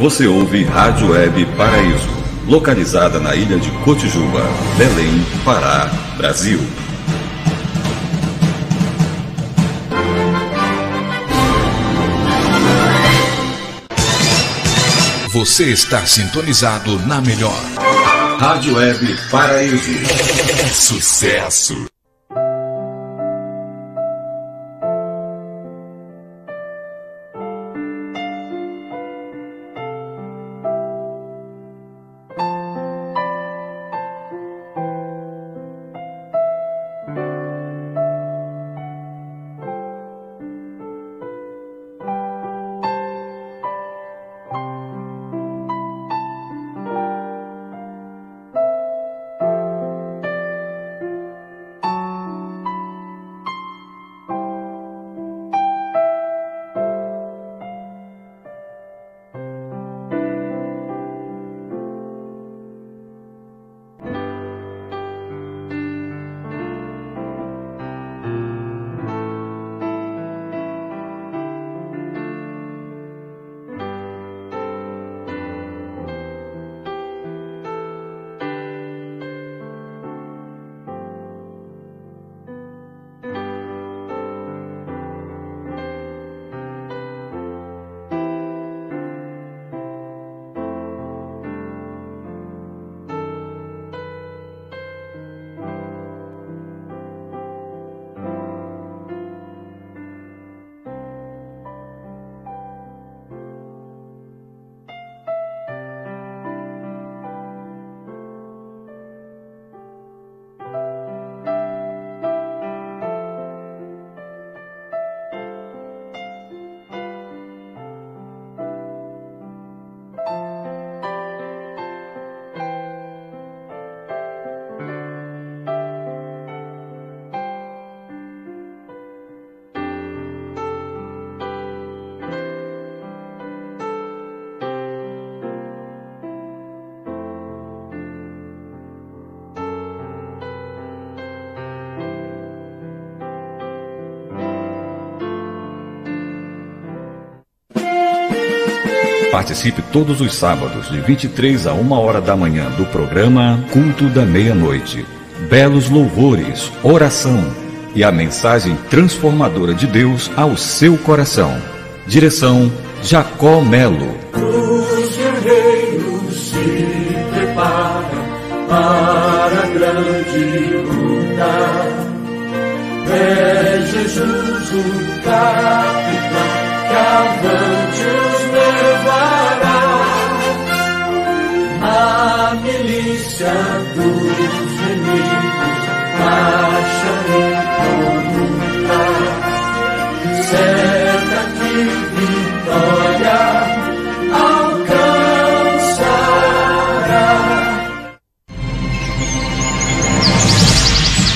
Você ouve Rádio Web Paraíso, localizada na ilha de Cotijuba, Belém, Pará, Brasil. Você está sintonizado na melhor. Rádio Web Paraíso. É sucesso. Participe todos os sábados, de 23 a 1 hora da manhã, do programa Culto da Meia-Noite. Belos louvores, oração e a mensagem transformadora de Deus ao seu coração. Direção Jacó Melo.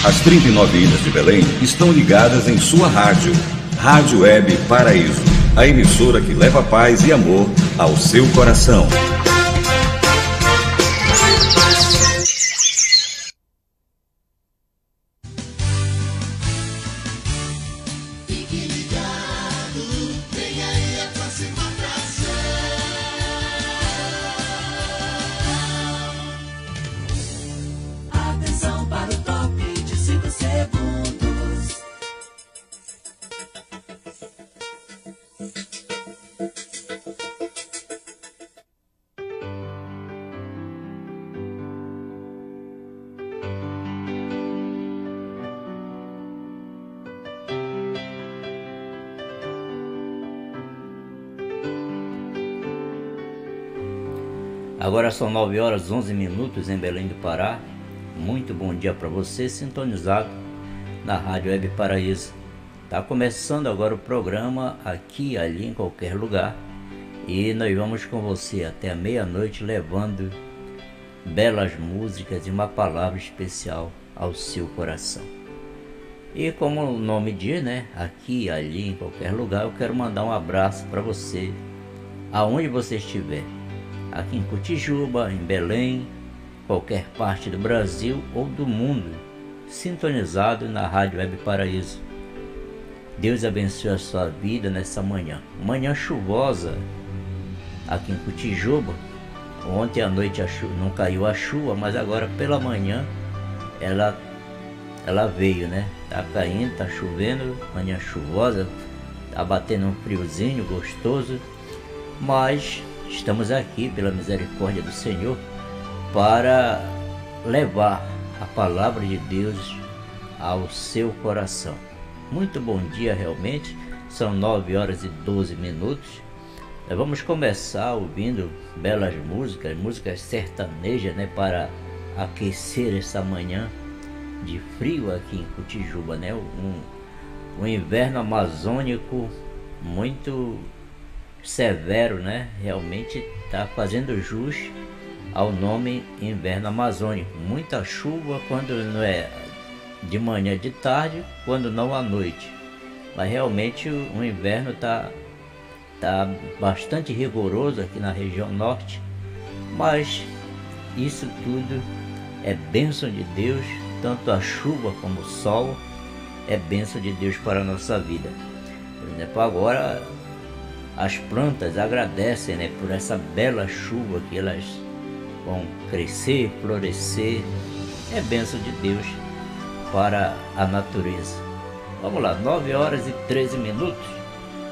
As 39 ilhas de Belém estão ligadas em sua rádio. Rádio Web Paraíso, a emissora que leva paz e amor ao seu coração. Agora são 9 horas 11 minutos em Belém do Pará. Muito bom dia para você, sintonizado na Rádio Web Paraíso. Está começando agora o programa aqui, ali, em qualquer lugar. E nós vamos com você até a meia-noite levando belas músicas e uma palavra especial ao seu coração. E como o nome diz, né? Aqui, ali, em qualquer lugar, eu quero mandar um abraço para você, aonde você estiver aqui em Cotijuba, em Belém, qualquer parte do Brasil ou do mundo, sintonizado na Rádio Web Paraíso. Deus abençoe a sua vida nessa manhã. Manhã chuvosa aqui em Cotijuba. Ontem à noite não caiu a chuva, mas agora pela manhã ela, ela veio, né? Tá caindo, tá chovendo, manhã chuvosa, tá batendo um friozinho gostoso, mas estamos aqui pela misericórdia do Senhor para levar a palavra de Deus ao seu coração. Muito bom dia realmente, são 9 horas e 12 minutos. Nós vamos começar ouvindo belas músicas, músicas sertanejas, né, para aquecer essa manhã de frio aqui em Cotijuba, né? Um, um inverno amazônico muito severo, né? Realmente está fazendo jus ao nome inverno amazônico. Muita chuva quando não é de manhã, de tarde, quando não à noite. Mas realmente o inverno está tá bastante rigoroso aqui na região norte. Mas isso tudo é bênção de Deus, tanto a chuva como o sol é bênção de Deus para a nossa vida. Por exemplo, agora as plantas agradecem né, por essa bela chuva que elas vão crescer, florescer. É bênção de Deus para a natureza. Vamos lá, 9 horas e 13 minutos.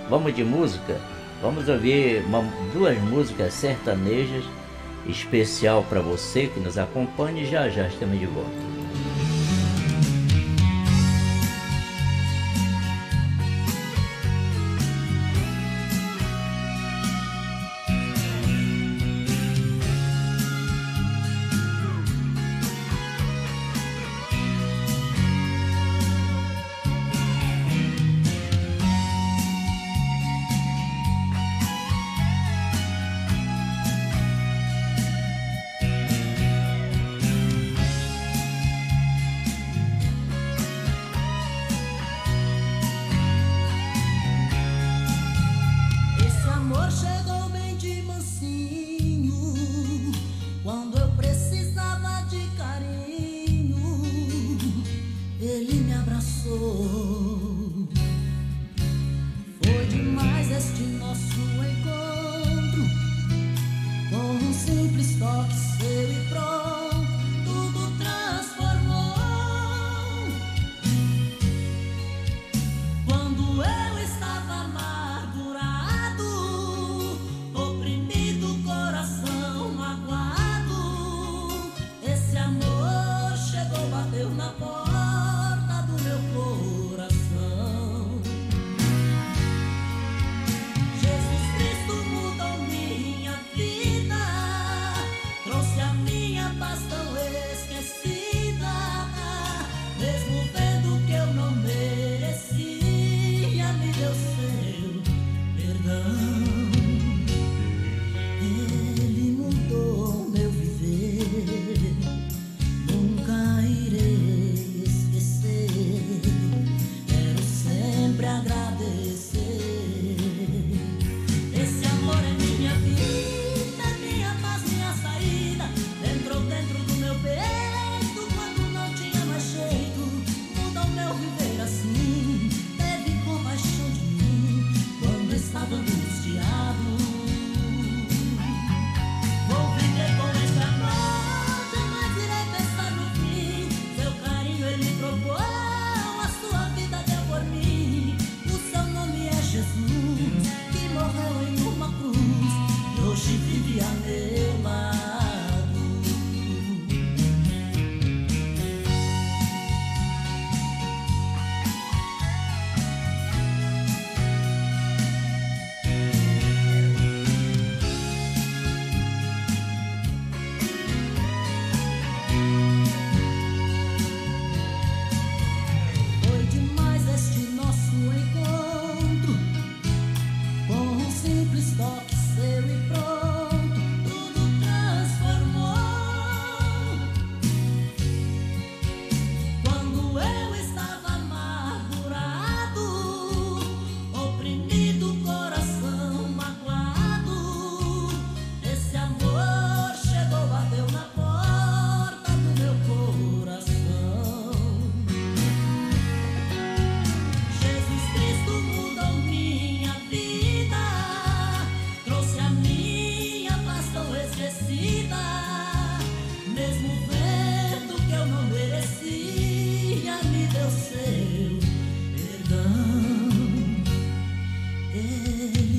Vamos de música. Vamos ouvir uma, duas músicas sertanejas especial para você que nos acompanha e já já estamos de volta. again.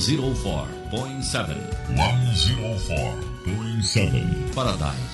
104.7 104.7 Paradise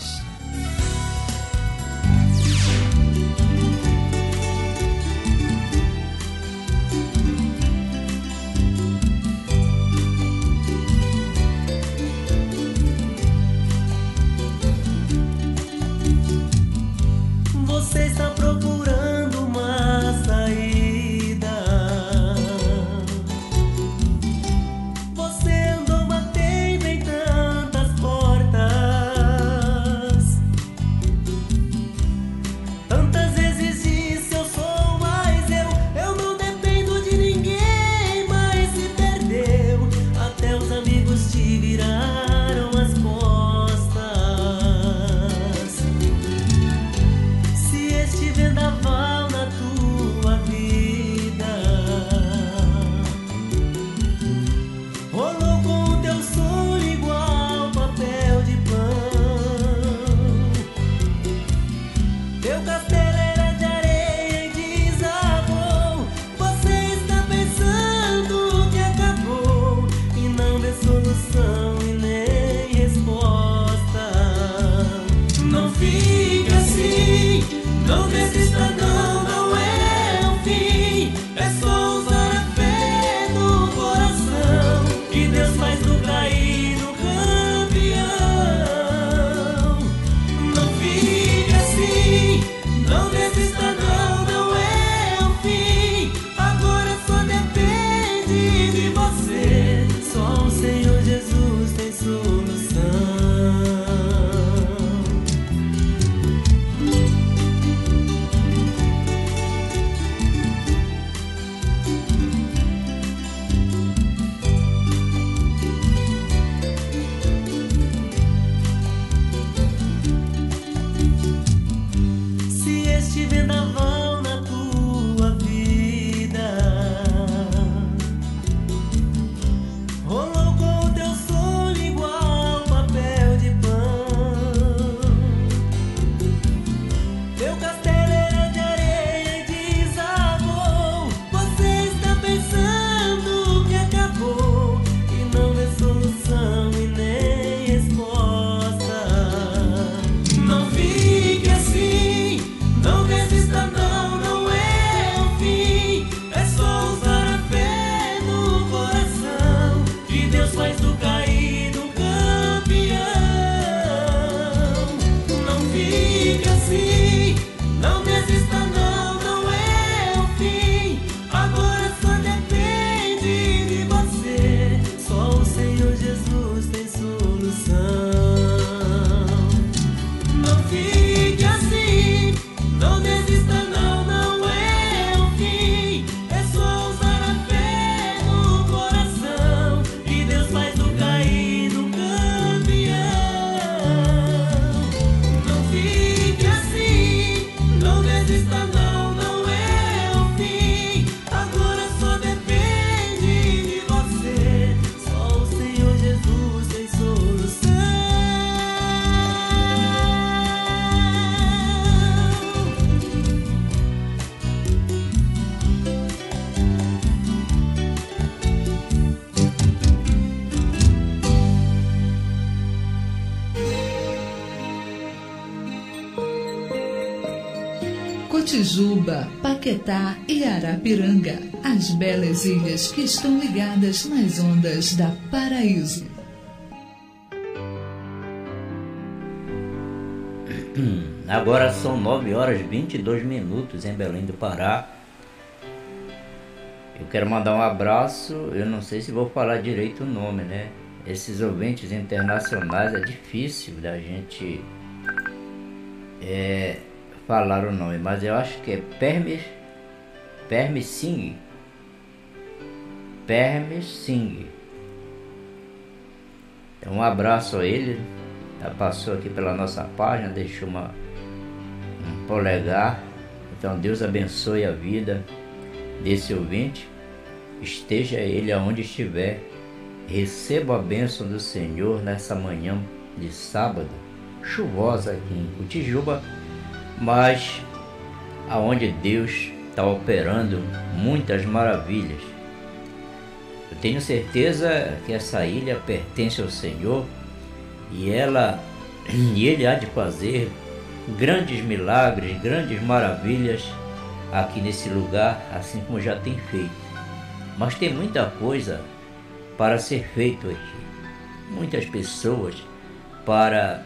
Paquetá e Arapiranga, as belas ilhas que estão ligadas nas ondas da Paraíso. Agora são 9 horas e 22 minutos em Belém do Pará. Eu quero mandar um abraço, eu não sei se vou falar direito o nome, né? Esses ouvintes internacionais é difícil da gente é, falar o nome, mas eu acho que é Permis, Permis Singh. Permis Singh. Então, um abraço a ele. Já passou aqui pela nossa página, deixou uma, um polegar. Então Deus abençoe a vida desse ouvinte. Esteja ele aonde estiver. Receba a bênção do Senhor nessa manhã de sábado, chuvosa aqui em Cutijuba, mas aonde Deus está operando muitas maravilhas. Eu tenho certeza que essa ilha pertence ao Senhor e ela e ele há de fazer grandes milagres, grandes maravilhas aqui nesse lugar, assim como já tem feito. Mas tem muita coisa para ser feito aqui. Muitas pessoas para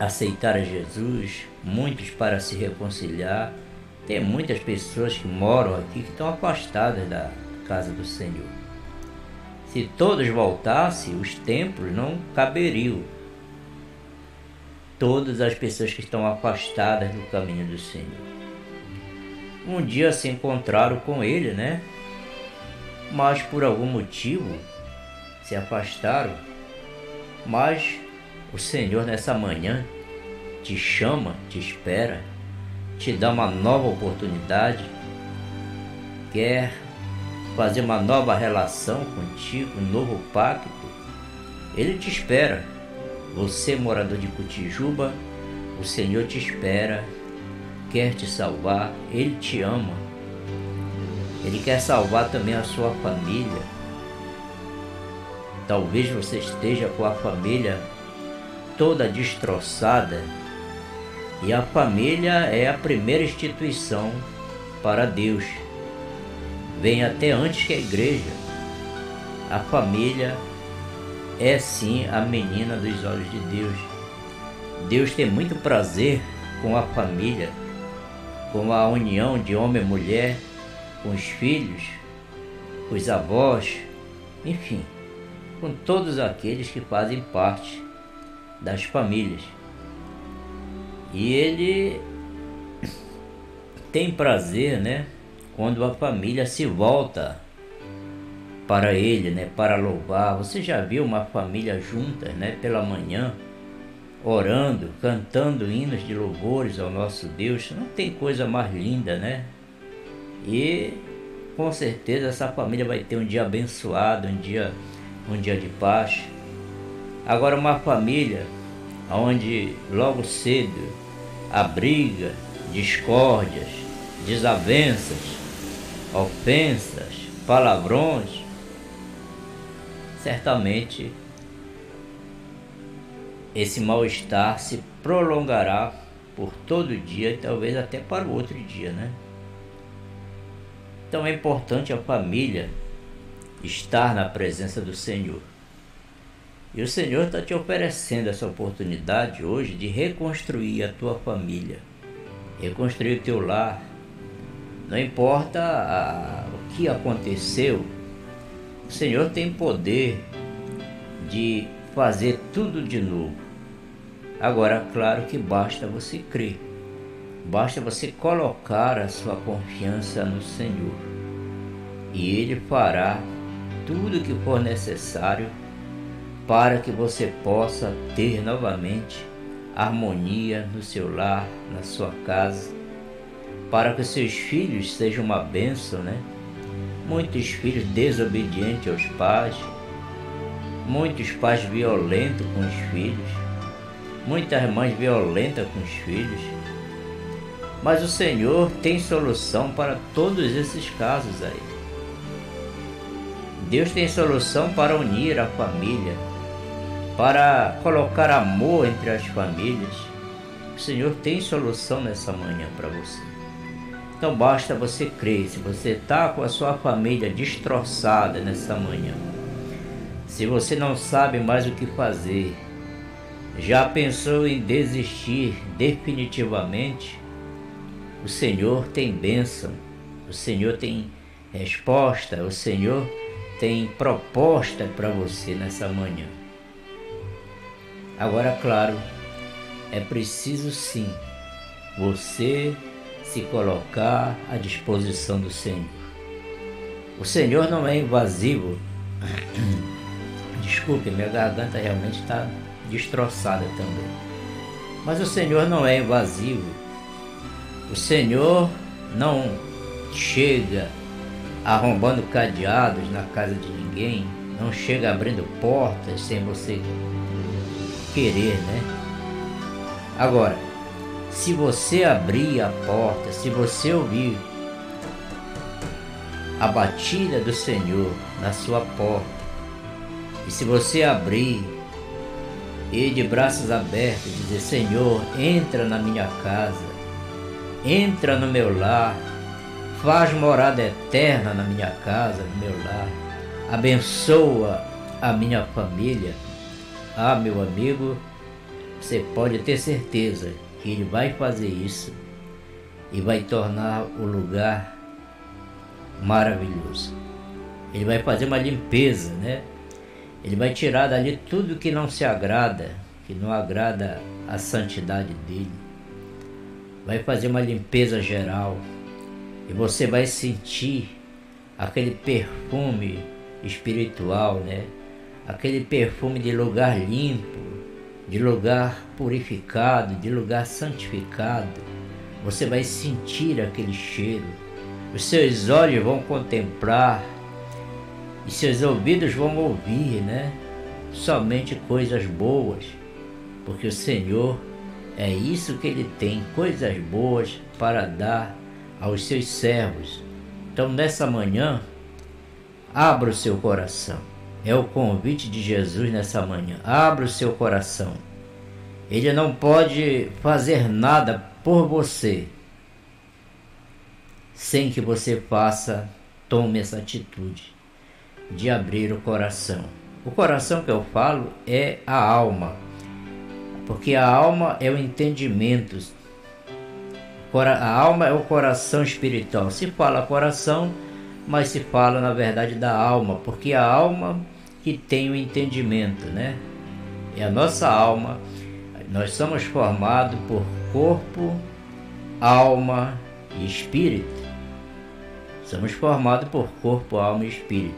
aceitar a Jesus, muitos para se reconciliar. Tem muitas pessoas que moram aqui que estão afastadas da casa do Senhor. Se todos voltassem, os templos não caberiam. Todas as pessoas que estão afastadas do caminho do Senhor. Um dia se encontraram com ele, né? Mas por algum motivo se afastaram. Mas o Senhor nessa manhã te chama, te espera, te dá uma nova oportunidade, quer fazer uma nova relação contigo, um novo pacto. Ele te espera. Você, morador de Cutijuba, o Senhor te espera, quer te salvar, Ele te ama. Ele quer salvar também a sua família. Talvez você esteja com a família toda destroçada. E a família é a primeira instituição para Deus. Vem até antes que a igreja. A família é sim a menina dos olhos de Deus. Deus tem muito prazer com a família, com a união de homem e mulher, com os filhos, com os avós, enfim, com todos aqueles que fazem parte das famílias. E ele tem prazer, né, quando a família se volta para ele, né, para louvar. Você já viu uma família junta, né, pela manhã, orando, cantando hinos de louvores ao nosso Deus? Não tem coisa mais linda, né? E com certeza essa família vai ter um dia abençoado, um dia, um dia de paz. Agora uma família onde logo cedo há briga, discórdias, desavenças, ofensas, palavrões, certamente esse mal-estar se prolongará por todo dia e talvez até para o outro dia, né? Então é importante a família estar na presença do Senhor. E o Senhor está te oferecendo essa oportunidade hoje de reconstruir a tua família, reconstruir o teu lar. Não importa a, o que aconteceu, o Senhor tem poder de fazer tudo de novo. Agora, claro que basta você crer, basta você colocar a sua confiança no Senhor e Ele fará tudo o que for necessário para que você possa ter novamente harmonia no seu lar, na sua casa, para que seus filhos sejam uma bênção, né? Muitos filhos desobedientes aos pais, muitos pais violentos com os filhos, muitas mães violentas com os filhos. Mas o Senhor tem solução para todos esses casos aí. Deus tem solução para unir a família, para colocar amor entre as famílias. O Senhor tem solução nessa manhã para você. Então basta você crer. Se você está com a sua família destroçada nessa manhã, se você não sabe mais o que fazer, já pensou em desistir definitivamente, o Senhor tem bênção, o Senhor tem resposta, o Senhor tem proposta para você nessa manhã. Agora, claro, é preciso sim você se colocar à disposição do Senhor. O Senhor não é invasivo. Desculpe, minha garganta realmente está destroçada também. Mas o Senhor não é invasivo. O Senhor não chega arrombando cadeados na casa de ninguém, não chega abrindo portas sem você querer, né? Agora, se você abrir a porta, se você ouvir a batida do Senhor na sua porta, e se você abrir e de braços abertos dizer: Senhor, entra na minha casa, entra no meu lar, faz morada eterna na minha casa, no meu lar, abençoa a minha família. Ah, meu amigo, você pode ter certeza que Ele vai fazer isso e vai tornar o lugar maravilhoso. Ele vai fazer uma limpeza, né? Ele vai tirar dali tudo que não se agrada, que não agrada a santidade dele. Vai fazer uma limpeza geral e você vai sentir aquele perfume espiritual, né? Aquele perfume de lugar limpo, de lugar purificado, de lugar santificado. Você vai sentir aquele cheiro. Os seus olhos vão contemplar e seus ouvidos vão ouvir, né? Somente coisas boas, porque o Senhor é isso que Ele tem, coisas boas para dar aos seus servos. Então, nessa manhã, abra o seu coração. É o convite de Jesus nessa manhã. Abra o seu coração. Ele não pode fazer nada por você sem que você faça, tome essa atitude de abrir o coração. O coração que eu falo é a alma, porque a alma é o entendimento. A alma é o coração espiritual. Se fala coração, mas se fala na verdade da alma, porque a alma que tem o entendimento, né? É a nossa alma. Nós somos formados por corpo, alma e espírito. Somos formados por corpo, alma e espírito.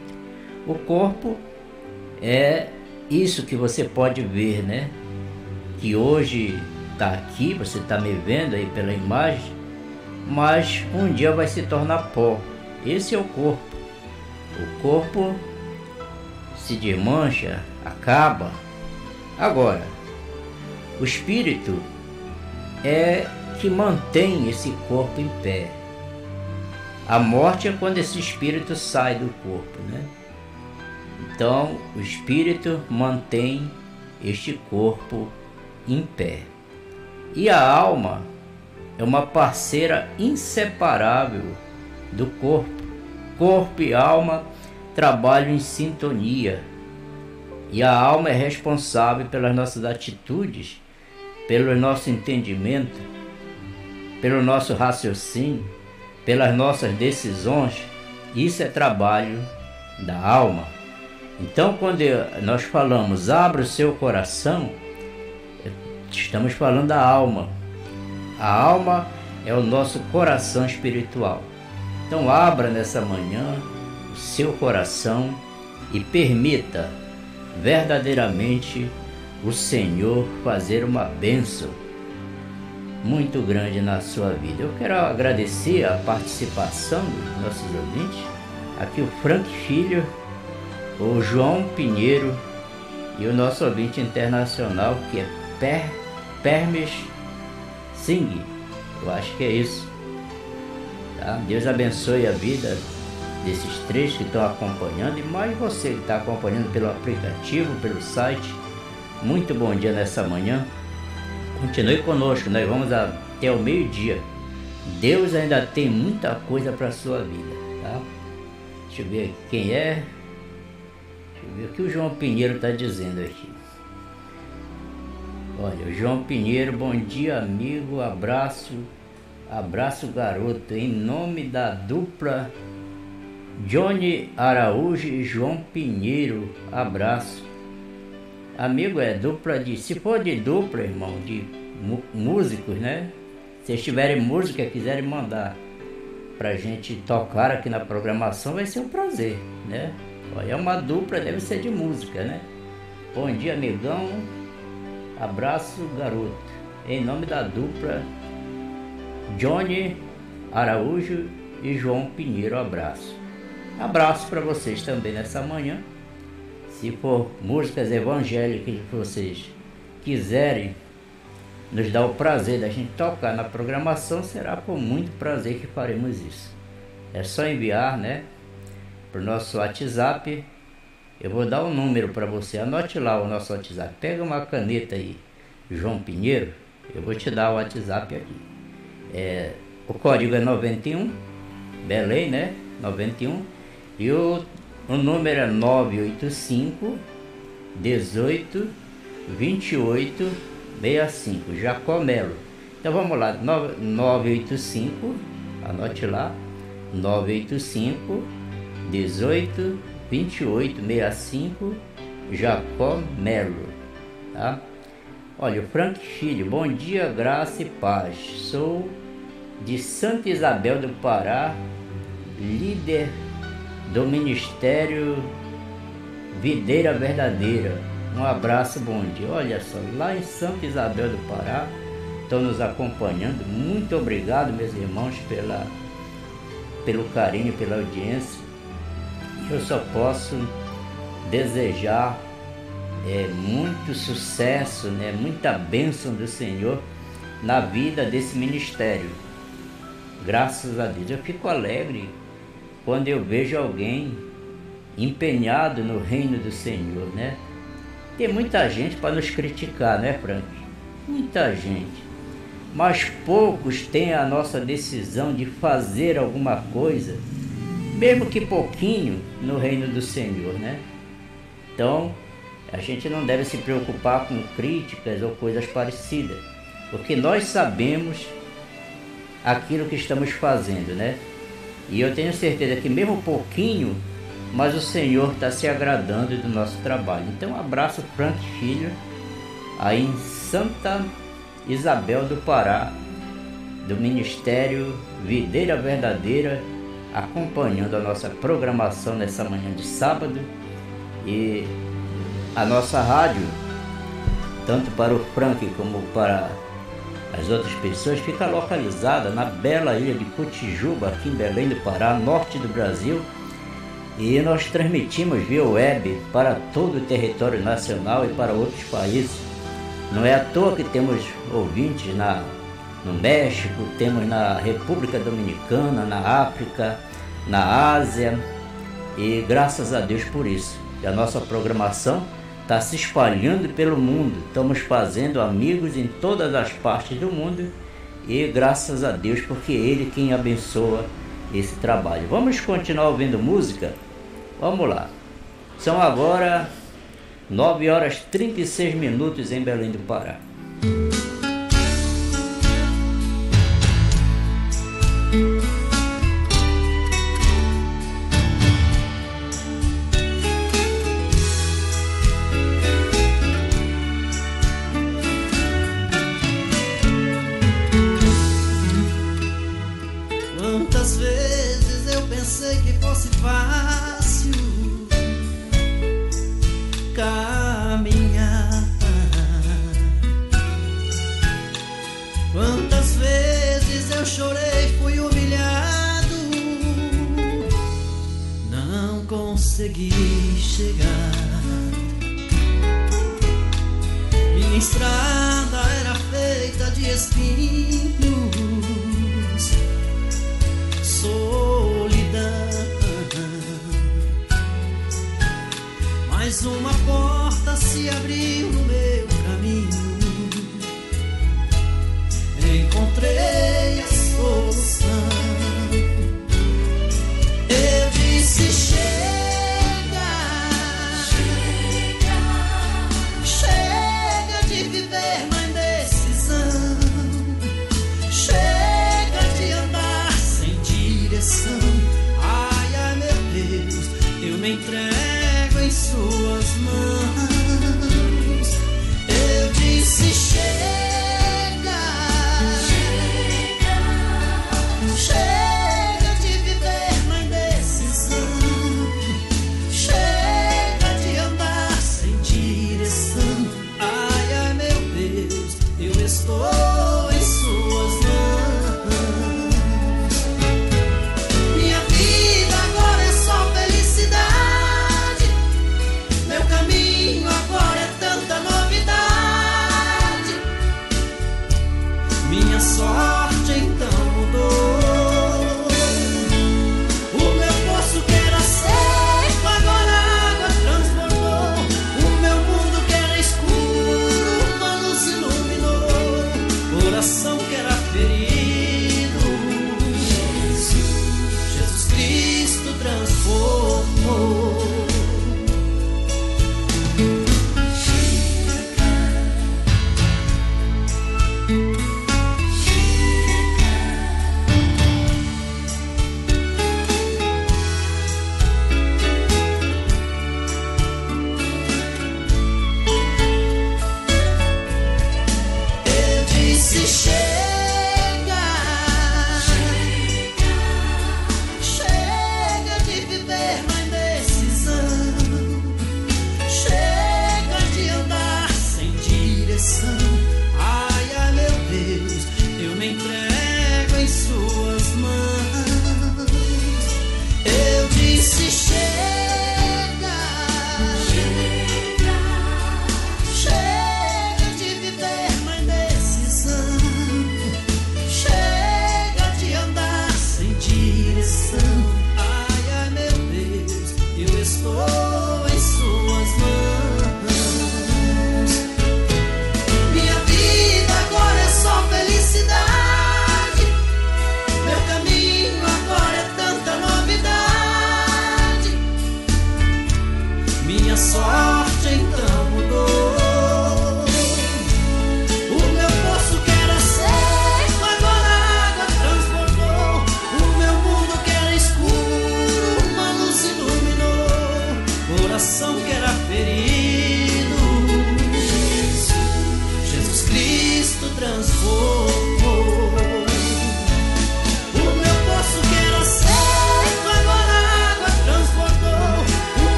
O corpo é isso que você pode ver, né? Que hoje está aqui, você está me vendo aí pela imagem, mas um dia vai se tornar pó. Esse é o corpo. O corpo se desmancha, acaba. Agora, o espírito é que mantém esse corpo em pé. A morte é quando esse espírito sai do corpo, né? Então, o espírito mantém este corpo em pé. E a alma é uma parceira inseparável do corpo. Corpo e alma trabalham em sintonia. E a alma é responsável pelas nossas atitudes, pelo nosso entendimento, pelo nosso raciocínio, pelas nossas decisões. Isso é trabalho da alma. Então, quando nós falamos abra o seu coração, estamos falando da alma. A alma é o nosso coração espiritual. Então abra nessa manhã o seu coração e permita verdadeiramente o Senhor fazer uma bênção muito grande na sua vida. Eu quero agradecer a participação dos nossos ouvintes. Aqui o Frank Filho, o João Pinheiro e o nosso ouvinte internacional que é per, Permes Singh. Eu acho que é isso. Tá? Deus abençoe a vida desses três que estão acompanhando e mais você que está acompanhando pelo aplicativo, pelo site. Muito bom dia nessa manhã. Continue conosco, nós vamos até o meio-dia Deus ainda tem muita coisa para a sua vida, tá? Deixa eu ver quem é. Deixa eu ver o que o João Pinheiro está dizendo aqui. Olha, o João Pinheiro, bom dia amigo, abraço, abraço garoto, em nome da dupla Johnny Araújo e João Pinheiro, abraço. Amigo, é dupla de. Se for de dupla, irmão, de músicos, né? Se tiverem música quiserem mandar pra gente tocar aqui na programação, vai ser um prazer, né? É uma dupla, deve ser de música, né? Bom dia, amigão. Abraço, garoto. Em nome da dupla Johnny Araújo e João Pinheiro, abraço. Abraço para vocês também nessa manhã. Se for músicas evangélicas que vocês quiserem nos dar o prazer da gente tocar na programação, será com muito prazer que faremos isso. É só enviar, né, para o nosso WhatsApp. Eu vou dar o um número para você, anote lá o nosso WhatsApp. Pega uma caneta aí, João Pinheiro, eu vou te dar o WhatsApp aqui. É, o código é 91, Belém, né? 91. E o o número é 985 18 28 65, Jacó Melo. Então vamos lá, 985, anote lá, 985 18 28 65, Jacó Melo, tá? Olha, o Frank Filho, bom dia, graça e paz. Sou de Santa Isabel do Pará, líder do Ministério Videira Verdadeira. Um abraço, bom dia. Olha só, lá em Santa Isabel do Pará, estão nos acompanhando. Muito obrigado, meus irmãos, pela, pelo carinho, pela audiência. Eu só posso desejar é, muito sucesso, né, muita bênção do Senhor na vida desse ministério. Graças a Deus. Eu fico alegre quando eu vejo alguém empenhado no reino do Senhor, né? Tem muita gente para nos criticar, né, Frank? Muita gente. Mas poucos têm a nossa decisão de fazer alguma coisa, mesmo que pouquinho, no reino do Senhor, né? Então, a gente não deve se preocupar com críticas ou coisas parecidas, porque nós sabemos aquilo que estamos fazendo, né? E eu tenho certeza que mesmo pouquinho, mas o Senhor está se agradando do nosso trabalho. Então, um abraço Frank Filho, aí em Santa Isabel do Pará, do Ministério Videira Verdadeira, acompanhando a nossa programação nessa manhã de sábado e a nossa rádio, tanto para o Frank como para as outras pessoas, fica localizada na bela ilha de Cotijuba, aqui em Belém do Pará, norte do Brasil. E nós transmitimos via web para todo o território nacional e para outros países. Não é à toa que temos ouvintes na, no México, temos na República Dominicana, na África, na Ásia, e graças a Deus por isso. E a nossa programação está se espalhando pelo mundo. Estamos fazendo amigos em todas as partes do mundo e graças a Deus porque Ele é quem abençoa esse trabalho. Vamos continuar ouvindo música? Vamos lá. São agora 9 horas 36 minutos em Belém do Pará. mas uma porta se abriu no meu caminho. Encontrei a solução.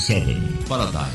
104.7 Paradise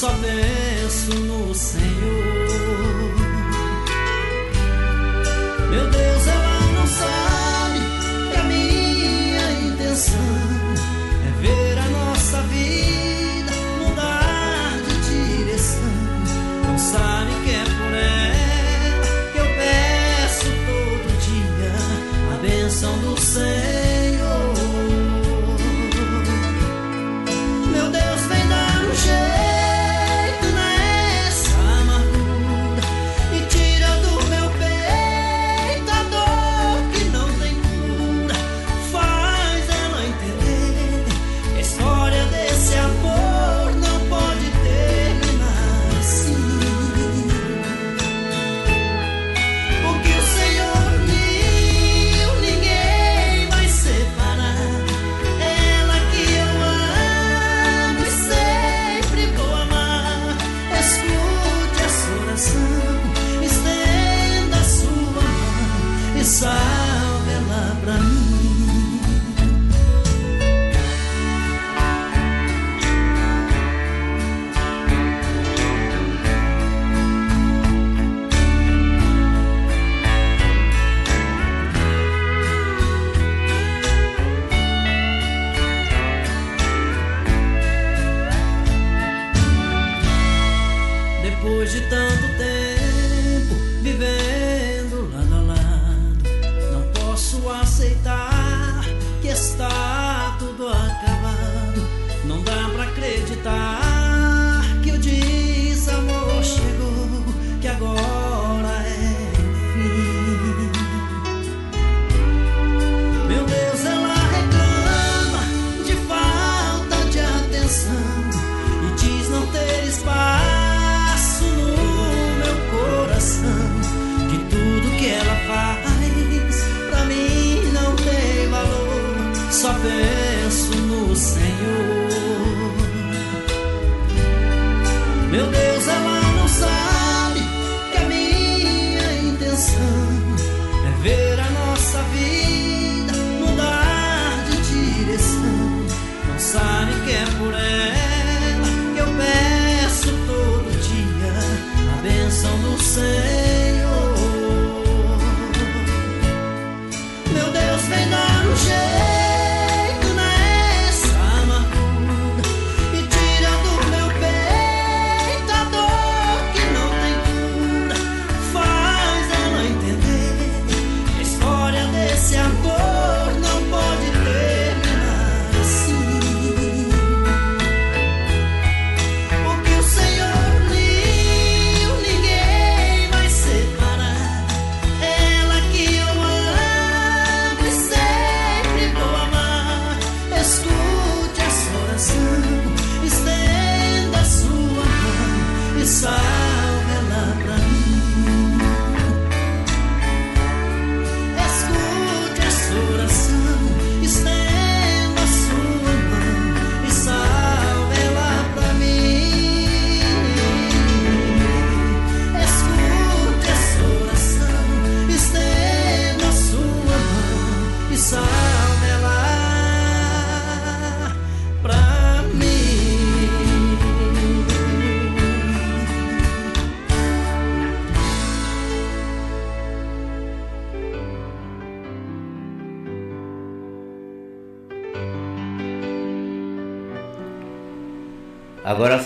Só penso no Senhor.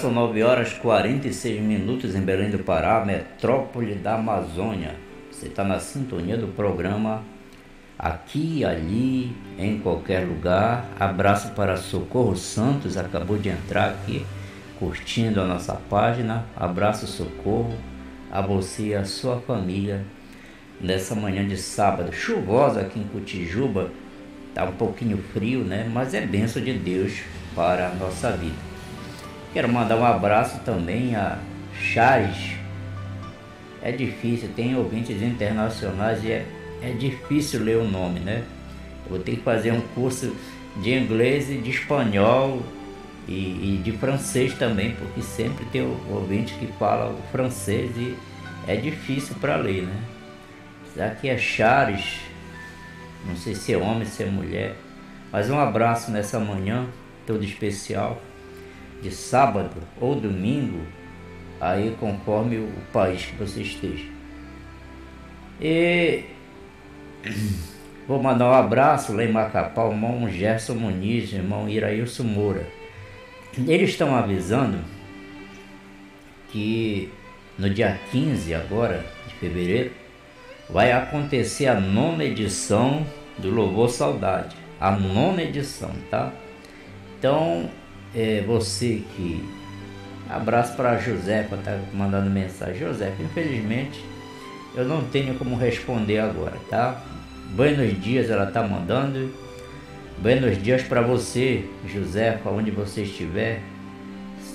São 9 horas e 46 minutos em Belém do Pará, metrópole da Amazônia. Você está na sintonia do programa Aqui, Ali, em qualquer lugar. Abraço para Socorro Santos, acabou de entrar aqui curtindo a nossa página. Abraço, Socorro, a você e a sua família nessa manhã de sábado chuvosa aqui em Cotijuba. Tá um pouquinho frio, né? Mas é benção de Deus para a nossa vida. Quero mandar um abraço também a Chares. É difícil, tem ouvintes internacionais e é, é difícil ler o nome, né? Eu vou ter que fazer um curso de inglês e de espanhol e, e de francês também, porque sempre tem ouvinte que fala o francês e é difícil para ler, né? Isso aqui é Chares, não sei se é homem, se é mulher, mas um abraço nessa manhã, todo especial de sábado ou domingo, aí conforme o país que você esteja. E vou mandar um abraço lá em Macapá, o irmão Gerson Muniz, o irmão Irailson Moura. Eles estão avisando que no dia 15 agora de fevereiro vai acontecer a nona edição do Louvor Saudade. A nona edição, tá? Então é, você que. Abraço para a Josefa, tá mandando mensagem. Josefa, infelizmente eu não tenho como responder agora, tá? Buenos dias, ela tá mandando. Buenos dias para você, Josefa, onde você estiver,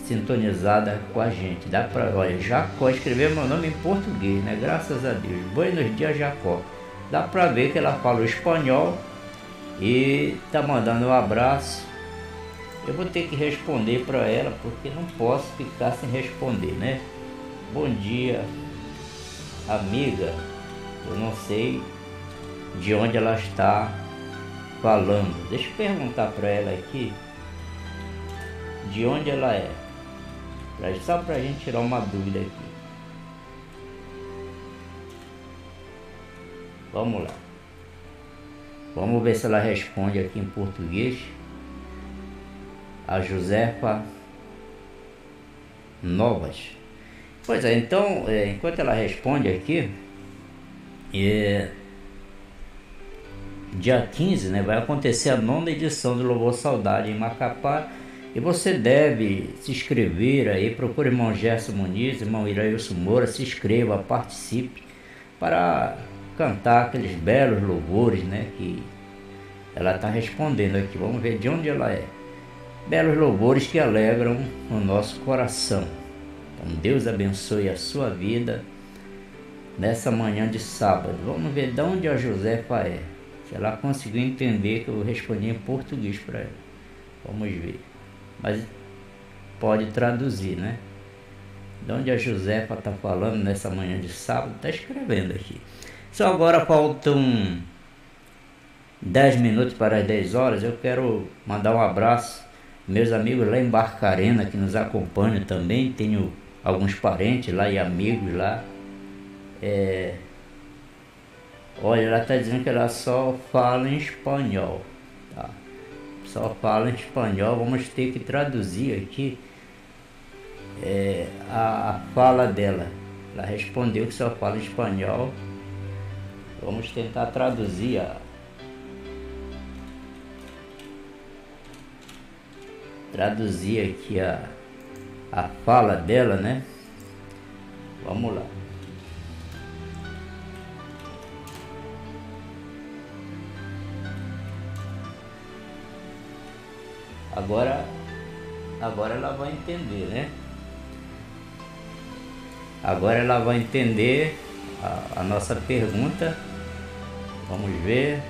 sintonizada com a gente. Dá para, olha, Jacó, escrever meu nome em português, né? Graças a Deus. Buenos dias, Jacó. Dá para ver que ela fala espanhol e tá mandando um abraço eu vou ter que responder para ela porque não posso ficar sem responder, né? Bom dia, amiga. Eu não sei de onde ela está falando. Deixa eu perguntar para ela aqui de onde ela é. Só para a gente tirar uma dúvida aqui. Vamos lá. Vamos ver se ela responde aqui em português a Josefa Novas. Pois é, então, é, enquanto ela responde aqui, é, dia 15 né, vai acontecer a nona edição do Louvor Saudade em Macapá. E você deve se inscrever aí, procure irmão Gerson Muniz, irmão Irailson Moura, se inscreva, participe para cantar aqueles belos louvores né, que ela está respondendo aqui. Vamos ver de onde ela é belos louvores que alegram o nosso coração. Então Deus abençoe a sua vida nessa manhã de sábado. Vamos ver de onde a Josefa é. Se ela conseguiu entender que eu respondi em português para ela. Vamos ver. Mas pode traduzir, né? De onde a Josefa está falando nessa manhã de sábado, está escrevendo aqui. Só agora faltam 10 minutos para as 10 horas. Eu quero mandar um abraço meus amigos lá em Barcarena que nos acompanham também, tenho alguns parentes lá e amigos lá. É, olha, ela está dizendo que ela só fala em espanhol. Tá? Só fala em espanhol, vamos ter que traduzir aqui é, a, a fala dela. Ela respondeu que só fala espanhol. Vamos tentar traduzir a, traduzir aqui a, a fala dela, né? Vamos lá. Agora, agora ela vai entender, né? Agora ela vai entender a, a nossa pergunta. Vamos ver.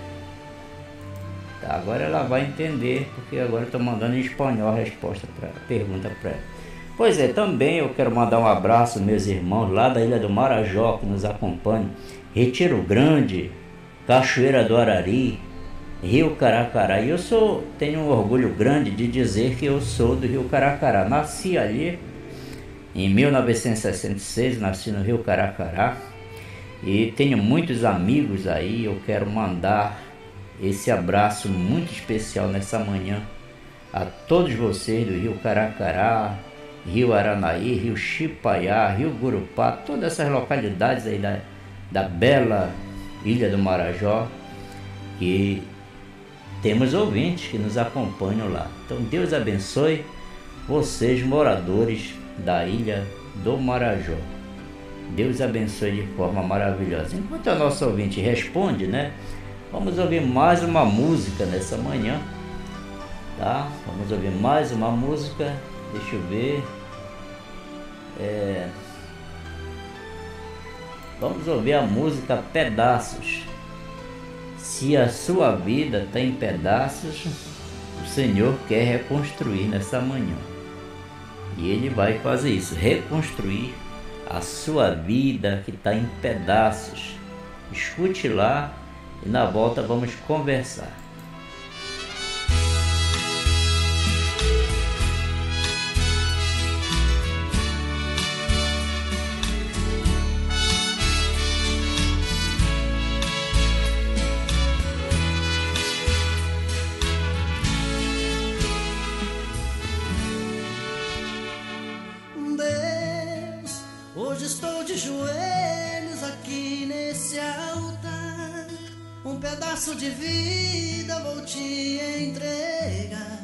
Tá, agora ela vai entender, porque agora eu estou mandando em espanhol a resposta para pergunta para ela. Pois é, também eu quero mandar um abraço meus irmãos lá da Ilha do Marajó que nos acompanham. Retiro Grande, Cachoeira do Arari, Rio Caracará. E eu sou, tenho um orgulho grande de dizer que eu sou do Rio Caracará. Nasci ali em 1966, nasci no Rio Caracará. E tenho muitos amigos aí, eu quero mandar esse abraço muito especial nessa manhã a todos vocês do Rio Caracará, Rio Aranaí, Rio Chipaiá, Rio Gurupá, todas essas localidades aí da, da bela Ilha do Marajó, que temos ouvintes que nos acompanham lá. Então Deus abençoe vocês, moradores da Ilha do Marajó. Deus abençoe de forma maravilhosa. Enquanto a nossa ouvinte responde, né? Vamos ouvir mais uma música nessa manhã, tá? Vamos ouvir mais uma música. Deixa eu ver. É... Vamos ouvir a música Pedaços. Se a sua vida está em pedaços, o Senhor quer reconstruir nessa manhã. E Ele vai fazer isso, reconstruir a sua vida que está em pedaços. Escute lá e na volta vamos conversar. Deus, hoje estou de joelhos aqui nesse altar. Um pedaço de vida vou te entregar.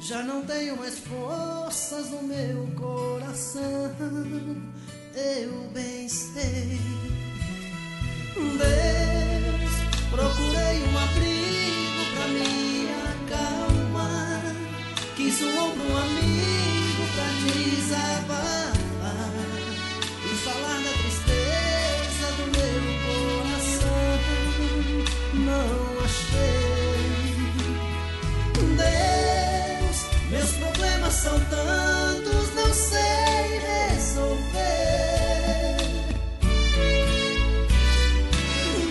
Já não tenho mais forças no meu coração. Eu bem sei. Deus, procurei um abrigo pra me acalmar. Quis um ombro, amigo Não achei. Deus, meus problemas são tantos, não sei resolver.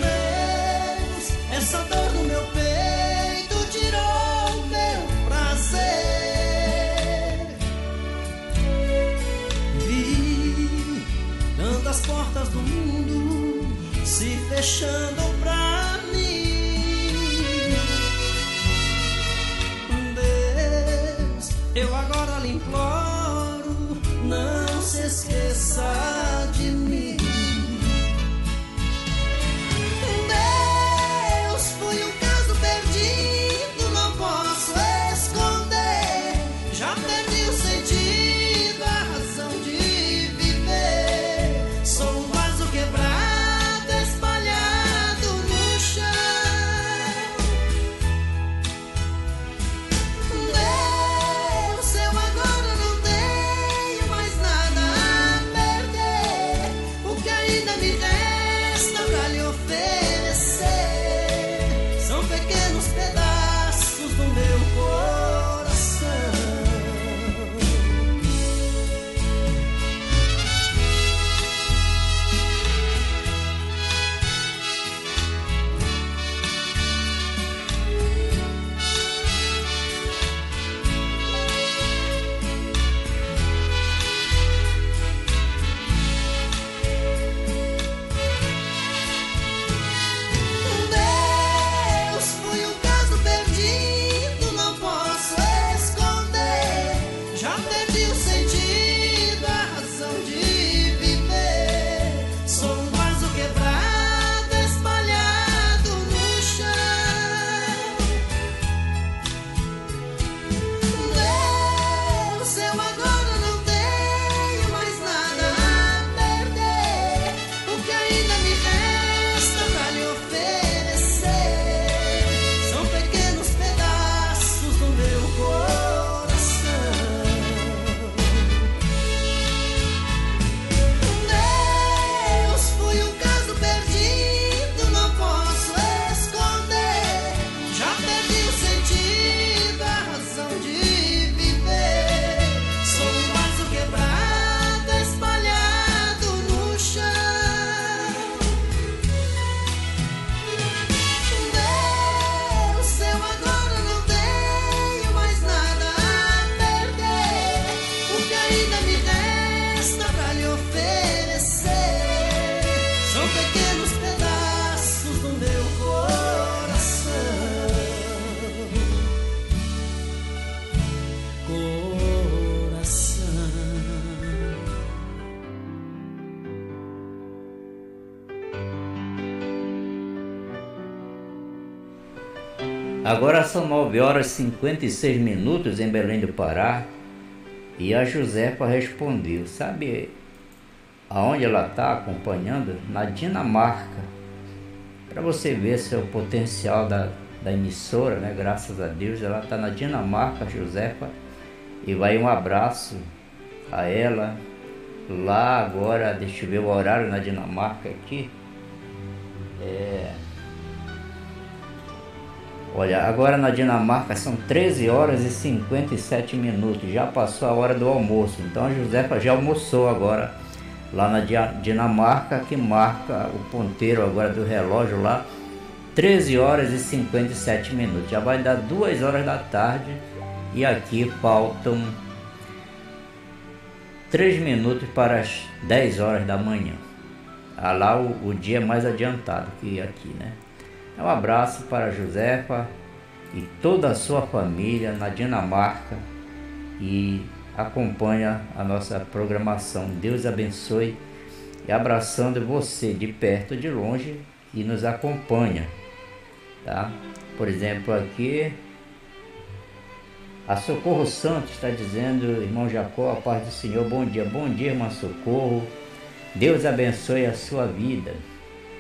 Deus, essa dor no meu peito tirou meu prazer. Vi tantas portas do mundo se fechando são 9 horas e 56 minutos em Belém do Pará e a Josefa respondeu: Sabe aonde ela está acompanhando? Na Dinamarca. Para você ver seu potencial da, da emissora, né? Graças a Deus, ela está na Dinamarca, Josefa. E vai um abraço a ela. Lá agora, deixa eu ver o horário na Dinamarca aqui. É. Olha, agora na Dinamarca são 13 horas e 57 minutos. Já passou a hora do almoço. Então a Josefa já almoçou agora lá na Dinamarca, que marca o ponteiro agora do relógio lá. 13 horas e 57 minutos. Já vai dar 2 horas da tarde e aqui faltam 3 minutos para as 10 horas da manhã. Ah, lá o, o dia é mais adiantado que aqui, né? Um abraço para Josefa e toda a sua família na Dinamarca e acompanha a nossa programação. Deus abençoe e abraçando você de perto de longe e nos acompanha, tá? Por exemplo, aqui a Socorro Santos está dizendo, irmão Jacó, a paz do Senhor, bom dia, bom dia, irmã Socorro. Deus abençoe a sua vida.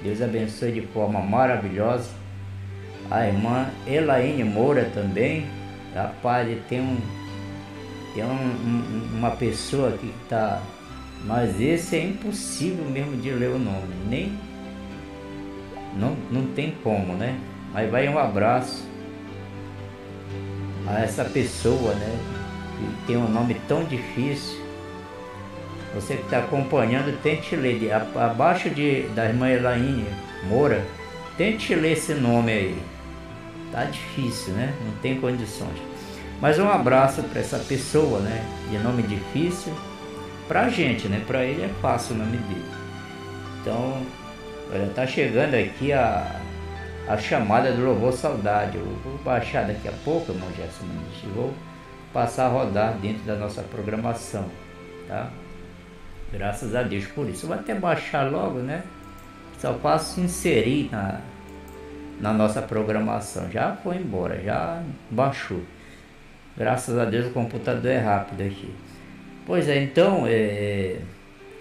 Deus abençoe de forma maravilhosa. A irmã Elaine Moura também. Rapaz, tem um. Tem um, um, uma pessoa aqui que está. Mas esse é impossível mesmo de ler o nome. Nem. Não, não tem como, né? Mas vai um abraço a essa pessoa, né? Que tem um nome tão difícil. Você que está acompanhando, tente ler. Abaixo de, da irmã Elaine Moura, tente ler esse nome aí. Tá difícil, né? Não tem condições. Mas um abraço para essa pessoa, né? De nome difícil. Pra gente, né? Pra ele é fácil o nome dele. Então, olha, tá chegando aqui a, a chamada do Louvor Saudade. Eu vou baixar daqui a pouco, irmão Gerson vou passar a rodar dentro da nossa programação, tá? Graças a Deus por isso. Eu vou até baixar logo, né? Só faço inserir na, na nossa programação. Já foi embora, já baixou. Graças a Deus o computador é rápido aqui. Pois é, então, é,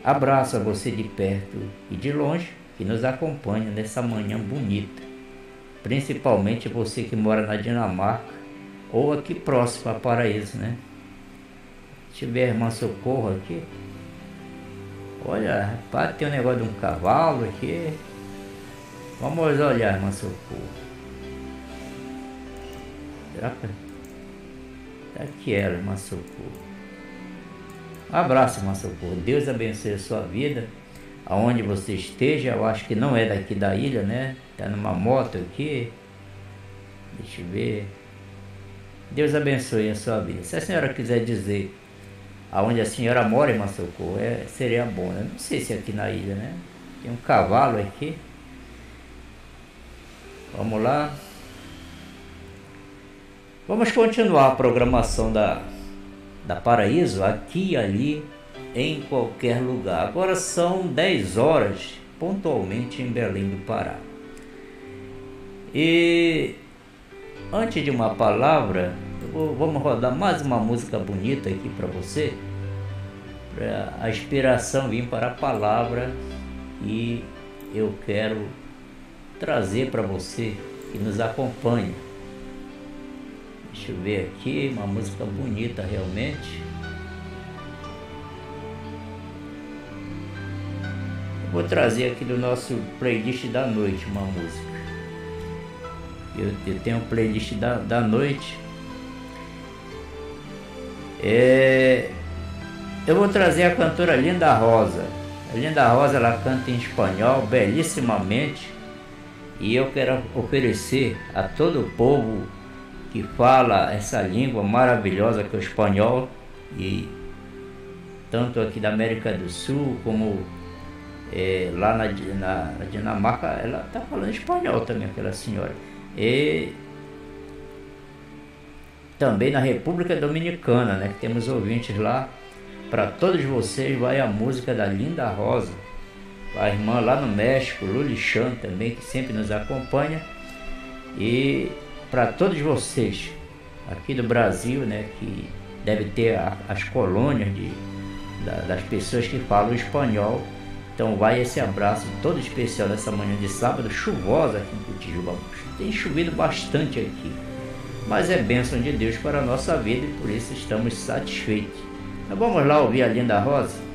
abraço a você de perto e de longe que nos acompanha nessa manhã bonita. Principalmente você que mora na Dinamarca ou aqui próximo a Paraíso, né? Se tiver irmã Socorro aqui, Olha, rapaz, tem um negócio de um cavalo aqui. Vamos olhar, irmã Socorro. Será que... Tá aqui ela, irmã Socorro. Um abraço, irmã Socorro. Deus abençoe a sua vida. Aonde você esteja, eu acho que não é daqui da ilha, né? Tá numa moto aqui. Deixa eu ver. Deus abençoe a sua vida. Se a senhora quiser dizer aonde a senhora mora em Massocorro, é, né? Não sei se é aqui na ilha, né? Tem um cavalo aqui. Vamos lá. Vamos continuar a programação da, da Paraíso aqui e ali, em qualquer lugar. Agora são 10 horas, pontualmente em Belém do Pará. E antes de uma palavra, vamos rodar mais uma música bonita aqui para você, para a inspiração vir para a palavra e eu quero trazer para você que nos acompanha. Deixa eu ver aqui, uma música bonita realmente. vou trazer aqui do nosso playlist da noite uma música. Eu, eu tenho um playlist da, da noite é, eu vou trazer a cantora Linda Rosa. A Linda Rosa ela canta em espanhol belíssimamente. E eu quero oferecer a todo o povo que fala essa língua maravilhosa que é o espanhol. E tanto aqui da América do Sul como é, lá na, na, na, Dinamarca ela está falando espanhol também aquela senhora. E também na República Dominicana, né? Que temos ouvintes lá. Para todos vocês vai a música da Linda Rosa, a irmã lá no México, Luli Chan também, que sempre nos acompanha. E para todos vocês aqui do Brasil, né, que deve ter a, as colônias de, da, das pessoas que falam espanhol. Então vai esse abraço todo especial nessa manhã de sábado, chuvosa aqui em Cotijuba. Tem chovido bastante aqui, mas é bênção de Deus para a nossa vida e por isso estamos satisfeitos. Então vamos lá ouvir a Linda Rosa.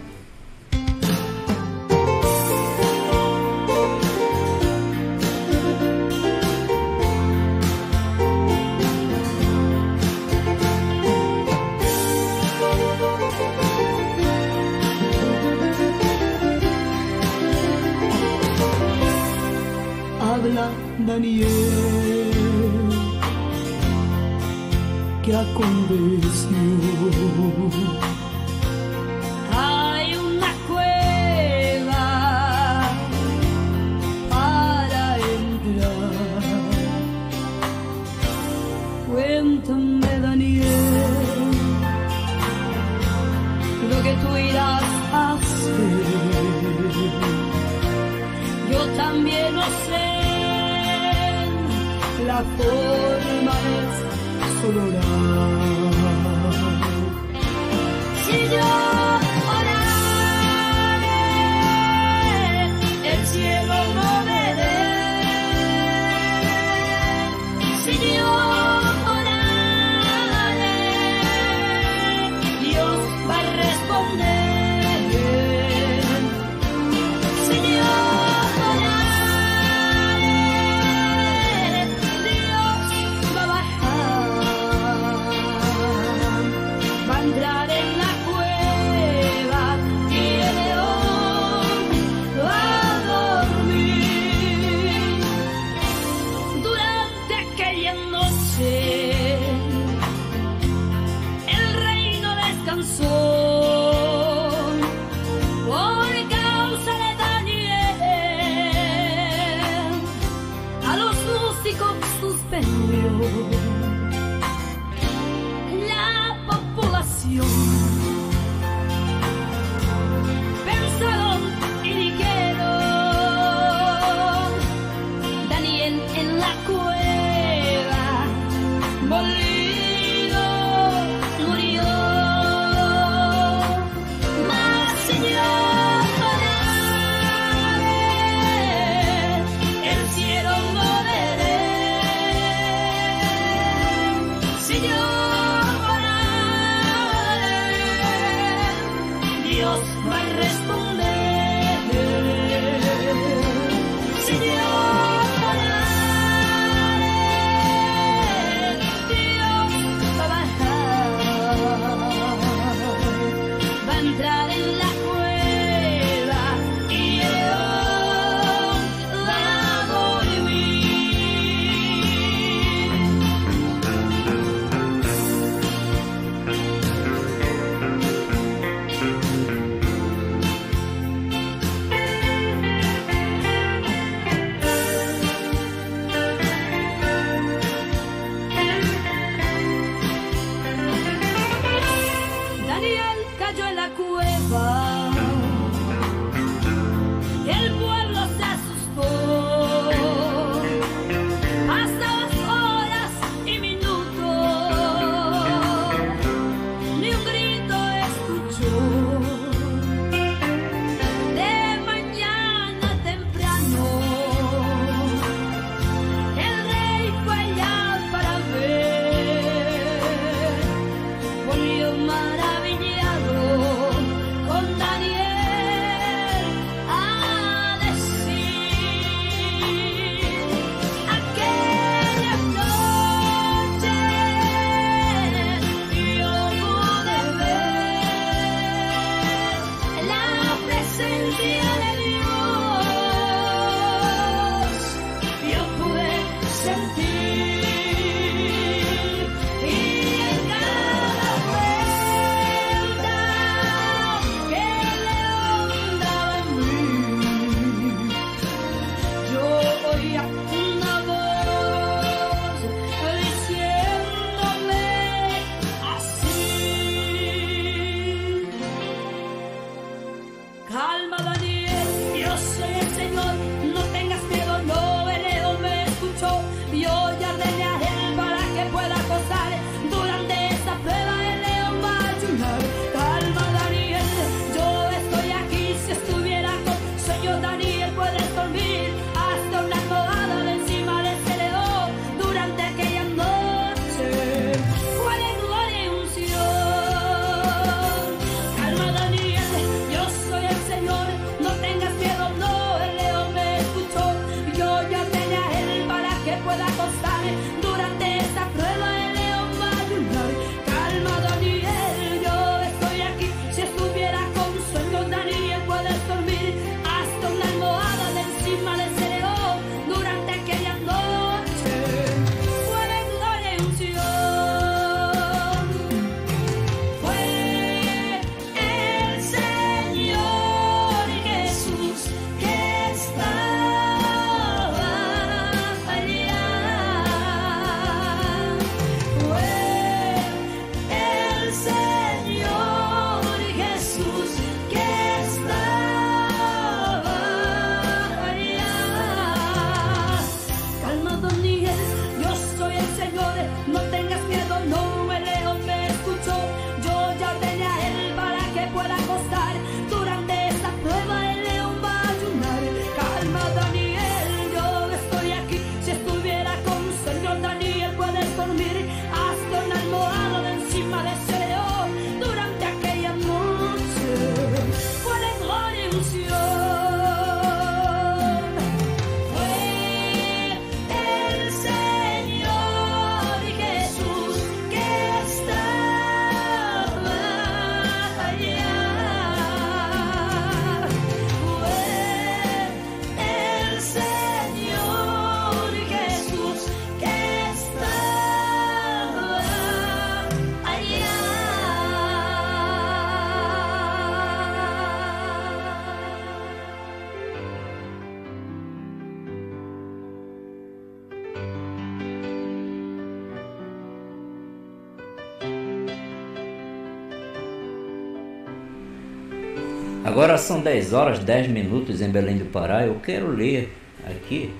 Agora são 10 horas 10 minutos em Belém do Pará. Eu quero ler aqui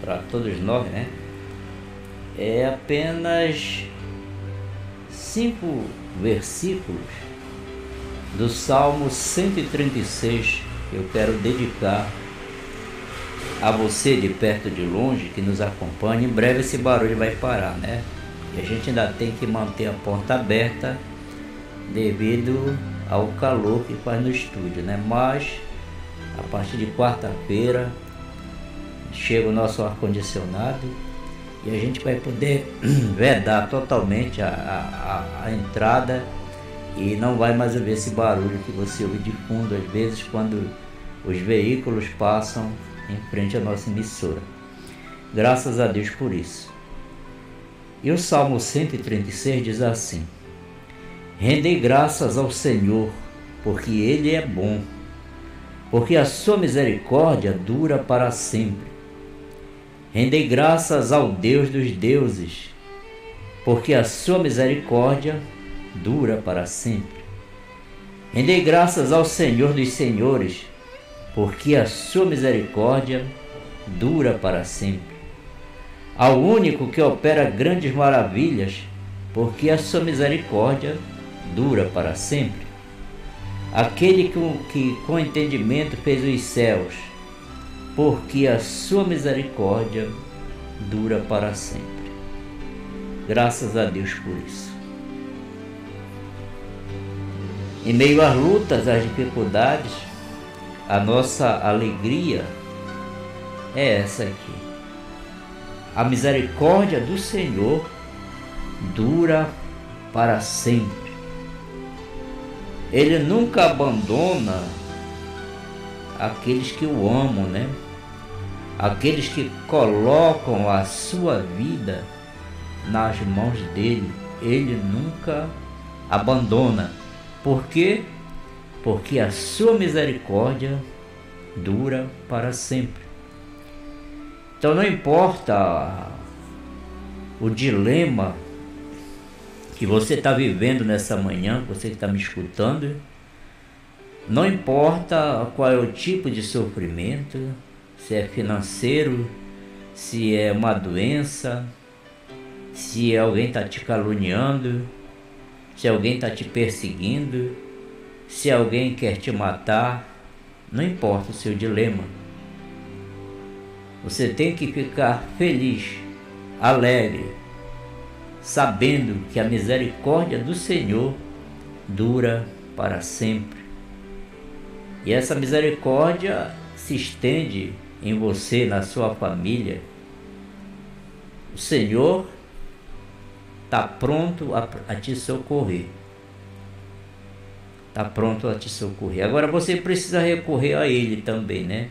para todos nós, né? É apenas cinco versículos do Salmo 136 que eu quero dedicar a você de perto de longe que nos acompanha. Em breve esse barulho vai parar, né? E a gente ainda tem que manter a porta aberta devido ao calor que faz no estúdio, né? Mas a partir de quarta-feira chega o nosso ar-condicionado e a gente vai poder vedar totalmente a, a, a, entrada e não vai mais haver esse barulho que você ouve de fundo às vezes quando os veículos passam em frente à nossa emissora. Graças a Deus por isso. E o Salmo 136 diz assim: Rendei graças ao Senhor, porque Ele é bom, porque a sua misericórdia dura para sempre. Rendei graças ao Deus dos deuses, porque a sua misericórdia dura para sempre. Rendei graças ao Senhor dos senhores, porque a sua misericórdia dura para sempre. Ao único que opera grandes maravilhas, porque a sua misericórdia dura para sempre. Aquele que, que com entendimento fez os céus, porque a sua misericórdia dura para sempre. Graças a Deus por isso. Em meio às lutas, às dificuldades, a nossa alegria é essa aqui. A misericórdia do Senhor dura para sempre. Ele nunca abandona aqueles que o amam, né? Aqueles que colocam a sua vida nas mãos dele, ele nunca abandona. Por quê? Porque a sua misericórdia dura para sempre. Então não importa o dilema que você está vivendo nessa manhã, você que está me escutando, não importa qual é o tipo de sofrimento, se é financeiro, se é uma doença, se alguém está te caluniando, se alguém está te perseguindo, se alguém quer te matar, não importa o seu dilema. Você tem que ficar feliz, alegre, sabendo que a misericórdia do Senhor dura para sempre. E essa misericórdia se estende em você, na sua família. O Senhor está pronto a, a, te socorrer. Está pronto a te socorrer. Agora você precisa recorrer a Ele também, né?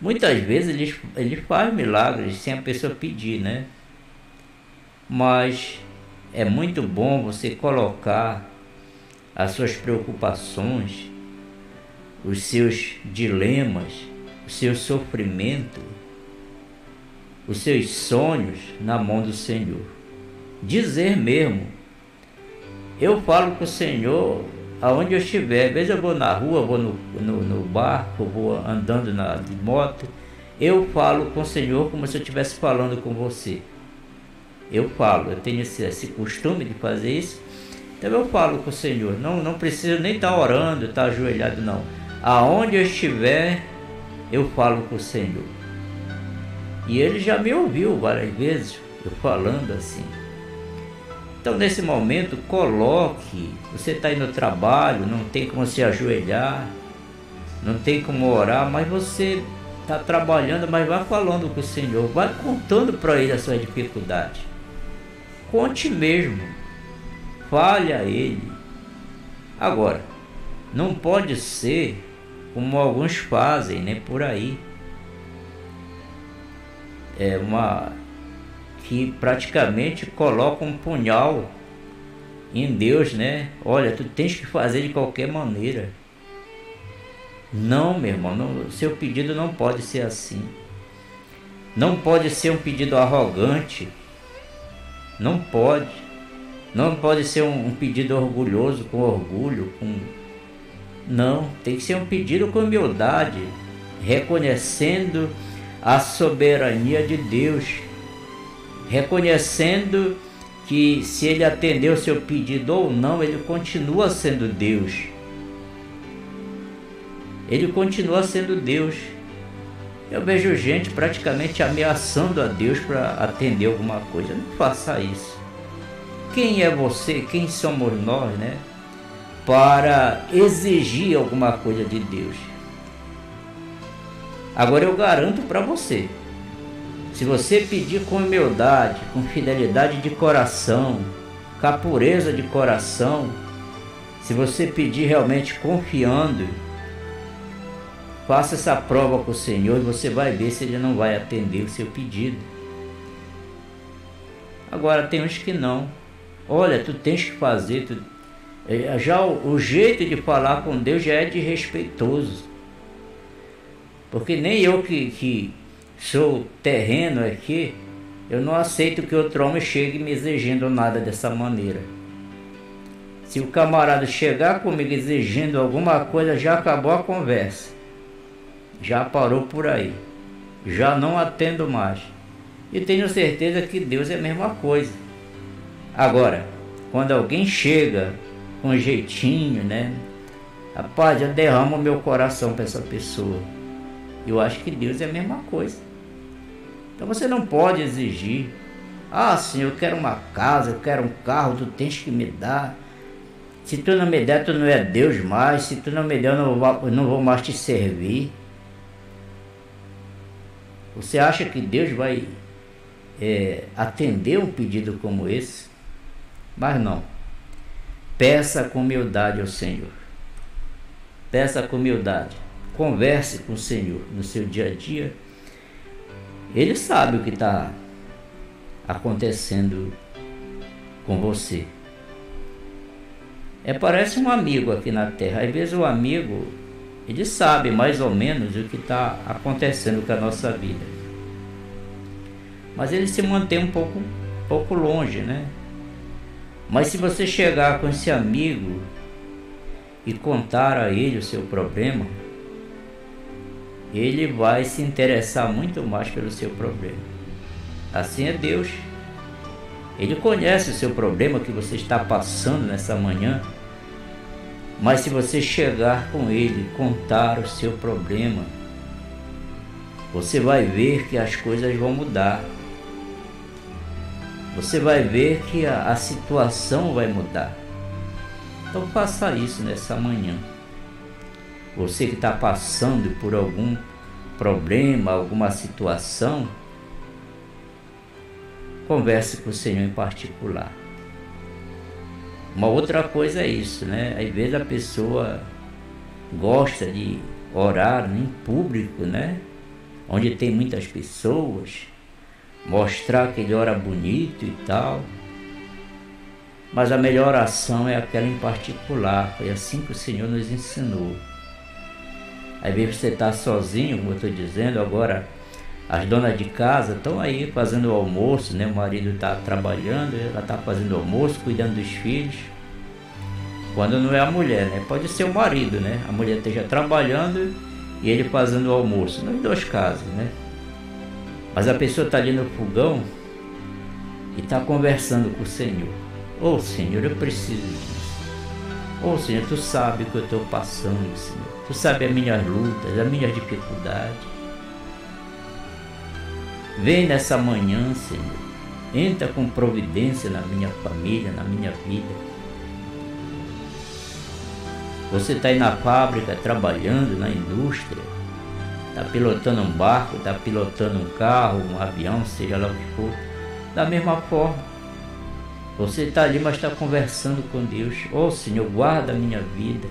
Muitas vezes ele, ele faz milagres sem a pessoa pedir, né? Mas é muito bom você colocar as suas preocupações os seus dilemas, o seu sofrimento, os seus sonhos na mão do Senhor. Dizer mesmo, eu falo com o Senhor aonde eu estiver, às vezes eu vou na rua, vou no, no, no barco, vou andando na de moto, eu falo com o Senhor como se eu estivesse falando com você. Eu falo, eu tenho esse, esse costume de fazer isso, então eu falo com o Senhor, não, não preciso nem estar orando, estar ajoelhado, não aonde eu estiver, eu falo com o Senhor. E ele já me ouviu várias vezes eu falando assim. Então, nesse momento, coloque. Você está aí no trabalho, não tem como se ajoelhar, não tem como orar, mas você está trabalhando, mas vai falando com o Senhor, vai contando para Ele a sua dificuldade. Conte mesmo, fale a Ele. Agora, não pode ser como alguns fazem, né, por aí. É uma que praticamente coloca um punhal em Deus, né? Olha, tu tens que fazer de qualquer maneira. Não, meu irmão, não, seu pedido não pode ser assim. Não pode ser um pedido arrogante. Não pode. Não pode ser um, um pedido orgulhoso, com orgulho, com Não, tem que ser um pedido com humildade, reconhecendo a soberania de Deus, reconhecendo que se ele atendeu seu pedido ou não, ele continua sendo Deus. Ele continua sendo Deus. Eu vejo gente praticamente ameaçando a Deus para atender alguma coisa. Não faça isso. Quem é você? Quem somos nós, né? Para exigir alguma coisa de Deus. Agora eu garanto para você, se você pedir com humildade, com fidelidade de coração, com a pureza de coração, se você pedir realmente confiando, faça essa prova com o Senhor e você vai ver se Ele não vai atender o seu pedido. Agora tem uns que não. Olha, tu tens que fazer. Tu... É, já o, o jeito de falar com Deus já é de respeitoso. Porque nem eu que, que sou terreno aqui, eu não aceito que outro homem chegue me exigindo nada dessa maneira. Se o camarada chegar comigo exigindo alguma coisa, já acabou a conversa. Já parou por aí. Já não atendo mais. E tenho certeza que Deus é a mesma coisa. Agora, quando alguém chega com jeitinho, né? Rapaz, eu derramo meu coração para essa pessoa. Eu acho que Deus é a mesma coisa. Então você não pode exigir, ah, Senhor, eu quero uma casa, eu quero um carro, tu tens que me dar. Se tu não me der, tu não é Deus mais. Se tu não me der, eu não vou, eu não vou mais te servir. Você acha que Deus vai é, atender um pedido como esse? Mas não. Peça com humildade ao Senhor. Peça com humildade. Converse com o Senhor no seu dia a dia. Ele sabe o que está acontecendo com você. É parece um amigo aqui na Terra. Às vezes o amigo ele sabe mais ou menos o que está acontecendo com a nossa vida. Mas ele se mantém um pouco, pouco longe, né? Mas se você chegar com esse amigo e contar a ele o seu problema, ele vai se interessar muito mais pelo seu problema. Assim é Deus. Ele conhece o seu problema que você está passando nessa manhã. Mas se você chegar com ele, contar o seu problema, você vai ver que as coisas vão mudar. Você vai ver que a, a situação vai mudar. Então faça isso nessa manhã. Você que está passando por algum problema, alguma situação, converse com o Senhor em particular. Uma outra coisa é isso, né? Às vezes a pessoa gosta de orar em público, né? Onde tem muitas pessoas, mostrar que ele ora bonito e tal. Mas a melhor oração é aquela em particular, foi assim que o Senhor nos ensinou. Às vezes você está sozinho, como eu estou dizendo, agora as donas de casa estão aí fazendo o almoço, né? O marido está trabalhando, ela está fazendo o almoço, cuidando dos filhos. Quando não é a mulher, né? Pode ser o marido, né? A mulher esteja trabalhando e ele fazendo o almoço. Nos dois casos, né? Mas a pessoa está ali no fogão e está conversando com o Senhor. Ô oh, Senhor, eu preciso disso. Ô oh, Senhor, tu sabe o que eu estou passando, Senhor. Tu sabe as minhas lutas, as minhas dificuldades. Vem nessa manhã, Senhor. Entra com providência na minha família, na minha vida. Você está aí na fábrica, trabalhando na indústria, está pilotando um barco, está pilotando um carro, um avião, seja lá o que for. Da mesma forma, você está ali, mas está conversando com Deus. Oh Senhor, guarda a minha vida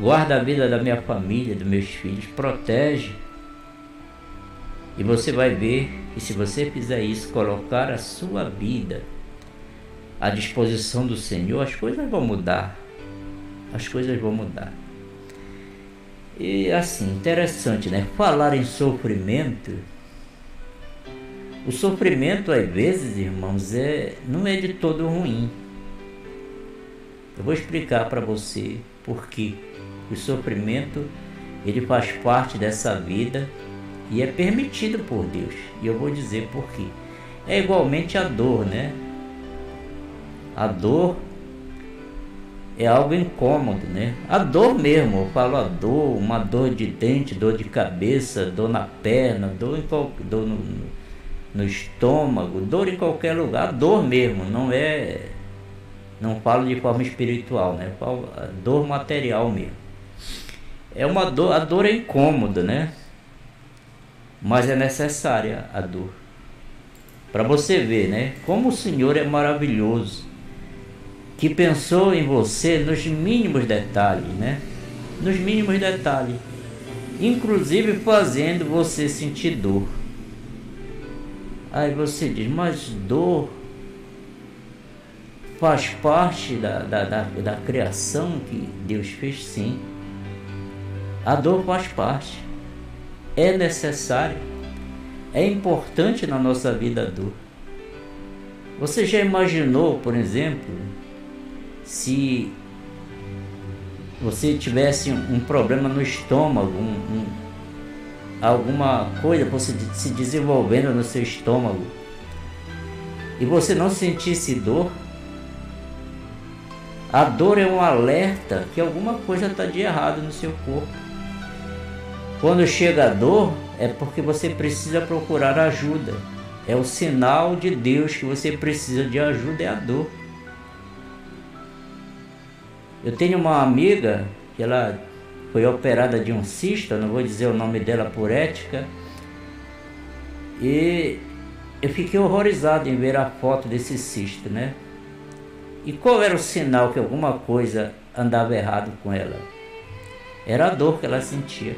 guarda a vida da minha família, dos meus filhos, protege. E você vai ver que se você fizer isso, colocar a sua vida à disposição do Senhor, as coisas vão mudar. As coisas vão mudar. E assim, interessante, né? Falar em sofrimento. O sofrimento, às vezes, irmãos, é, não é de todo ruim. Eu vou explicar para você por quê. O sofrimento, ele faz parte dessa vida e é permitido por Deus. E eu vou dizer por quê. É igualmente a dor, né? A dor é algo incômodo, né? A dor mesmo, eu falo a dor, uma dor de dente, dor de cabeça, dor na perna, dor, em qual, dor no, no estômago, dor em qualquer lugar, dor mesmo, não é. Não falo de forma espiritual, né? Falo dor material mesmo. É uma dor, a dor é incômoda, né? Mas é necessária a dor. Para você ver, né? Como o Senhor é maravilhoso. Que pensou em você nos mínimos detalhes, né? Nos mínimos detalhes. Inclusive fazendo você sentir dor. Aí você diz, mas dor faz parte da, da, da, da criação que Deus fez sim. A dor faz parte. É necessário. É importante na nossa vida a dor. Você já imaginou, por exemplo, se você tivesse um, problema no estômago, um, um, alguma coisa fosse se desenvolvendo no seu estômago e você não sentisse dor, a dor é um alerta que alguma coisa está de errado no seu corpo. Quando chega a dor, é porque você precisa procurar ajuda. É o sinal de Deus que você precisa de ajuda, é a dor. Eu tenho uma amiga que ela foi operada de um cisto, não vou dizer o nome dela por ética, e eu fiquei horrorizado em ver a foto desse cisto, né? E qual era o sinal que alguma coisa andava errado com ela? Era a dor que ela sentia.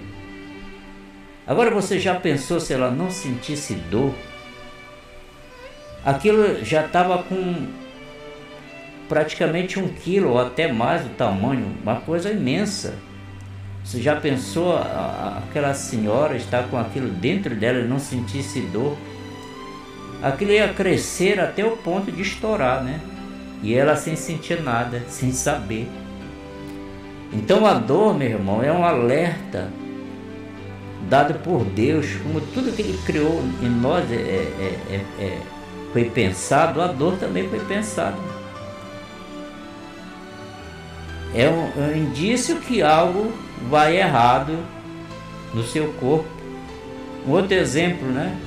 Agora você já pensou se ela não sentisse dor? Aquilo já estava com praticamente um quilo ou até mais o tamanho, uma coisa imensa. Você já pensou aquela senhora estar com aquilo dentro dela e não sentisse dor? Aquilo ia crescer até o ponto de estourar, né? E ela sem sentir nada, sem saber. Então a dor, meu irmão, é um alerta dado por Deus, como tudo que Ele criou em nós é, é, é, é foi pensado, a dor também foi pensada é um, é um indício que algo vai errado no seu corpo. Um outro exemplo, né?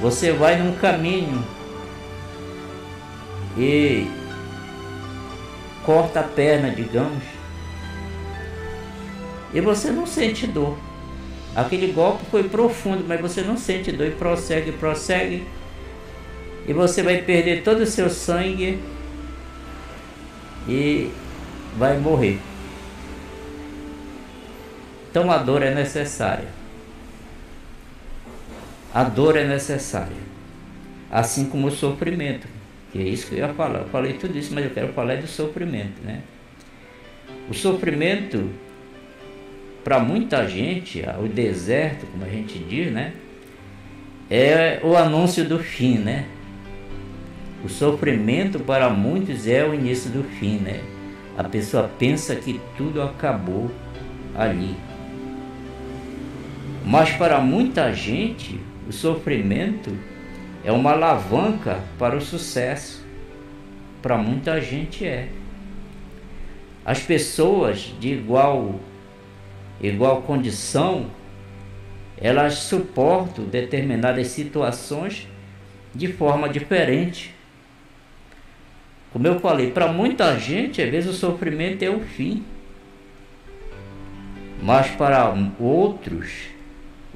Você vai num caminho e corta a perna, digamos, e você não sente dor. Aquele golpe foi profundo, mas você não sente dor e prossegue, prossegue. E você vai perder todo o seu sangue e vai morrer. Então a dor é necessária. A dor é necessária. Assim como o sofrimento. Que é isso que eu ia falar. Eu falei tudo isso, mas eu quero falar do sofrimento, né? O sofrimento, para muita gente, o deserto, como a gente diz, né? É o anúncio do fim, né? O sofrimento para muitos é o início do fim, né? a pessoa pensa que tudo acabou ali. Mas para muita gente, o sofrimento é uma alavanca para o sucesso. Para muita gente é. As pessoas de igual igual condição, elas suportam determinadas situações de forma diferente. Como eu falei, para muita gente, às vezes o sofrimento é o fim. Mas para outros,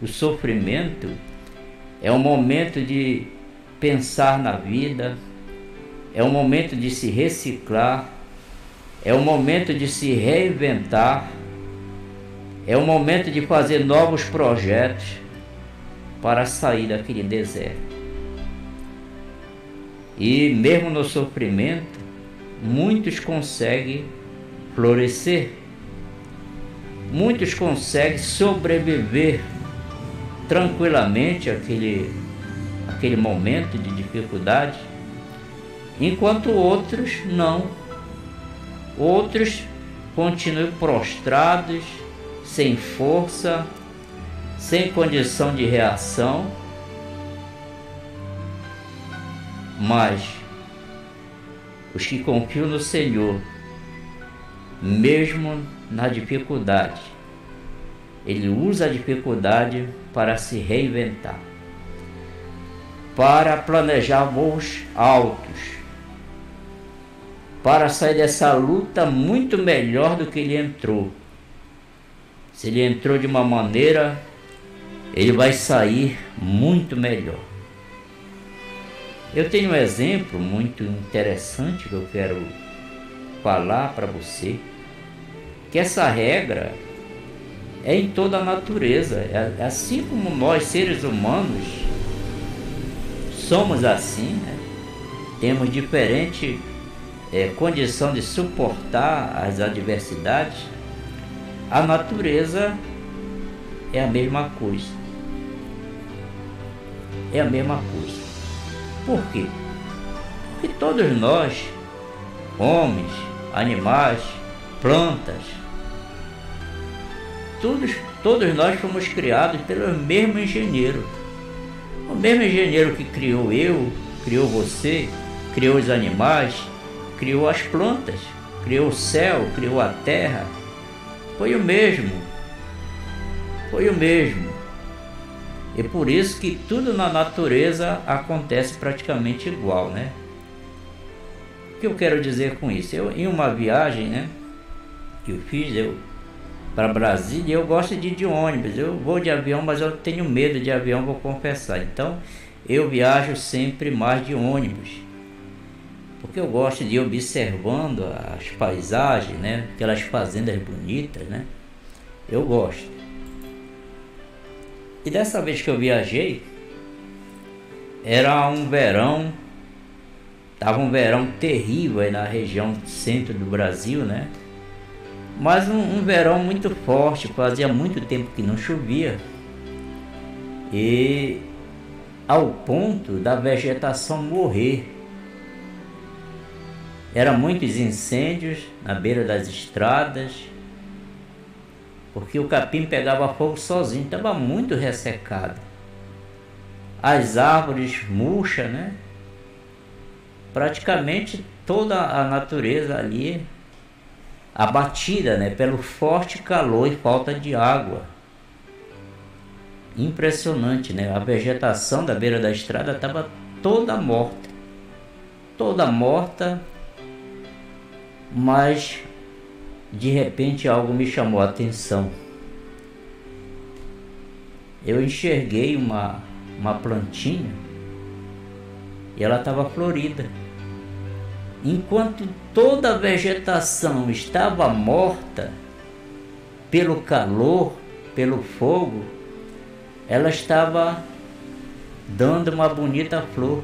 o sofrimento é um momento de pensar na vida, é um momento de se reciclar, é um momento de se reinventar, é um momento de fazer novos projetos para sair daquele deserto. E mesmo no sofrimento, muitos conseguem florescer. Muitos conseguem sobreviver tranquilamente àquele, àquele momento de dificuldade, enquanto outros não. Outros continuem prostrados, sem força, sem condição de reação, mas os que confiam no Senhor, mesmo na dificuldade, ele usa a dificuldade para se reinventar, para planejar voos altos, para sair dessa luta muito melhor do que ele entrou. Se ele entrou de uma maneira, ele vai sair muito melhor. Eu tenho um exemplo muito interessante que eu quero falar para você, que essa regra é em toda a natureza, é, assim como nós seres humanos somos assim, né? temos diferentes é, condição de suportar as adversidades, a natureza é a mesma coisa. É a mesma coisa. Por quê? Porque todos nós, homens, animais, plantas, todos, todos nós fomos criados pelo mesmo engenheiro. O mesmo engenheiro que criou eu, criou você, criou os animais, criou as plantas, criou o céu, criou a terra. Foi o mesmo. Foi o mesmo. E por isso que tudo na natureza acontece praticamente igual, né? O que eu quero dizer com isso? Eu, em uma viagem, né, que eu fiz, eu para Brasília, eu gosto de ir de ônibus. Eu vou de avião, mas eu tenho medo de avião, vou confessar. Então, eu viajo sempre mais de ônibus porque eu gosto de ir observando as paisagens, né? Aquelas fazendas bonitas, né? Eu gosto. E dessa vez que eu viajei, era um verão, tava um verão terrível aí na região centro do Brasil, né? Mas um, um verão muito forte, fazia muito tempo que não chovia. E ao ponto da vegetação morrer eram muitos incêndios na beira das estradas, porque o capim pegava fogo sozinho, estava muito ressecado. As árvores murchas, né? Praticamente toda a natureza ali abatida, né? Pelo forte calor e falta de água. Impressionante, né? A vegetação da beira da estrada estava toda morta. Toda morta mas de repente algo me chamou a atenção. Eu enxerguei uma, uma plantinha e ela estava florida. Enquanto toda a vegetação estava morta pelo calor, pelo fogo, ela estava dando uma bonita flor.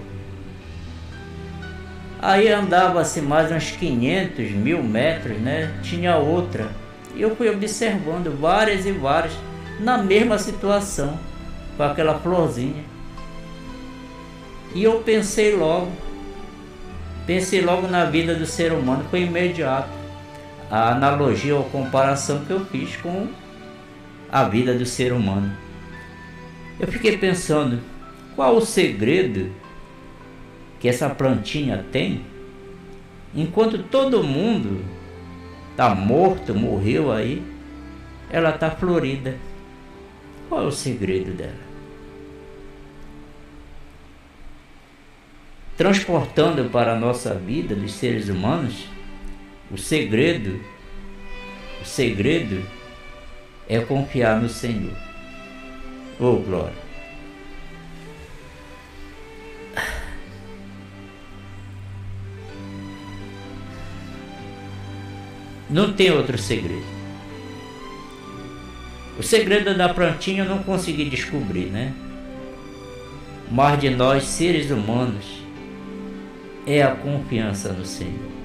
Aí andava-se mais uns 500 mil metros, né? Tinha outra. E eu fui observando várias e várias na mesma situação, com aquela florzinha. E eu pensei logo, pensei logo na vida do ser humano, foi imediato. A analogia ou comparação que eu fiz com a vida do ser humano. Eu fiquei pensando, qual o segredo que essa plantinha tem, enquanto todo mundo está morto, morreu aí, ela está florida. Qual é o segredo dela? Transportando para a nossa vida dos seres humanos, o segredo, o segredo é confiar no Senhor. Oh, glória! Não tem outro segredo. O segredo da plantinha eu não consegui descobrir, né? Mas de nós, seres humanos, é a confiança no Senhor.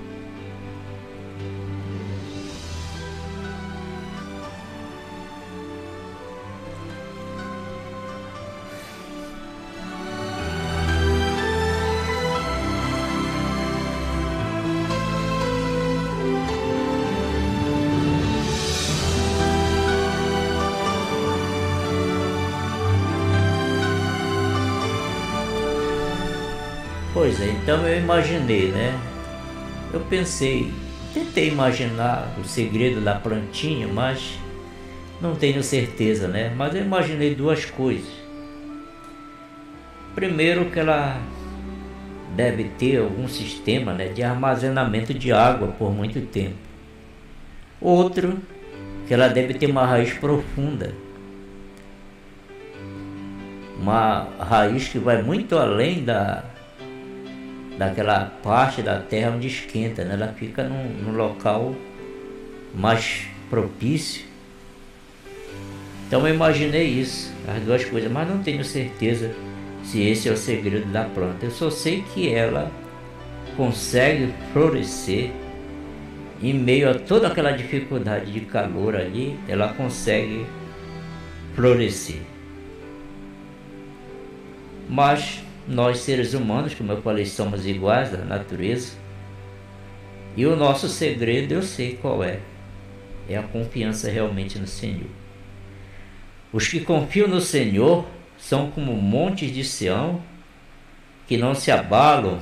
Então eu imaginei, né? Eu pensei, tentei imaginar o segredo da plantinha, mas não tenho certeza, né? Mas eu imaginei duas coisas. Primeiro que ela deve ter algum sistema né, de armazenamento de água por muito tempo. Outro, que ela deve ter uma raiz profunda. Uma raiz que vai muito além da, daquela parte da terra onde esquenta, né? ela fica num, num local mais propício. Então eu imaginei isso, as duas coisas, mas não tenho certeza se esse é o segredo da planta. Eu só sei que ela consegue florescer em meio a toda aquela dificuldade de calor ali, ela consegue florescer. Mas nós seres humanos, como eu falei, somos iguais à natureza. E o nosso segredo eu sei qual é. É a confiança realmente no Senhor. Os que confiam no Senhor são como montes de Sião que não se abalam,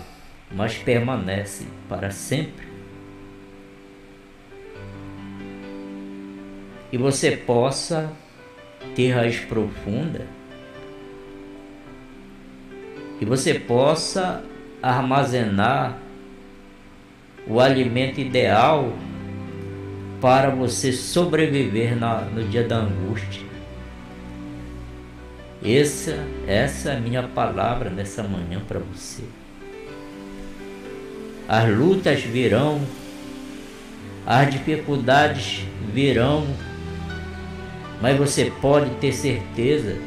mas permanecem para sempre. E você possa ter raiz profunda, que você possa armazenar o alimento ideal para você sobreviver na, no dia da angústia essa, essa é a minha palavra nessa manhã para você. As lutas virão, as dificuldades virão, mas você pode ter certeza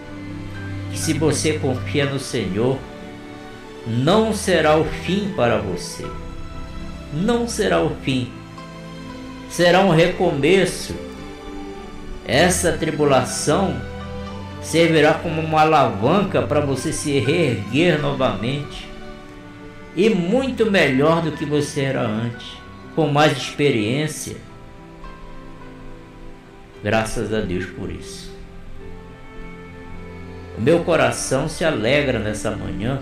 que se você confia no Senhor, não será o fim para você. Não será o fim. Será um recomeço. Essa tribulação servirá como uma alavanca para você se reerguer novamente e muito melhor do que você era antes, com mais experiência. Graças a Deus por isso. O meu coração se alegra nessa manhã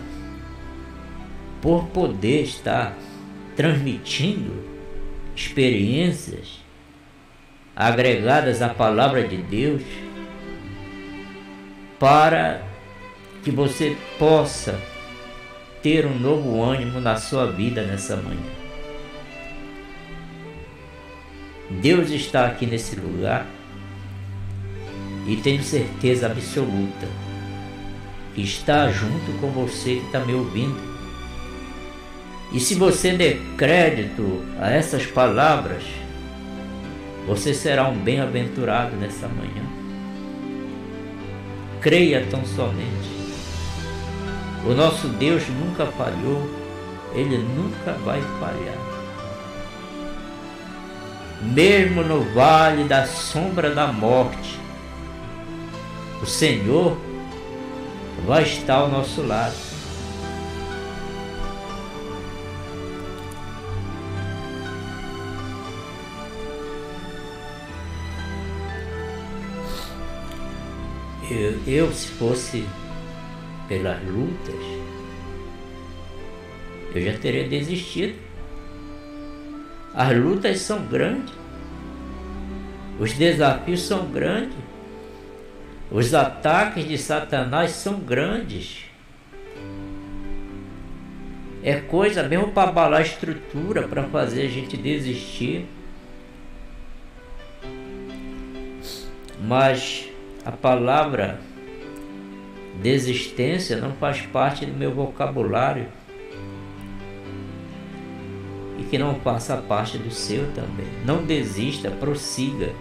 por poder estar transmitindo experiências agregadas à palavra de Deus para que você possa ter um novo ânimo na sua vida nessa manhã. Deus está aqui nesse lugar e tenho certeza absoluta que está junto com você que está me ouvindo. E se você der crédito a essas palavras, você será um bem-aventurado nessa manhã creia tão somente. O nosso Deus nunca falhou, ele nunca vai falhar. Mesmo no vale da sombra da morte, o Senhor vai estar ao nosso lado. Eu, eu, se fosse pelas lutas, eu já teria desistido. As lutas são grandes, os desafios são grandes, os ataques de Satanás são grandes. É coisa mesmo para abalar a estrutura, para fazer a gente desistir. Mas a palavra desistência não faz parte do meu vocabulário e que não faça parte do seu também. Não desista, prossiga.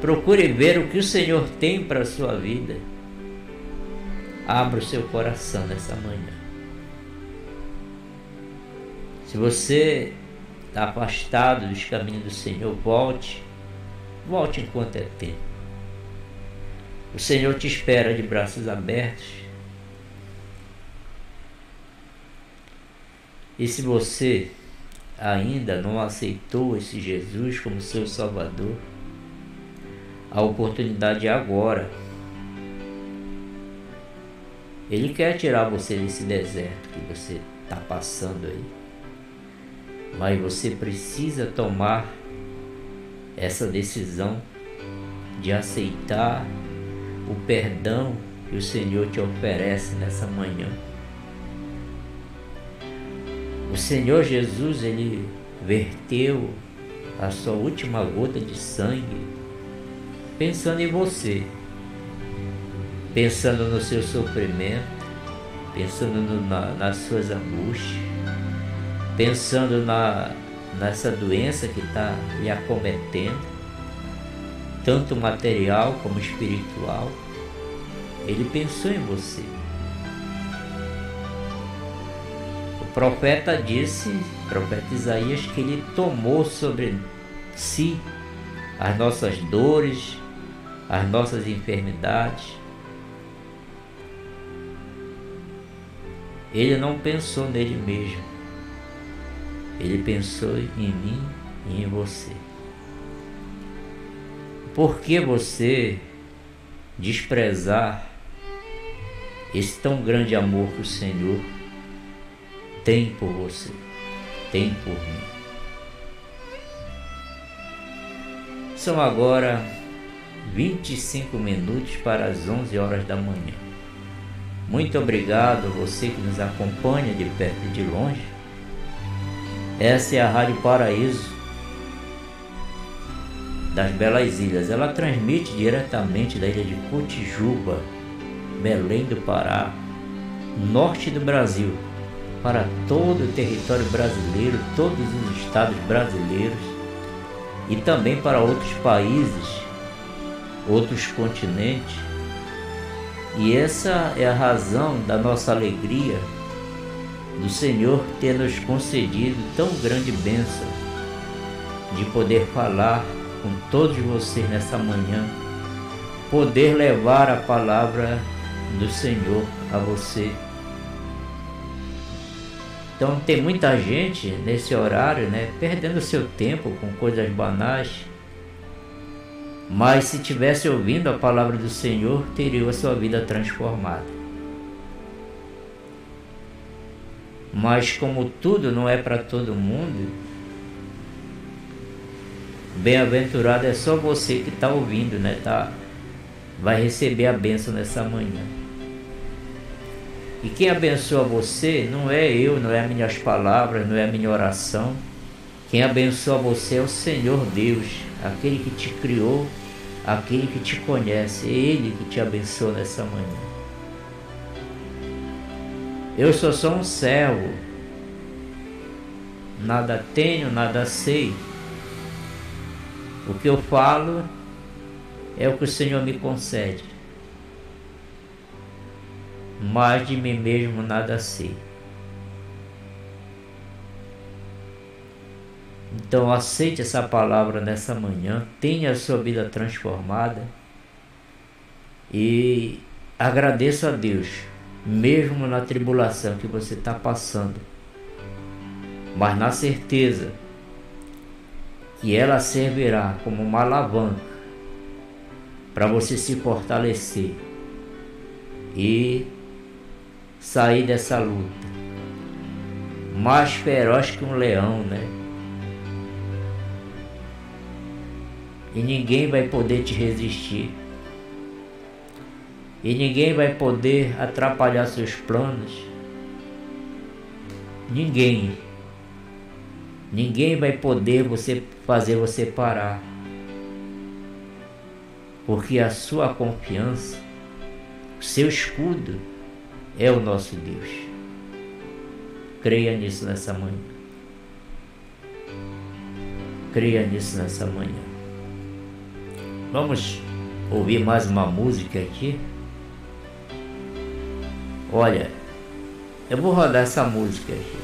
Procure ver o que o Senhor tem para a sua vida. Abra o seu coração nessa manhã. Se você está afastado dos caminhos do Senhor, volte Volte enquanto é tempo. O Senhor te espera de braços abertos. E se você ainda não aceitou esse Jesus como seu Salvador, a oportunidade é agora. Ele quer tirar você desse deserto que você está passando aí. Mas você precisa tomar essa decisão de aceitar o perdão que o Senhor te oferece nessa manhã. O Senhor Jesus, ele verteu a sua última gota de sangue pensando em você, pensando no seu sofrimento, pensando no, na, nas suas angústias, pensando na, nessa doença que está lhe acometendo, tanto material como espiritual. Ele pensou em você. O profeta disse, o profeta Isaías, que ele tomou sobre si as nossas dores, as nossas enfermidades. Ele não pensou nele mesmo. Ele pensou em mim e em você. Por que você desprezar esse tão grande amor que o Senhor tem por você, tem por mim? São agora 25 minutos para as 11 horas da manhã. Muito obrigado a você que nos acompanha de perto e de longe. Essa é a Rádio Paraíso das Belas Ilhas. Ela transmite diretamente da ilha de Cotijuba, Belém do Pará, norte do Brasil, para todo o território brasileiro, todos os estados brasileiros e também para outros países, outros continentes. E essa é a razão da nossa alegria do Senhor ter nos concedido tão grande bênção de poder falar com todos vocês nessa manhã, poder levar a palavra do Senhor a você. Então tem muita gente nesse horário, né, perdendo seu tempo com coisas banais. Mas se tivesse ouvindo a palavra do Senhor, teria a sua vida transformada. Mas como tudo não é para todo mundo, bem-aventurado é só você que está ouvindo, né? Tá, vai receber a bênção nessa manhã. E quem abençoa você não é eu, não é as minhas palavras, não é a minha oração. Quem abençoa você é o Senhor Deus, aquele que te criou, aquele que te conhece, é Ele que te abençoa nessa manhã. Eu sou só um servo, nada tenho, nada sei. O que eu falo é o que o Senhor me concede. Mais de mim mesmo nada sei. Então aceite essa palavra nessa manhã, tenha a sua vida transformada e agradeça a Deus, mesmo na tribulação que você está passando, mas na certeza que ela servirá como uma alavanca para você se fortalecer e sair dessa luta. Mais feroz que um leão, né? E ninguém vai poder te resistir. E ninguém vai poder atrapalhar seus planos. Ninguém. Ninguém vai poder você fazer você parar. Porque a sua confiança, o seu escudo é o nosso Deus. Creia nisso nessa manhã. Creia nisso nessa manhã. Vamos ouvir mais uma música aqui. Olha, eu vou rodar essa música aqui.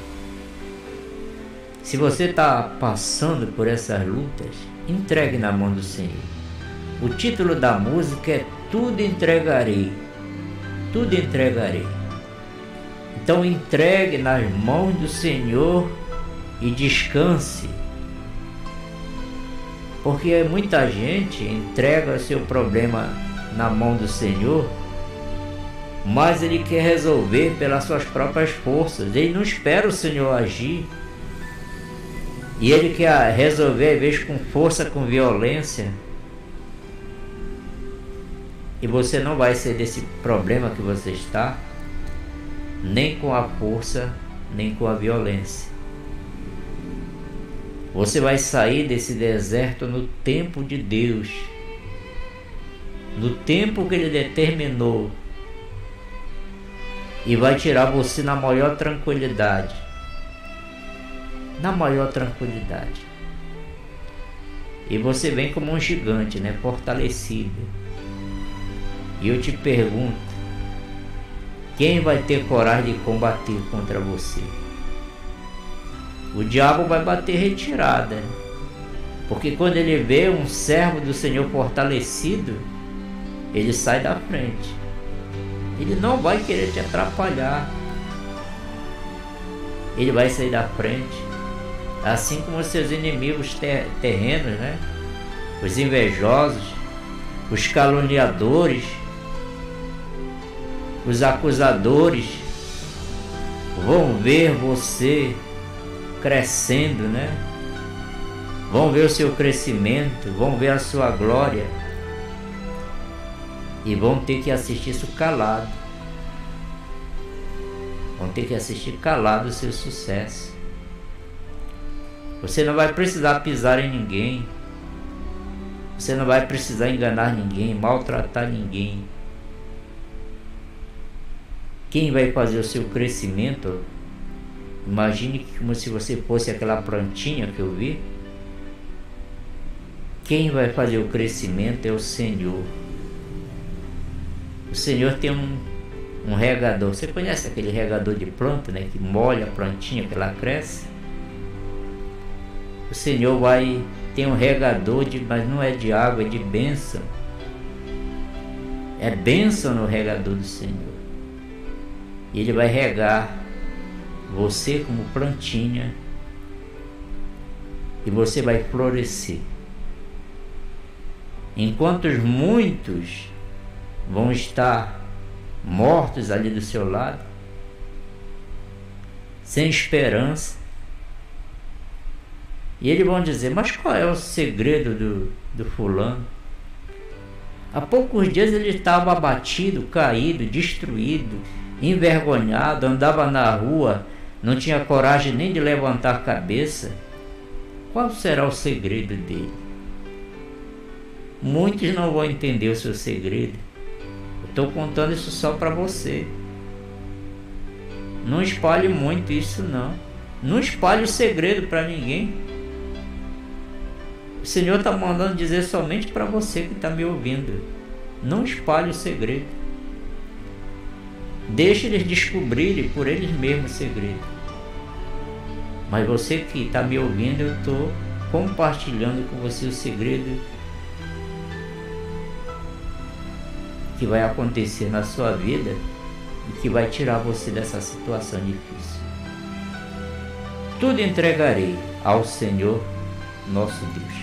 Se você está passando por essas lutas, entregue na mão do Senhor. O título da música é Tudo Entregarei. Tudo entregarei. Então entregue nas mãos do Senhor e descanse porque muita gente entrega seu problema na mão do Senhor mas ele quer resolver pelas suas próprias forças. Ele não espera o Senhor agir. E ele quer resolver, às vezes, com força, com violência. E você não vai ser desse problema que você está, nem com a força, nem com a violência. Você vai sair desse deserto no tempo de Deus, no tempo que Ele determinou, e vai tirar você na maior tranquilidade. Na maior tranquilidade. E você vem como um gigante, né? Fortalecido e eu te pergunto: quem vai ter coragem de combater contra você? O diabo vai bater retirada. Porque quando ele vê um servo do Senhor fortalecido, ele sai da frente. Ele não vai querer te atrapalhar. Ele vai sair da frente. Assim como os seus inimigos terrenos, né? Os invejosos, os caluniadores, os acusadores vão ver você crescendo, né? Vão ver o seu crescimento, vão ver a sua glória e vão ter que assistir isso calado. Vão ter que assistir calado o seu sucesso. Você não vai precisar pisar em ninguém. Você não vai precisar enganar ninguém, maltratar ninguém. Quem vai fazer o seu crescimento? Imagine como se você fosse aquela plantinha que eu vi. Quem vai fazer o crescimento é o Senhor. O Senhor tem um, um regador. Você conhece aquele regador de planta, né? Que molha a plantinha que ela cresce. O Senhor vai ter um regador, de, mas não é de água, é de bênção. É bênção no regador do Senhor. E ele vai regar você como plantinha e você vai florescer. Enquanto muitos vão estar mortos ali do seu lado, sem esperança, e eles vão dizer: Mas qual é o segredo do, do fulano? Há poucos dias ele estava abatido, caído, destruído envergonhado, andava na rua, não tinha coragem nem de levantar a cabeça. Qual será o segredo dele? Muitos não vão entender o seu segredo. Estou contando isso só para você. Não espalhe muito isso não. Não espalhe o segredo para ninguém. O Senhor está mandando dizer somente para você que está me ouvindo. Não espalhe o segredo. Deixe eles descobrirem por eles mesmos o segredo. Mas você que está me ouvindo, eu estou compartilhando com você o segredo que vai acontecer na sua vida e que vai tirar você dessa situação difícil. Tudo entregarei ao Senhor nosso Deus.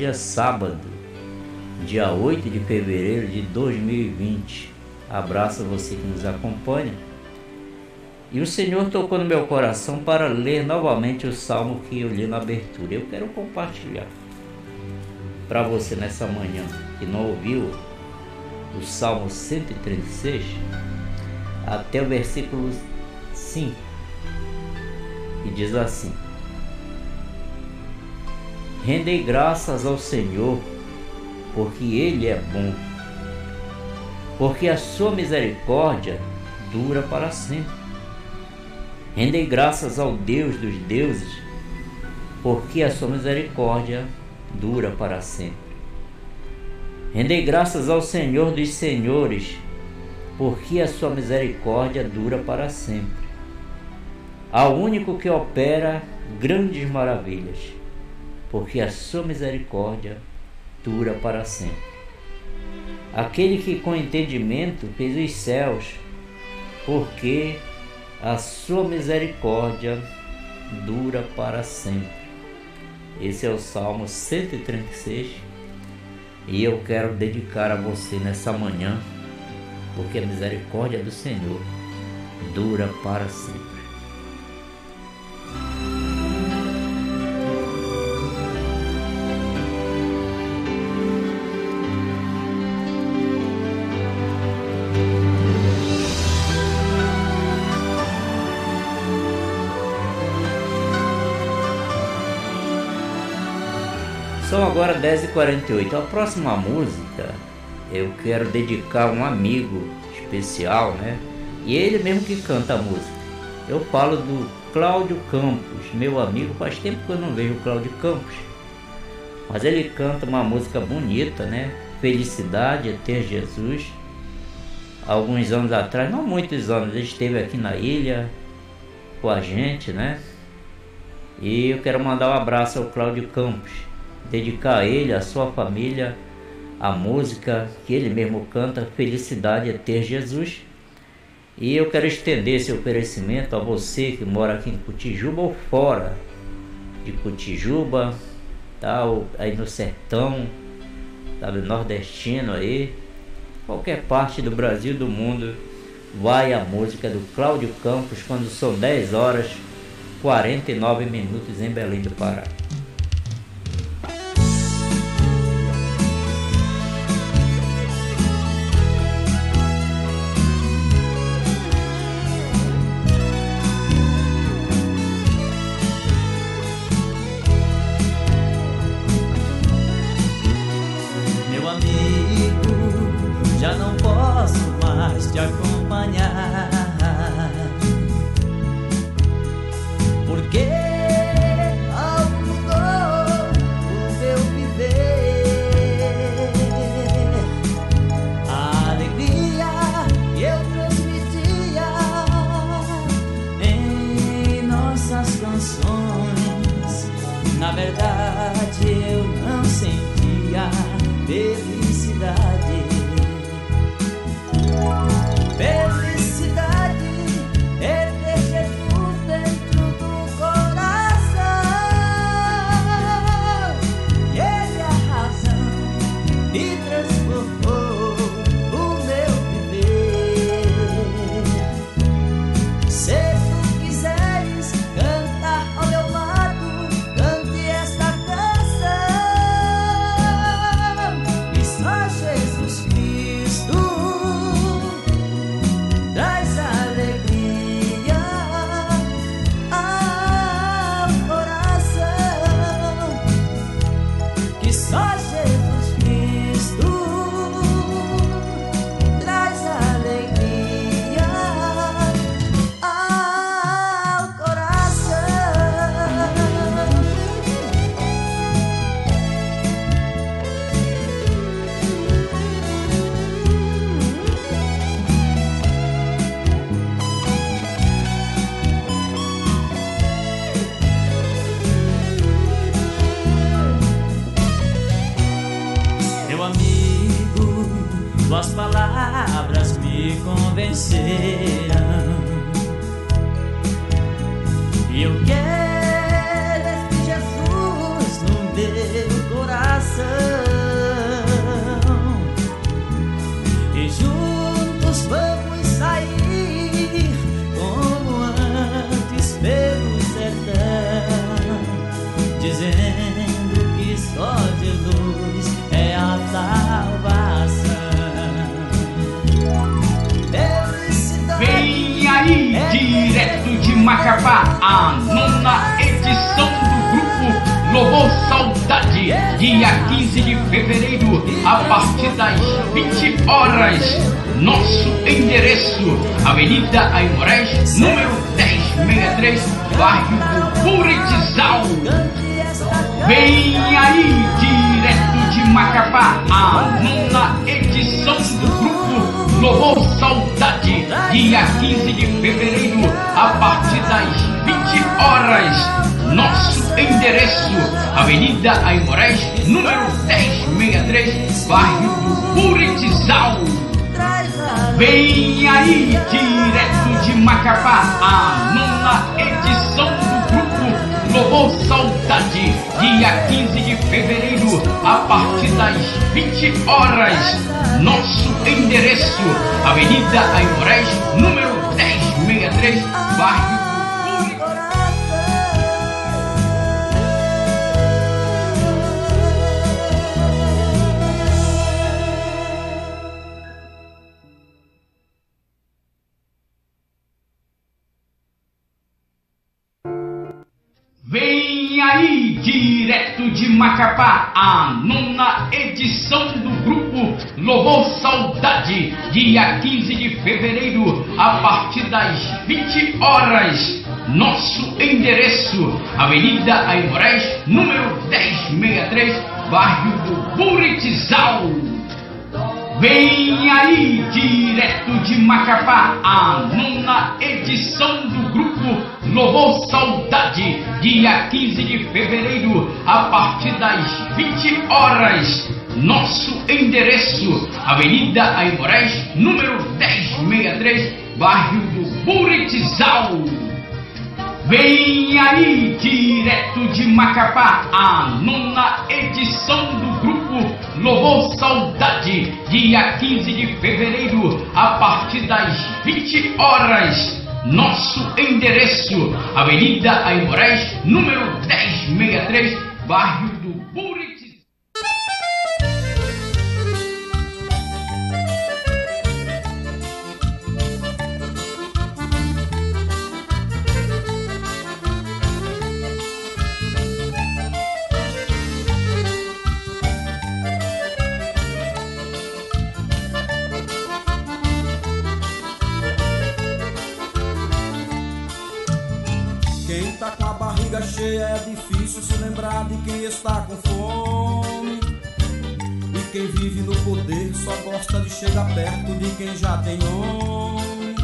Hoje é sábado, dia 8 de fevereiro de 2020. Abraço a você que nos acompanha. E o Senhor tocou no meu coração para ler novamente o salmo que eu li na abertura. Eu quero compartilhar para você nessa manhã que não ouviu o salmo 136 até o versículo 5. E diz assim: Rendei graças ao Senhor, porque Ele é bom, porque a sua misericórdia dura para sempre. Rendei graças ao Deus dos deuses, porque a sua misericórdia dura para sempre. Rendei graças ao Senhor dos senhores, porque a sua misericórdia dura para sempre. Ao único que opera grandes maravilhas porque a sua misericórdia dura para sempre. Aquele que com entendimento fez os céus, porque a sua misericórdia dura para sempre. Esse é o Salmo 136 e eu quero dedicar a você nessa manhã, porque a misericórdia do Senhor dura para sempre. Agora 10h48. A próxima música eu quero dedicar a um amigo especial, né? E ele mesmo que canta a música. Eu falo do Cláudio Campos, meu amigo. Faz tempo que eu não vejo o Cláudio Campos. Mas ele canta uma música bonita, né? Felicidade é ter Jesus. Alguns anos atrás, não muitos anos, ele esteve aqui na ilha com a gente, né? E eu quero mandar um abraço ao Cláudio Campos dedicar a ele, a sua família, a música que ele mesmo canta, Felicidade é ter Jesus. E eu quero estender esse oferecimento a você que mora aqui em Cotijuba ou fora de Cotijuba, tá? aí no sertão, sabe, nordestino aí, qualquer parte do Brasil do mundo, vai a música do Cláudio Campos quando são 10 horas 49 minutos em Belém do Pará. Das 20 horas. Nosso endereço, Avenida Aimorés, número 1063, bairro do Buritizal. Vem aí, direto de Macapá, a nona edição do grupo Louvor Saudade, dia 15 de fevereiro, a partir das 20 horas. Nosso endereço, Avenida Aimorés, número 1063, bairro do Buritizal. Vem aí, direto de Macapá, a nona edição do grupo Louvor Saudade, dia 15 de fevereiro, a partir das 20 horas. Nosso endereço, Avenida Aimorés, número 1063, bairro do Buritizal. É difícil se lembrar de quem está com fome. E quem vive no poder só gosta de chegar perto de quem já tem nome.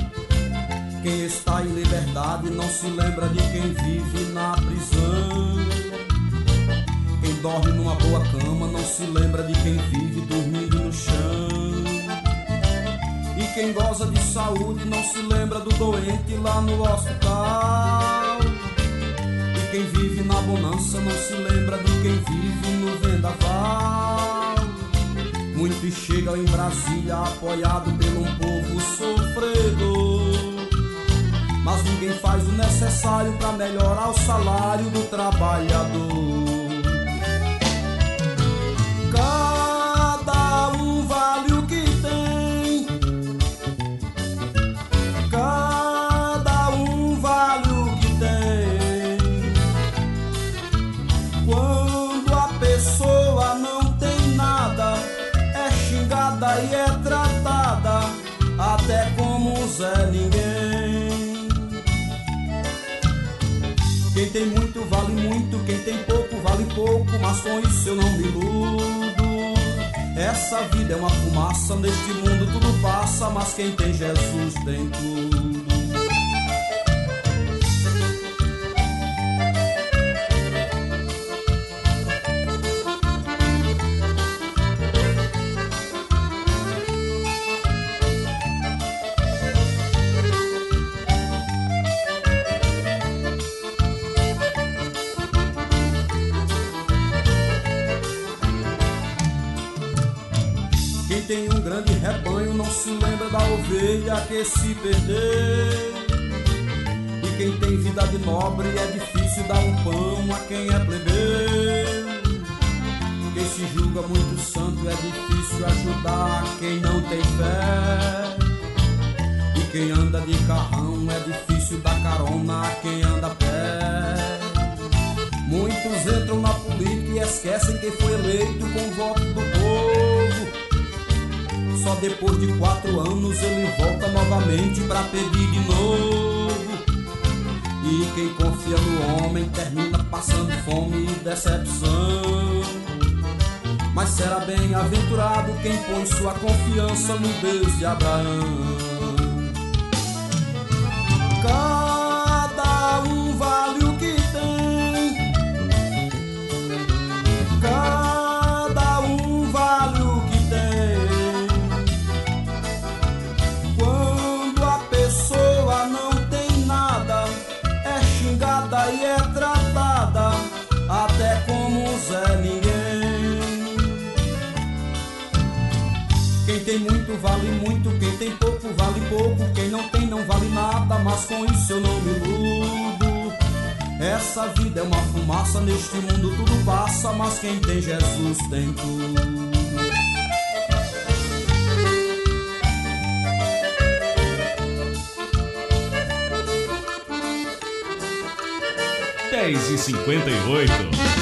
Quem está em liberdade não se lembra de quem vive na prisão. Quem dorme numa boa cama não se lembra de quem vive dormindo no chão. E quem goza de saúde não se lembra do doente lá no hospital. Quem vive na bonança não se lembra de quem vive no vendaval. Muitos chegam em Brasília apoiado pelo um povo sofredor. Mas ninguém faz o necessário para melhorar o salário do trabalhador. Tem pouco vale pouco, mas com isso eu não me iludo. Essa vida é uma fumaça, neste mundo tudo passa, mas quem tem Jesus tem tudo. que se perder. E quem tem vida de nobre é difícil dar um pão a quem é plebeu. Quem se julga muito santo é difícil ajudar quem não tem fé. E quem anda de carrão é difícil dar carona a quem anda a pé. Muitos entram na política e esquecem quem foi eleito com o voto do povo. Só depois de quatro anos ele volta novamente pra pedir de novo. E quem confia no homem termina passando fome e decepção. Mas será bem-aventurado quem põe sua confiança no Deus de Abraão. vale muito, quem tem pouco vale pouco, quem não tem não vale nada, mas com isso eu não me iludo. Essa vida é uma fumaça, neste mundo tudo passa, mas quem tem Jesus tem tudo. Dez e cinquenta e oito.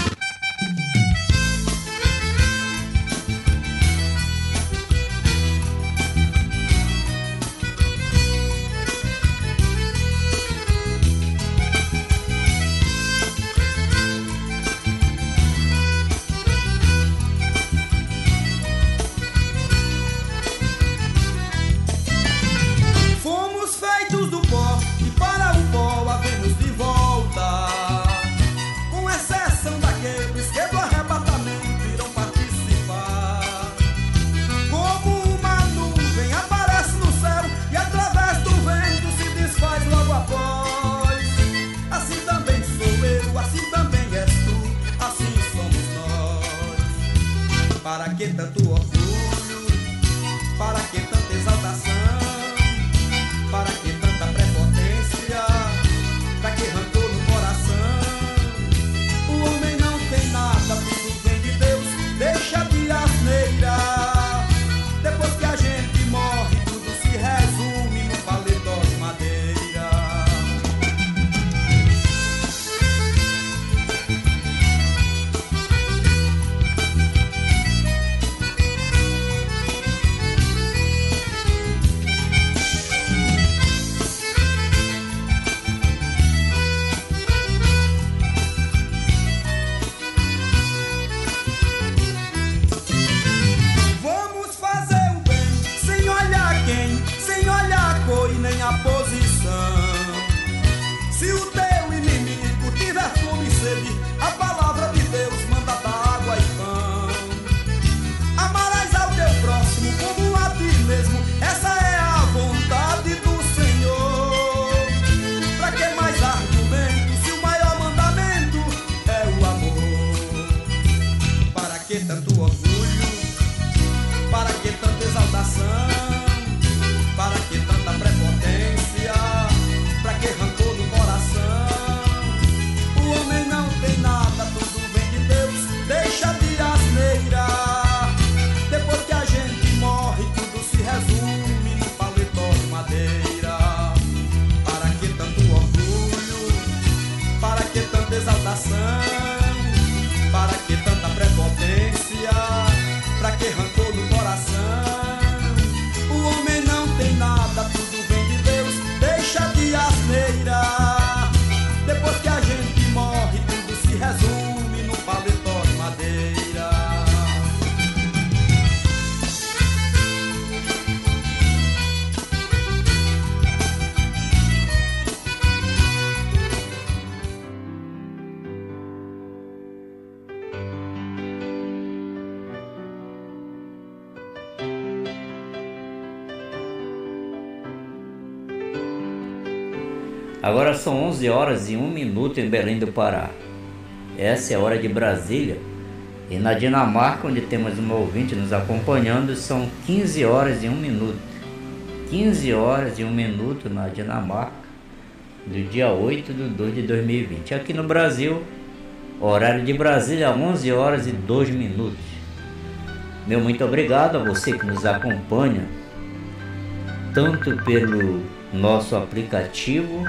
São 11 horas e 1 minuto em Belém do Pará. Essa é a hora de Brasília. E na Dinamarca, onde temos um ouvinte nos acompanhando, são 15 horas e 1 minuto. 15 horas e 1 minuto na Dinamarca, do dia 8 de 2 de 2020. Aqui no Brasil, horário de Brasília, 11 horas e 2 minutos. Meu muito obrigado a você que nos acompanha, tanto pelo nosso aplicativo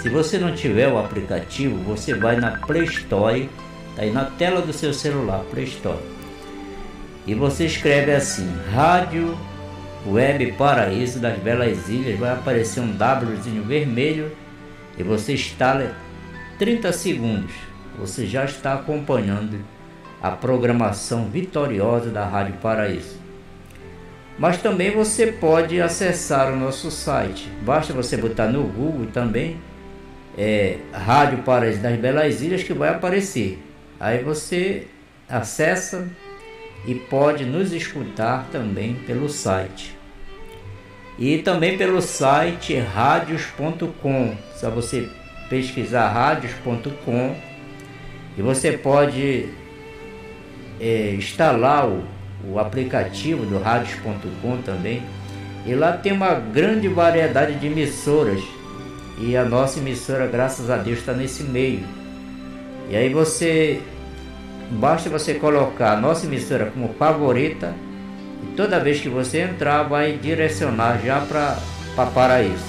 se você não tiver o aplicativo, você vai na Play Store, tá aí na tela do seu celular, Play Store. E você escreve assim: Rádio Web Paraíso das Belas Ilhas, vai aparecer um Wzinho vermelho e você instala 30 segundos. Você já está acompanhando a programação vitoriosa da Rádio Paraíso. Mas também você pode acessar o nosso site. Basta você botar no Google também é, Rádio Paraíso das Belas Ilhas que vai aparecer. Aí você acessa e pode nos escutar também pelo site. E também pelo site radios.com. Só você pesquisar radios.com e você pode é, instalar o, o aplicativo do radios.com também. E lá tem uma grande variedade de emissoras. E a nossa emissora, graças a Deus, está nesse meio. E aí você basta você colocar a nossa emissora como favorita e toda vez que você entrar vai direcionar já para Paraíso.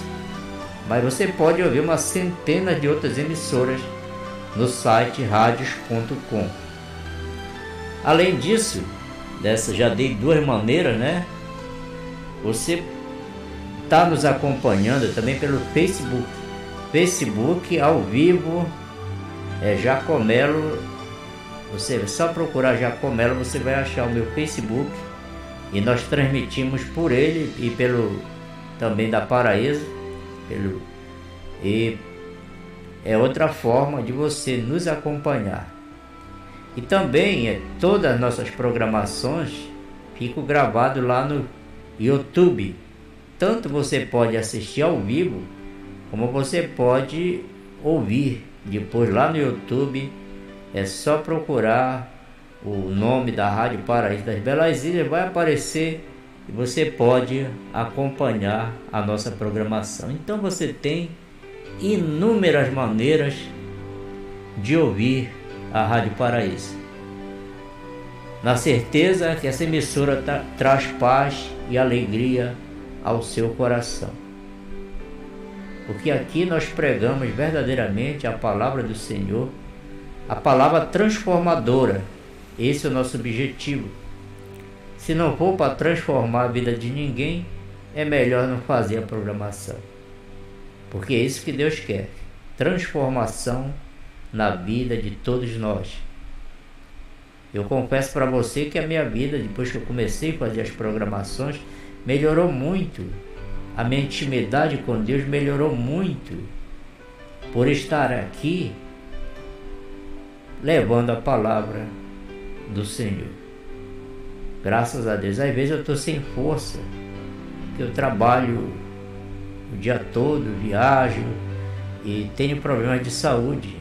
Mas você pode ouvir uma centena de outras emissoras no site radios.com. Além disso, dessa já dei duas maneiras, né? Você está nos acompanhando também pelo Facebook. Facebook ao vivo é Jacomelo. Você só procurar Jacomelo, você vai achar o meu Facebook e nós transmitimos por ele e pelo também da Paraíso, pelo e é outra forma de você nos acompanhar. E também é, todas as nossas programações ficam gravadas lá no YouTube. Tanto você pode assistir ao vivo, como você pode ouvir depois lá no YouTube. É só procurar o nome da Rádio Paraíso das Belas Ilhas, vai aparecer e você pode acompanhar a nossa programação. Então você tem inúmeras maneiras de ouvir a Rádio Paraíso. Na certeza que essa emissora tra traz paz e alegria ao seu coração. Porque aqui nós pregamos verdadeiramente a palavra do Senhor, a palavra transformadora. Esse é o nosso objetivo. Se não for para transformar a vida de ninguém, é melhor não fazer a programação. Porque é isso que Deus quer: transformação na vida de todos nós. Eu confesso para você que a minha vida, depois que eu comecei a fazer as programações, melhorou muito. A minha intimidade com Deus melhorou muito por estar aqui levando a palavra do Senhor. Graças a Deus. Às vezes eu estou sem força, porque eu trabalho o dia todo, viajo e tenho problemas de saúde.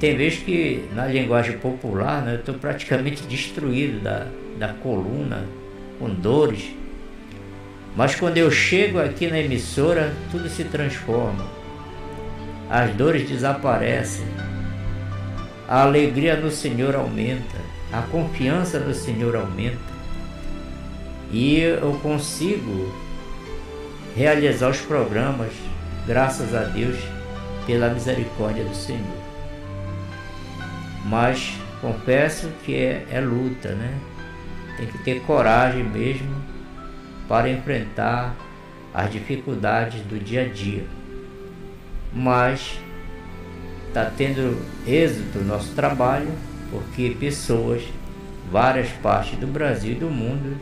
Tem vezes que na linguagem popular né, eu estou praticamente destruído da, da coluna, com dores. Mas quando eu chego aqui na emissora, tudo se transforma. As dores desaparecem. A alegria no Senhor aumenta. A confiança no Senhor aumenta. E eu consigo realizar os programas, graças a Deus, pela misericórdia do Senhor. Mas confesso que é, é luta, né? Tem que ter coragem mesmo para enfrentar as dificuldades do dia a dia. Mas está tendo êxito o nosso trabalho, porque pessoas, várias partes do Brasil e do mundo,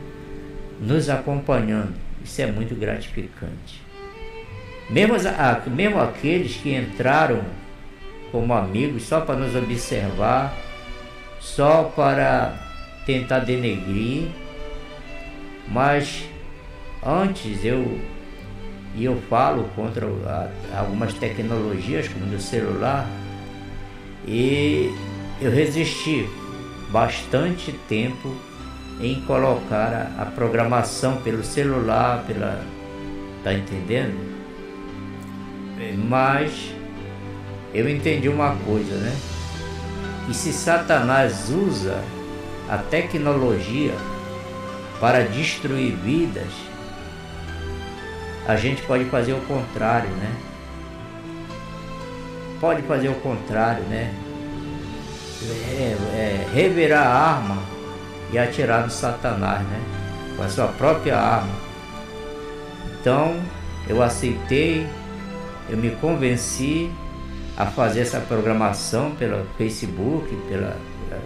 nos acompanhando. Isso é muito gratificante. Mesmo, mesmo aqueles que entraram como amigos só para nos observar, só para tentar denegrir, mas antes eu e eu falo contra algumas tecnologias como o celular e eu resisti bastante tempo em colocar a, a programação pelo celular, pela. Tá entendendo? Mas eu entendi uma coisa, né? E se Satanás usa a tecnologia para destruir vidas, a gente pode fazer o contrário, né? Pode fazer o contrário, né? É, é, revirar a arma e atirar no Satanás, né? Com a sua própria arma. Então eu aceitei, eu me convenci a fazer essa programação pelo Facebook, pela, pela,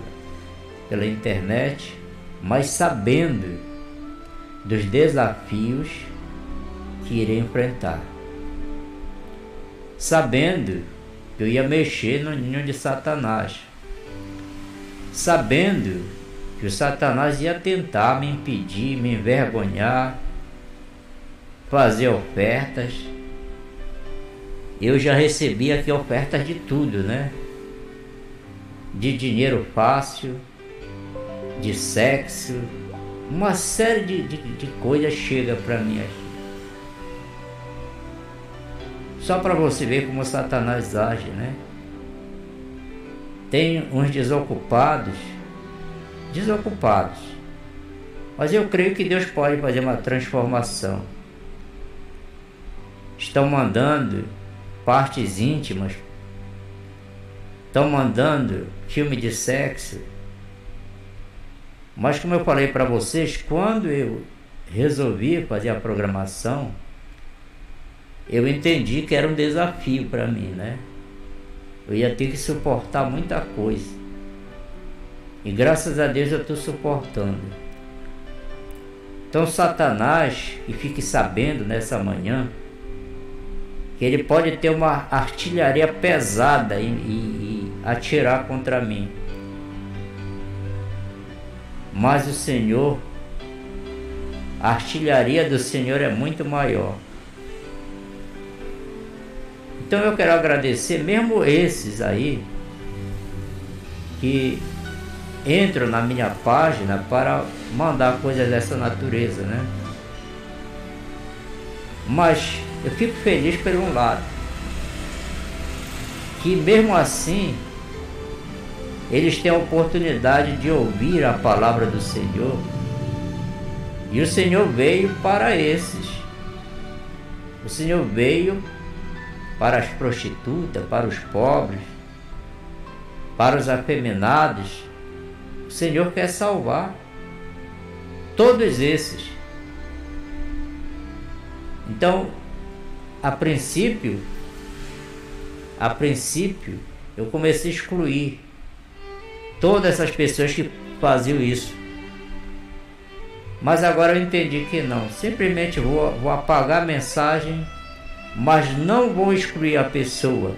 pela internet, mas sabendo dos desafios que enfrentar. Sabendo que eu ia mexer no ninho de Satanás. Sabendo que o Satanás ia tentar me impedir, me envergonhar, fazer ofertas. Eu já recebi aqui ofertas de tudo, né? De dinheiro fácil, de sexo, uma série de, de, de coisas chega para mim Só para você ver como Satanás age, né? Tem uns desocupados, desocupados. Mas eu creio que Deus pode fazer uma transformação. Estão mandando partes íntimas, estão mandando filme de sexo. Mas como eu falei para vocês, quando eu resolvi fazer a programação, eu entendi que era um desafio para mim, né? Eu ia ter que suportar muita coisa. E graças a Deus eu estou suportando. Então Satanás, e fique sabendo nessa manhã, que ele pode ter uma artilharia pesada e, e, e atirar contra mim. Mas o Senhor, a artilharia do Senhor é muito maior. Então eu quero agradecer mesmo esses aí que entram na minha página para mandar coisas dessa natureza, né? Mas eu fico feliz por um lado, que mesmo assim eles têm a oportunidade de ouvir a palavra do Senhor. E o Senhor veio para esses. O Senhor veio para as prostitutas, para os pobres, para os afeminados. O Senhor quer salvar todos esses. Então, a princípio, a princípio, eu comecei a excluir todas essas pessoas que faziam isso. Mas agora eu entendi que não. Simplesmente vou, vou apagar a mensagem mas não vou excluir a pessoa,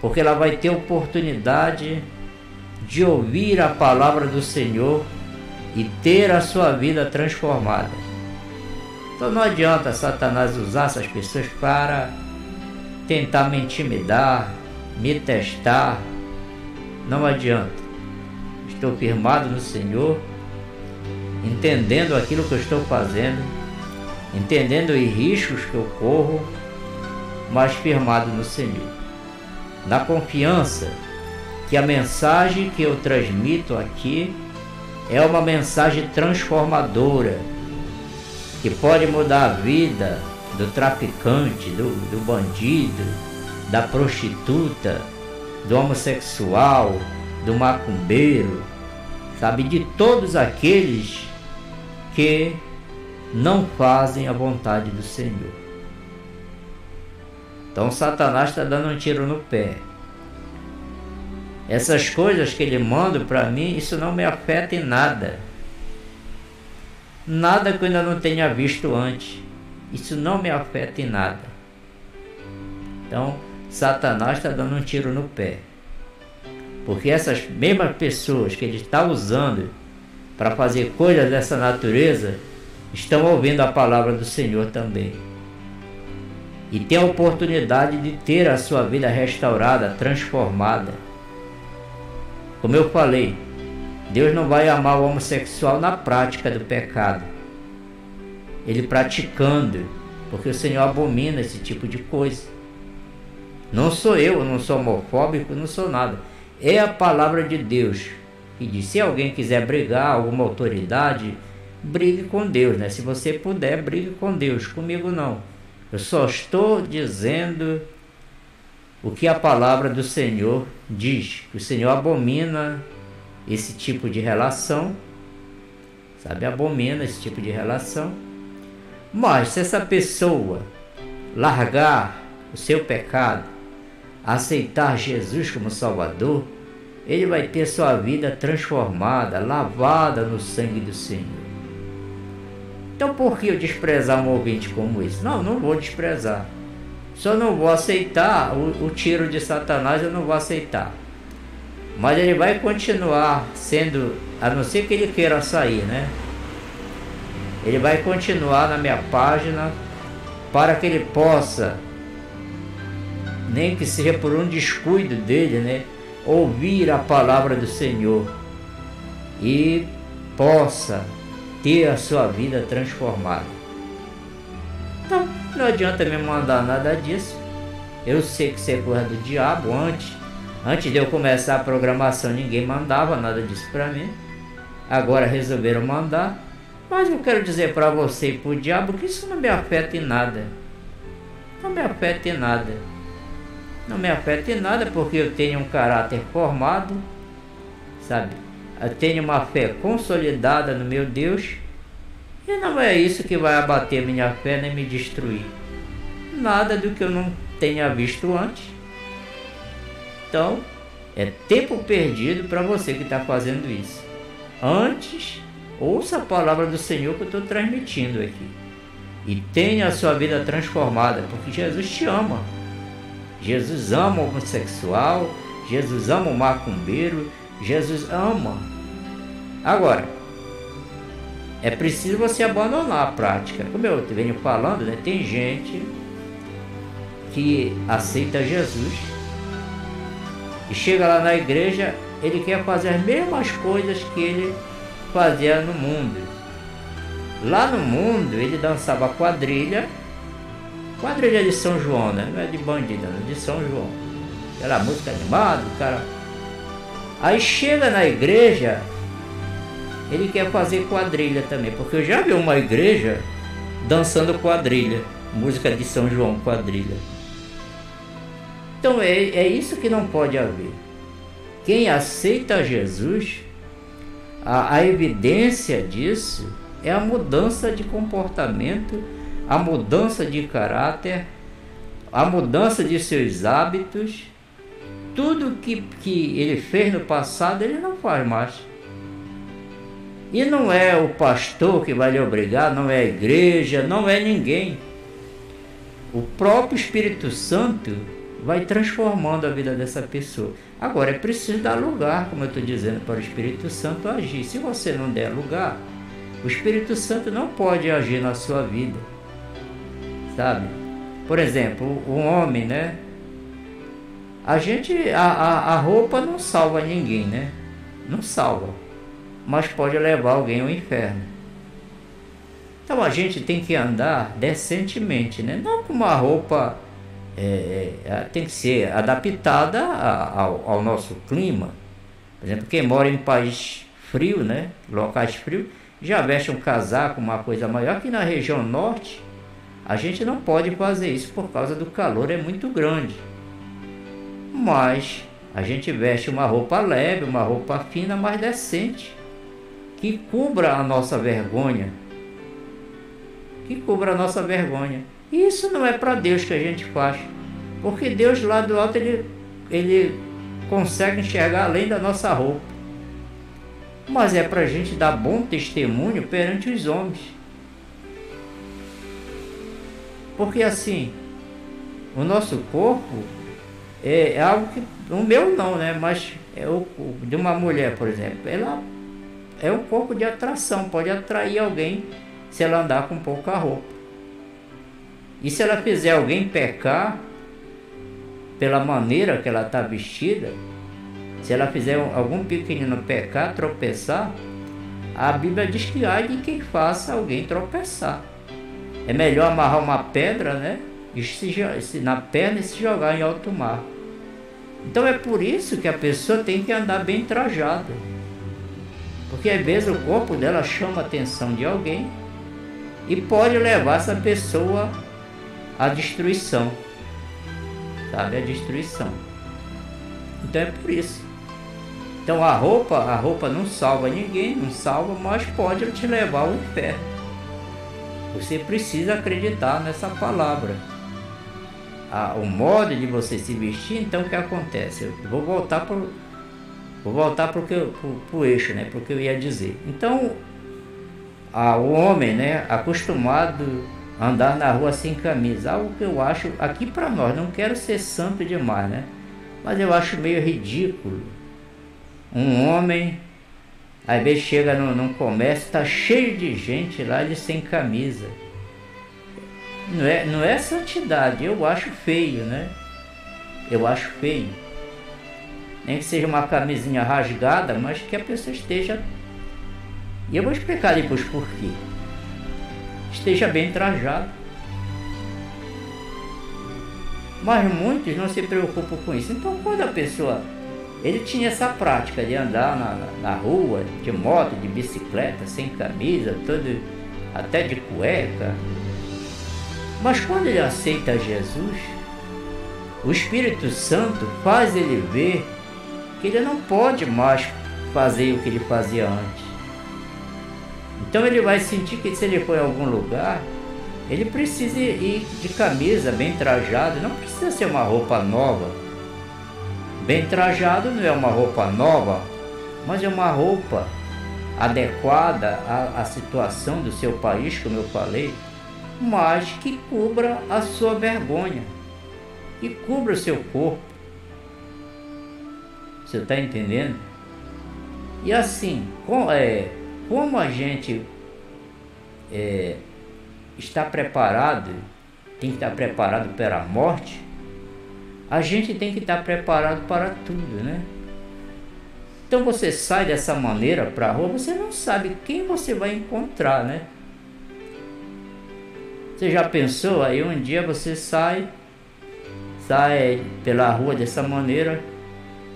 porque ela vai ter oportunidade de ouvir a palavra do Senhor e ter a sua vida transformada. Então não adianta Satanás usar essas pessoas para tentar me intimidar, me testar. Não adianta. Estou firmado no Senhor, entendendo aquilo que eu estou fazendo entendendo os riscos que eu corro, mas firmado no Senhor. Na confiança que a mensagem que eu transmito aqui é uma mensagem transformadora, que pode mudar a vida do traficante, do, do bandido, da prostituta, do homossexual, do macumbeiro, sabe, de todos aqueles que não fazem a vontade do Senhor. Então Satanás está dando um tiro no pé. Essas coisas que ele manda para mim, isso não me afeta em nada. Nada que eu ainda não tenha visto antes. Isso não me afeta em nada. Então, Satanás está dando um tiro no pé. Porque essas mesmas pessoas que ele está usando para fazer coisas dessa natureza, estão ouvindo a palavra do Senhor também. E tem a oportunidade de ter a sua vida restaurada, transformada. Como eu falei, Deus não vai amar o homossexual na prática do pecado. Ele praticando, porque o Senhor abomina esse tipo de coisa. Não sou eu, não sou homofóbico, não sou nada. É a palavra de Deus que diz: se alguém quiser brigar, alguma autoridade, brigue com Deus, né? Se você puder, brigue com Deus. Comigo não. Eu só estou dizendo o que a palavra do Senhor diz. O Senhor abomina esse tipo de relação, sabe? Abomina esse tipo de relação. Mas se essa pessoa largar o seu pecado, aceitar Jesus como Salvador, ele vai ter sua vida transformada, lavada no sangue do Senhor. Então por que eu desprezar um ouvinte como esse? Não, não vou desprezar. Só não vou aceitar o, o tiro de Satanás, eu não vou aceitar. Mas ele vai continuar sendo, a não ser que ele queira sair, né? Ele vai continuar na minha página para que ele possa, nem que seja por um descuido dele, né? Ouvir a palavra do Senhor e possa ter a sua vida transformada. Então, não adianta me mandar nada disso. Eu sei que você é coisa do diabo. Antes, antes de eu começar a programação, ninguém mandava nada disso para mim. Agora resolveram mandar. Mas eu quero dizer para você e para o diabo que isso não me afeta em nada. Não me afeta em nada. Não me afeta em nada porque eu tenho um caráter formado, sabe? Eu tenho uma fé consolidada no meu Deus e não é isso que vai abater minha fé nem me destruir. Nada do que eu não tenha visto antes. Então, é tempo perdido para você que está fazendo isso. Antes, ouça a palavra do Senhor que eu estou transmitindo aqui. E tenha a sua vida transformada, porque Jesus te ama. Jesus ama o homossexual, Jesus ama o macumbeiro, Jesus ama. Agora, é preciso você abandonar a prática. Como eu venho falando, né, tem gente que aceita Jesus e chega lá na igreja, ele quer fazer as mesmas coisas que ele fazia no mundo. Lá no mundo ele dançava quadrilha, quadrilha de São João, né? Não é de bandida, é de São João. Aquela música animada, o cara. Aí chega na igreja, ele quer fazer quadrilha também, porque eu já vi uma igreja dançando quadrilha, música de São João, quadrilha. Então é, é isso que não pode haver. Quem aceita Jesus, a, a evidência disso é a mudança de comportamento, a mudança de caráter, a mudança de seus hábitos. Tudo que, que ele fez no passado, ele não faz mais. E não é o pastor que vai lhe obrigar, não é a igreja, não é ninguém. O próprio Espírito Santo vai transformando a vida dessa pessoa. Agora é preciso dar lugar, como eu estou dizendo, para o Espírito Santo agir. Se você não der lugar, o Espírito Santo não pode agir na sua vida. Sabe? Por exemplo, o homem, né? A gente, a, a, a roupa não salva ninguém, né? Não salva mas pode levar alguém ao inferno. Então a gente tem que andar decentemente, né? não com uma roupa é, é, tem que ser adaptada ao, ao, nosso clima. Por exemplo, quem mora em país frio, né? locais frios, já veste um casaco, uma coisa maior. que na região norte, a gente não pode fazer isso por causa do calor, é muito grande. Mas a gente veste uma roupa leve, uma roupa fina, mais decente que cubra a nossa vergonha. Que cubra a nossa vergonha. E isso não é para Deus que a gente faz. Porque Deus lá do alto ele, ele consegue enxergar além da nossa roupa. Mas é para a gente dar bom testemunho perante os homens. Porque assim, o nosso corpo é, é algo que. O meu não, né? Mas é o, de uma mulher, por exemplo. Ela é um corpo de atração, pode atrair alguém se ela andar com pouca roupa. E se ela fizer alguém pecar pela maneira que ela está vestida, se ela fizer algum pequenino pecar, tropeçar, a Bíblia diz que há de quem faça alguém tropeçar. É melhor amarrar uma pedra, né? E se, se, na perna e se jogar em alto mar. Então é por isso que a pessoa tem que andar bem trajada. Porque às vezes o corpo dela chama a atenção de alguém e pode levar essa pessoa à destruição. Sabe? A destruição. Então é por isso. Então a roupa, a roupa não salva ninguém, não salva, mas pode te levar ao inferno. Você precisa acreditar nessa palavra. Ah, o modo de você se vestir, então o que acontece? Eu vou voltar para vou voltar para o eixo, né? Porque eu ia dizer. Então a, o homem, né, acostumado a andar na rua sem camisa, algo que eu acho aqui para nós, não quero ser santo demais, né? Mas eu acho meio ridículo. Um homem, às vezes chega no, num comércio, está cheio de gente lá, ele sem camisa. Não é, não é santidade, eu acho feio, né? Eu acho feio. Nem que seja uma camisinha rasgada, mas que a pessoa esteja. E eu vou explicar depois por quê. Esteja bem trajado. Mas muitos não se preocupam com isso. Então, quando a pessoa. Ele tinha essa prática de andar na, na, rua, de moto, de bicicleta, sem camisa, todo, até de cueca. Mas quando ele aceita Jesus, o Espírito Santo faz ele ver que ele não pode mais fazer o que ele fazia antes. Então ele vai sentir que se ele for em algum lugar, ele precisa ir de camisa, bem trajado, não precisa ser uma roupa nova. Bem trajado não é uma roupa nova, mas é uma roupa adequada à, à situação do seu país, como eu falei, mas que cubra a sua vergonha e cubra seu corpo. Você está entendendo? E assim, com, é, como a gente é, está preparado, tem que estar preparado para a morte, a gente tem que estar preparado para tudo, né? Então você sai dessa maneira para a rua, você não sabe quem você vai encontrar, né? Você já pensou? Aí um dia você sai, sai pela rua dessa maneira,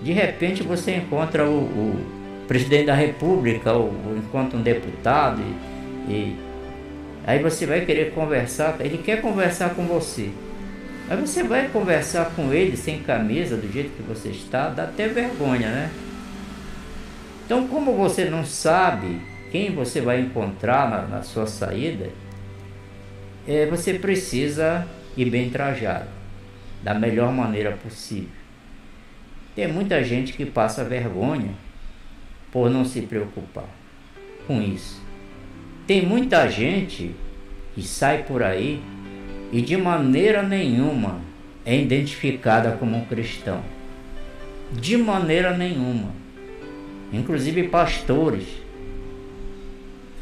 de repente você encontra o, o presidente da república, ou, ou encontra um deputado e, e Aí você vai querer conversar, ele quer conversar com você. Aí você vai conversar com ele sem camisa, do jeito que você está, dá até vergonha, né? Então, como você não sabe quem você vai encontrar na, na sua saída, é, você precisa ir bem trajado, da melhor maneira possível. Tem muita gente que passa vergonha por não se preocupar com isso. Tem muita gente que sai por aí e de maneira nenhuma é identificada como cristão. De maneira nenhuma. Inclusive pastores.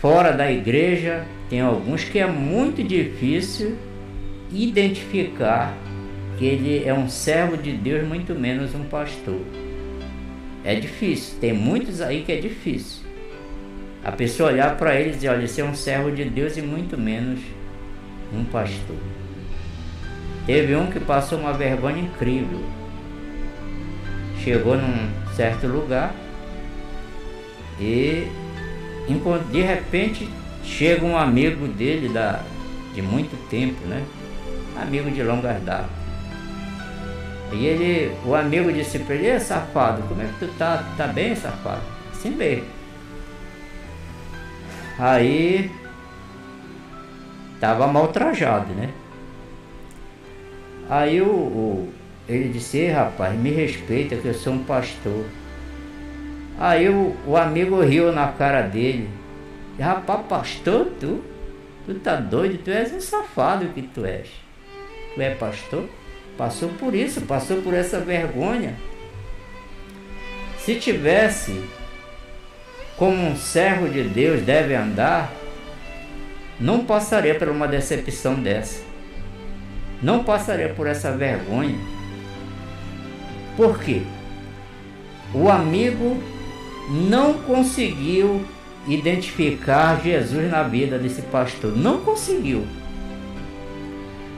Fora da igreja, tem alguns que é muito difícil identificar que ele é um servo de Deus, muito menos um pastor. É difícil, tem muitos aí que é difícil. A pessoa olhar para ele e dizer, olha, esse é um servo de Deus e muito menos um pastor. Teve um que passou uma vergonha incrível. Chegou num certo lugar e de repente chega um amigo dele da, de muito tempo, né? Amigo de longas datas. E ele, o amigo disse para ele, safado, como é que tu tá? Tá bem, safado? Sim mesmo. Aí tava mal trajado, né? Aí o, o ele disse, rapaz, me respeita que eu sou um pastor. Aí o, o amigo riu na cara dele. Rapaz, pastor, tu? Tu tá doido? Tu és um safado que tu és. Tu é pastor? Passou por isso, passou por essa vergonha. Se tivesse como um servo de Deus deve andar, não passaria por uma decepção dessa. Não passaria por essa vergonha. Por quê? o amigo não conseguiu identificar Jesus na vida desse pastor. Não conseguiu.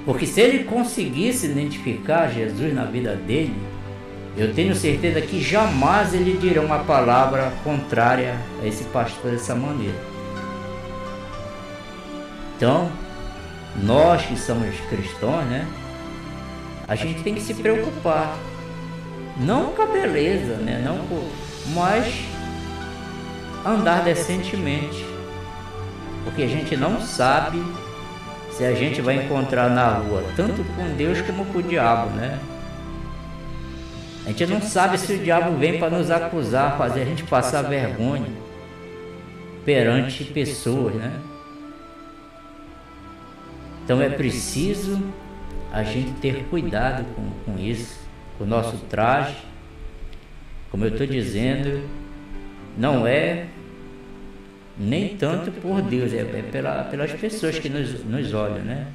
Porque se ele conseguisse identificar Jesus na vida dele, eu tenho certeza que jamais ele diria uma palavra contrária a esse pastor dessa maneira. Então, nós que somos cristãos, né? A gente tem que se preocupar. Não com a beleza, né? Não com, mas andar decentemente. Porque a gente não sabe se a gente vai encontrar na rua, tanto com Deus como com o diabo, né? A gente não sabe se o diabo vem para nos acusar, fazer a gente passar vergonha perante pessoas, né? Então é preciso a gente ter cuidado com, com isso, com o nosso traje. Como eu estou dizendo, não é nem tanto por Deus, é, é pela, pelas pessoas que nos, nos olham, né?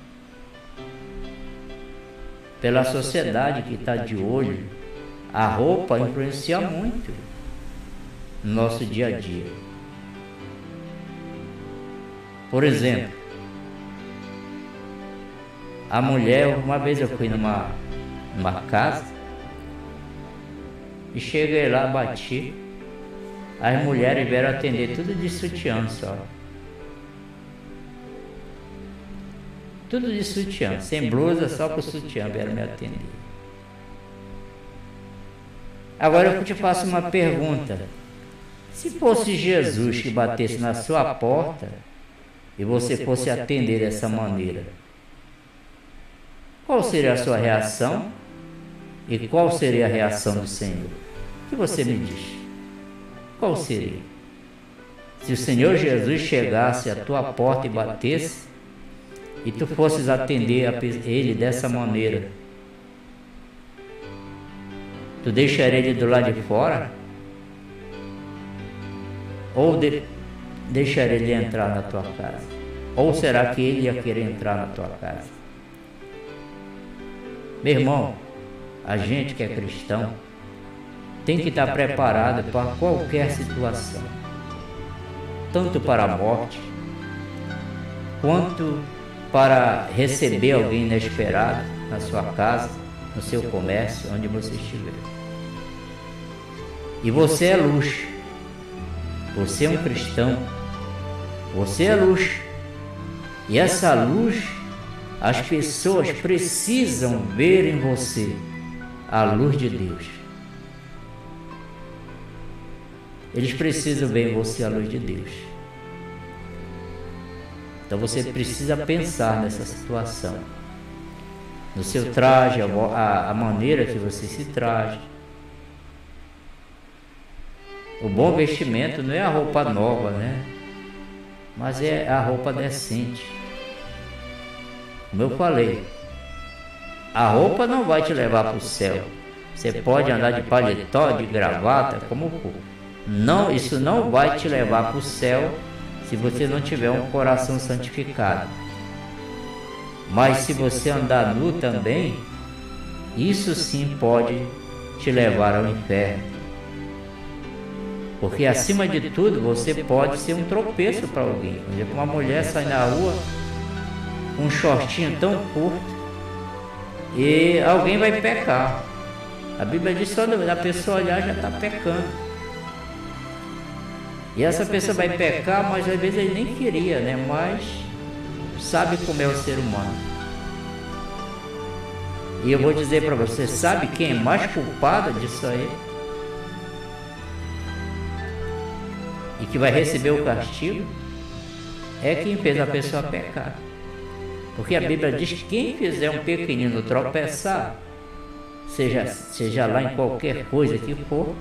Pela sociedade que está de olho. A roupa influencia muito no nosso dia a dia. Por exemplo, a mulher, uma vez eu fui numa, numa casa e cheguei lá, bati. As mulheres vieram atender tudo de sutiã só. Tudo de sutiã, sem blusa, só com sutiã vieram me atender. Agora eu te faço uma pergunta. Se fosse Jesus que batesse na sua porta e você fosse atender dessa maneira, qual seria a sua reação? E qual seria a reação do Senhor? O que você me diz? Qual seria? Se o Senhor Jesus chegasse à tua porta e batesse, e tu fosses atender a ele dessa maneira, tu deixaria ele do lado de fora? Ou de, deixaria ele entrar na tua casa? Ou será que ele ia querer entrar na tua casa? Meu irmão, a gente que é cristão tem que estar preparado para qualquer situação, tanto para a morte, quanto para receber alguém inesperado na sua casa, no seu comércio, onde você estiver. E você é luz. Você é um cristão. Você é luz. E essa luz as pessoas precisam ver em você a luz de Deus. Eles precisam ver em você a luz de Deus. Então você precisa pensar nessa situação. No seu traje, a, a maneira que você se traz. O bom vestimento não é a roupa nova, né? Mas é a roupa decente. Como eu falei, a roupa não vai te levar para o céu. Você pode andar de paletó, de gravata, como for. Não, isso não vai te levar para o céu se você não tiver um coração santificado. Mas se você andar nu também, isso sim pode te levar ao inferno. Porque acima de tudo você pode ser um tropeço para alguém. Por exemplo, uma mulher sai na rua um shortinho tão curto e alguém vai pecar. A Bíblia diz que só a pessoa olhar já está pecando. E essa pessoa vai pecar, mas às vezes ele nem queria, né? Mas sabe como é o ser humano. E eu vou dizer para você, sabe quem é mais culpado disso aí? E que vai receber o castigo? É quem fez a pessoa pecar. Porque a Bíblia diz que quem fizer um pequenino tropeçar, seja, seja lá em qualquer coisa que for,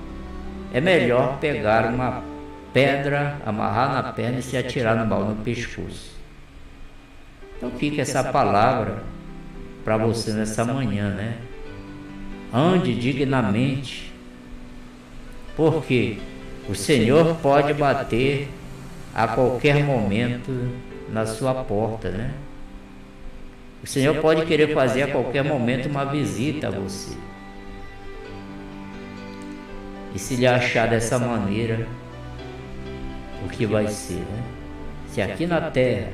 é melhor pegar uma pedra, amarrar na perna e se atirar no mal no pescoço. Então fica essa palavra para você nessa manhã, né? Ande dignamente, porque o Senhor pode bater a qualquer momento na sua porta, né? O Senhor pode querer fazer a qualquer momento uma visita a você. E se lhe achar dessa maneira, o que vai ser, né? Se aqui na terra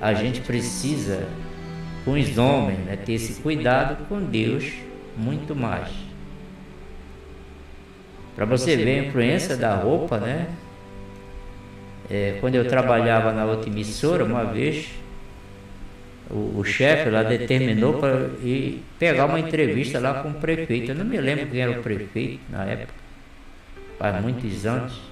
a gente precisa, com os homens, né, ter esse cuidado com Deus muito mais. Para você ver a influência da roupa, né? É, quando eu trabalhava na outra emissora, uma vez, o, o chefe lá determinou para ir pegar uma entrevista lá com o prefeito. Eu não me lembro quem era o prefeito na época, faz muitos anos.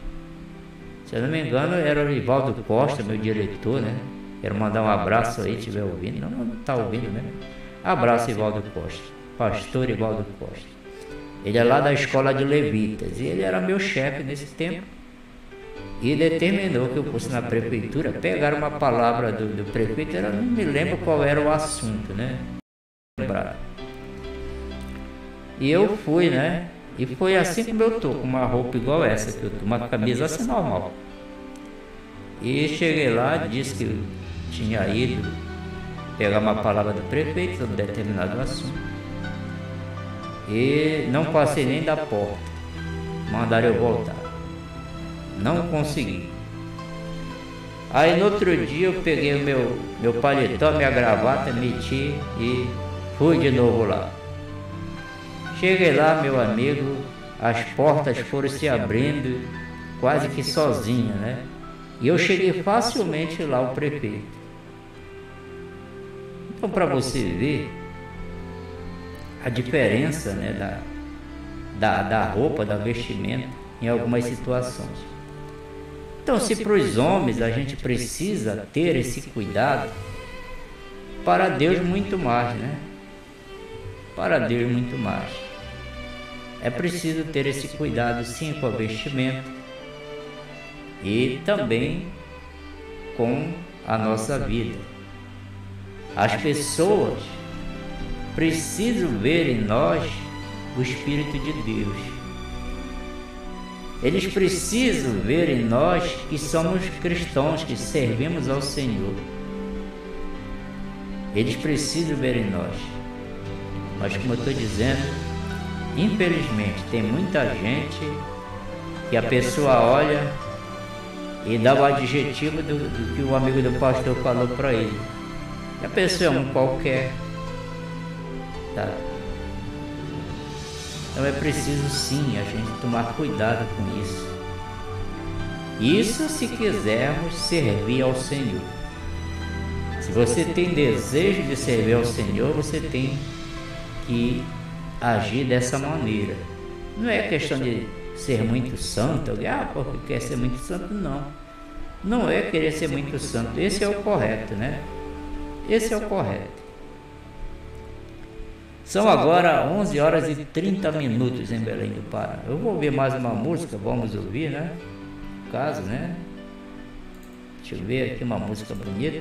Se eu não me engano, era o Rivaldo Costa, meu diretor, né? Quero mandar um abraço aí, estiver ouvindo. Não, não está ouvindo mesmo. Abraço, Rivaldo Costa. Pastor Rivaldo Costa. Ele é lá da escola de Levitas e ele era meu chefe nesse tempo. E determinou que eu fosse na prefeitura pegar uma palavra do, do prefeito, eu não me lembro qual era o assunto, né? E eu fui, né? E foi assim como eu tô, com uma roupa igual essa que eu tô, uma camisa assim normal. E cheguei lá, disse que tinha ido pegar uma palavra do prefeito sobre determinado assunto. E não passei nem da porta. Mandaram eu voltar. Não consegui. Aí no outro dia eu peguei o meu, meu paletó, minha gravata, meti e fui de novo lá. Cheguei lá, meu amigo, as portas foram se abrindo quase que sozinha, né? E eu cheguei facilmente lá o prefeito. Então para você ver a diferença né, da, da, da roupa, da vestimenta em algumas situações. Então, se para os homens a gente precisa ter esse cuidado, para Deus muito mais, né? Para Deus muito mais. É preciso ter esse cuidado sim com a vestimenta e também com a nossa vida. As pessoas precisam ver em nós o Espírito de Deus. Eles precisam ver em nós que somos cristãos, que servimos ao Senhor. Eles precisam ver em nós. Mas, como eu estou dizendo, infelizmente, tem muita gente que a pessoa olha e dá o adjetivo do, do que o amigo do pastor falou para ele. A pessoa é um qualquer, Tá? Então é preciso sim a gente tomar cuidado com isso. Isso se quisermos servir ao Senhor. Se você tem desejo de servir ao Senhor, você tem que agir dessa maneira. Não é questão de ser muito santo, ah, porque quer ser muito santo, não. Não é querer ser muito santo. Esse é o correto, né? Esse é o correto. São agora 11 horas e 30 minutos em Belém do Pará. Eu vou ouvir mais uma música, vamos ouvir, né? Caso, né? Deixa eu ver aqui uma música bonita.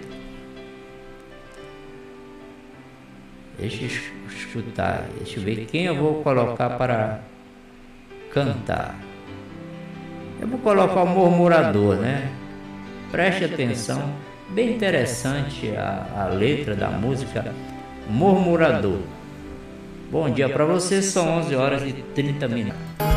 Deixa eu escutar, deixa eu ver quem eu vou colocar para cantar. Eu vou colocar o murmurador, né? Preste atenção, bem interessante a, a letra da música Murmurador. Bom dia para você, são 11 horas e 30 minutos.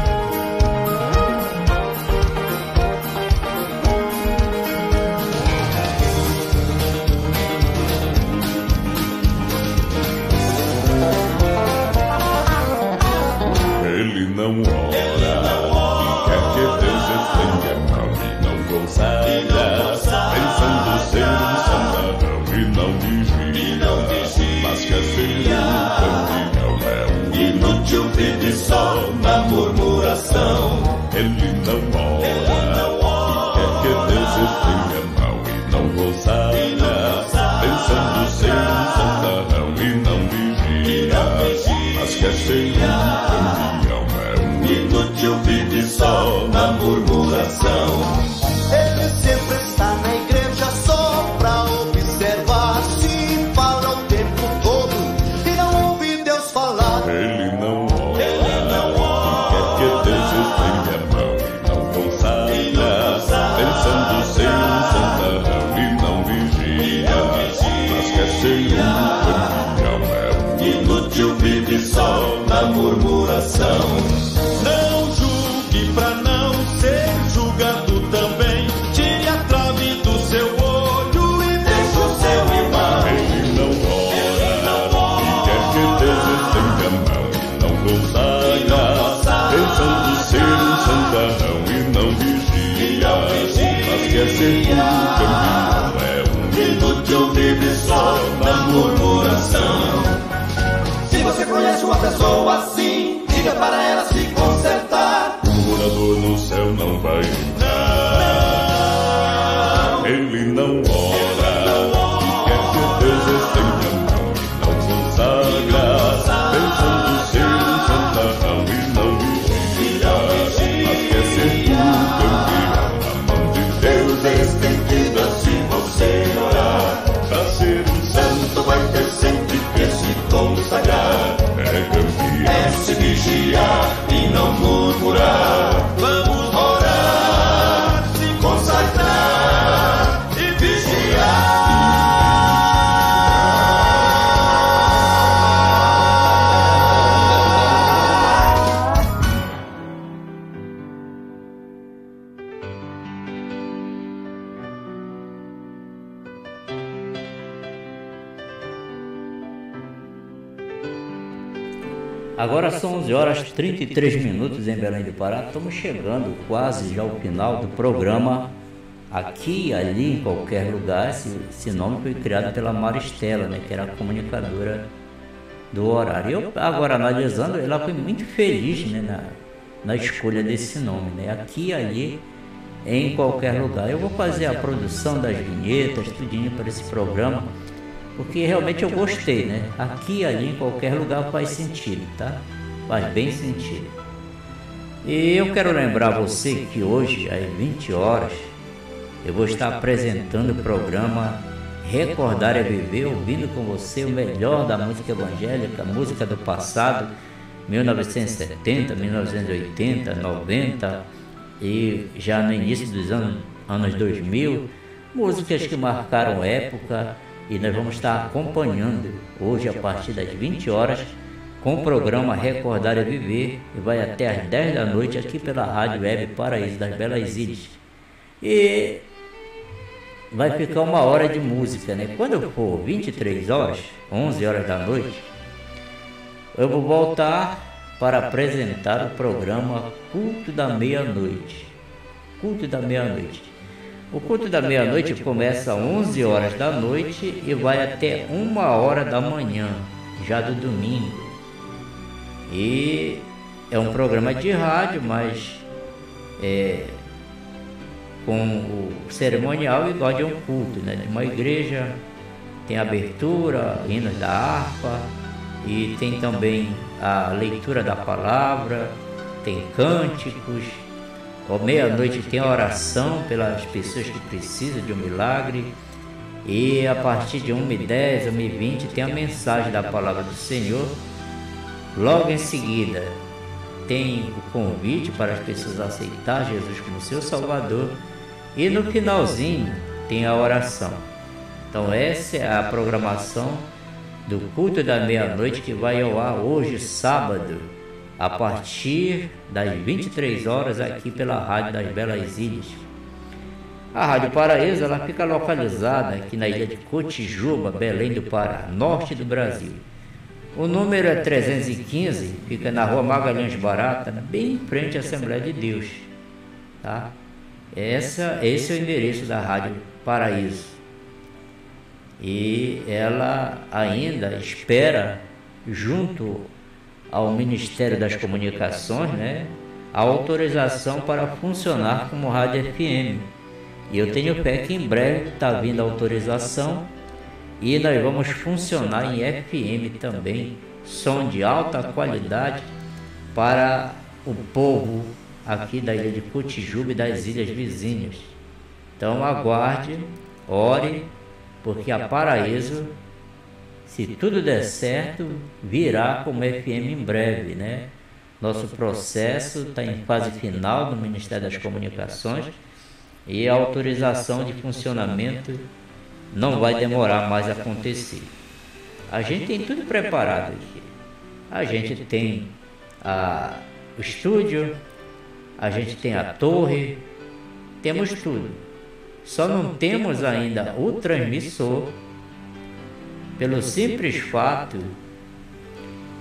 Ele sempre está na igreja só pra observar se fala o tempo todo e não ouve Deus falar. Ele não ora, ele não ora, quer que Deus estenda a mão e não consagra, pensando ser um santarrão e não vigia, mas quer ser um campeão. Inútil vive só na murmuração. Uma pessoa assim, horas 33 minutos em Belém do Pará. Estamos chegando quase já ao final do programa. Aqui ali, em qualquer lugar, esse, esse nome foi criado pela Maristela, né, que era a comunicadora do horário. Eu, agora analisando, ela foi muito feliz né, na, na escolha desse nome. Né? Aqui ali, em qualquer lugar. Eu vou fazer a produção das vinhetas, tudinho para esse programa porque realmente eu gostei, né? Aqui ali, em qualquer lugar faz sentido, tá? Faz bem sentido. E eu quero lembrar você que hoje, às 20 horas, eu vou estar apresentando o programa Recordar é Viver, ouvindo com você o melhor da música evangélica, música do passado, 1970, 1980, 90 e já no início dos anos, anos 2000, músicas que marcaram época e nós vamos estar acompanhando hoje a partir das 20 horas com o programa Recordar e Viver e vai até às 10 da noite aqui pela Rádio Web Paraíso das Belas Ilhas. E vai ficar uma hora de música, né? Quando for 23 horas, 11 horas da noite, eu vou voltar para apresentar o programa Culto da Meia-Noite. Culto da Meia-Noite. O culto da meia-noite começa às 11 horas da noite e vai até 1 hora da manhã, já do domingo. E é um programa de rádio, mas é, com o cerimonial igual de um culto, né? De uma igreja tem abertura, hinos da harpa e tem também a leitura da palavra, tem cânticos, à meia-noite tem a oração pelas pessoas que precisam de um milagre. E a partir de 1h10, 1h20 tem a mensagem da palavra do Senhor. Logo em seguida tem o convite para as pessoas aceitar Jesus como seu Salvador. E no finalzinho tem a oração. Então essa é a programação do culto da meia-noite que vai ao ar hoje, sábado, a partir das 23 horas aqui pela Rádio das Belas Ilhas. A Rádio Paraíso ela fica localizada aqui na ilha de Cotijuba, Belém do Pará, norte do Brasil. O número é 315, fica na rua Magalhães Barata, bem em frente à Assembleia de Deus. Tá? Essa, esse é o endereço da Rádio Paraíso. E ela ainda espera, junto ao Ministério das Comunicações, né, a autorização para funcionar como rádio FM. E eu tenho fé que em breve está vindo a autorização e nós vamos funcionar em FM também, som de alta qualidade para o povo aqui da ilha de Cotijuba e das ilhas vizinhas. Então aguarde, ore, porque a Paraíso se tudo der certo, virá como FM em breve, né? Nosso processo está em fase final no Ministério das Comunicações e a autorização de funcionamento não vai demorar mais a acontecer. A gente tem tudo preparado aqui. A gente tem a, o estúdio, a gente tem a torre, temos tudo. Só não temos ainda o transmissor, pelo simples fato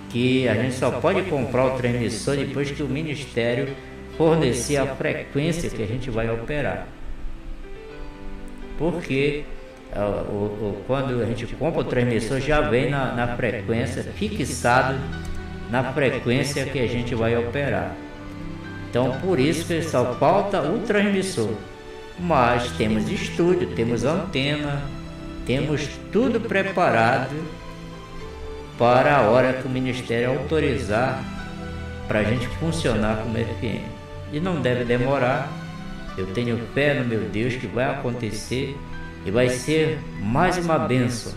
que a gente só pode comprar o transmissor depois que o Ministério fornecer a frequência que a gente vai operar. Porque o, o, quando a gente compra o transmissor já vem na, na frequência, fixado na frequência que a gente vai operar. Então por isso que só falta o transmissor. Mas temos estúdio, temos antena, temos tudo preparado para a hora que o Ministério autorizar para a gente funcionar como FM. E não deve demorar. Eu tenho fé no meu Deus que vai acontecer e vai ser mais uma bênção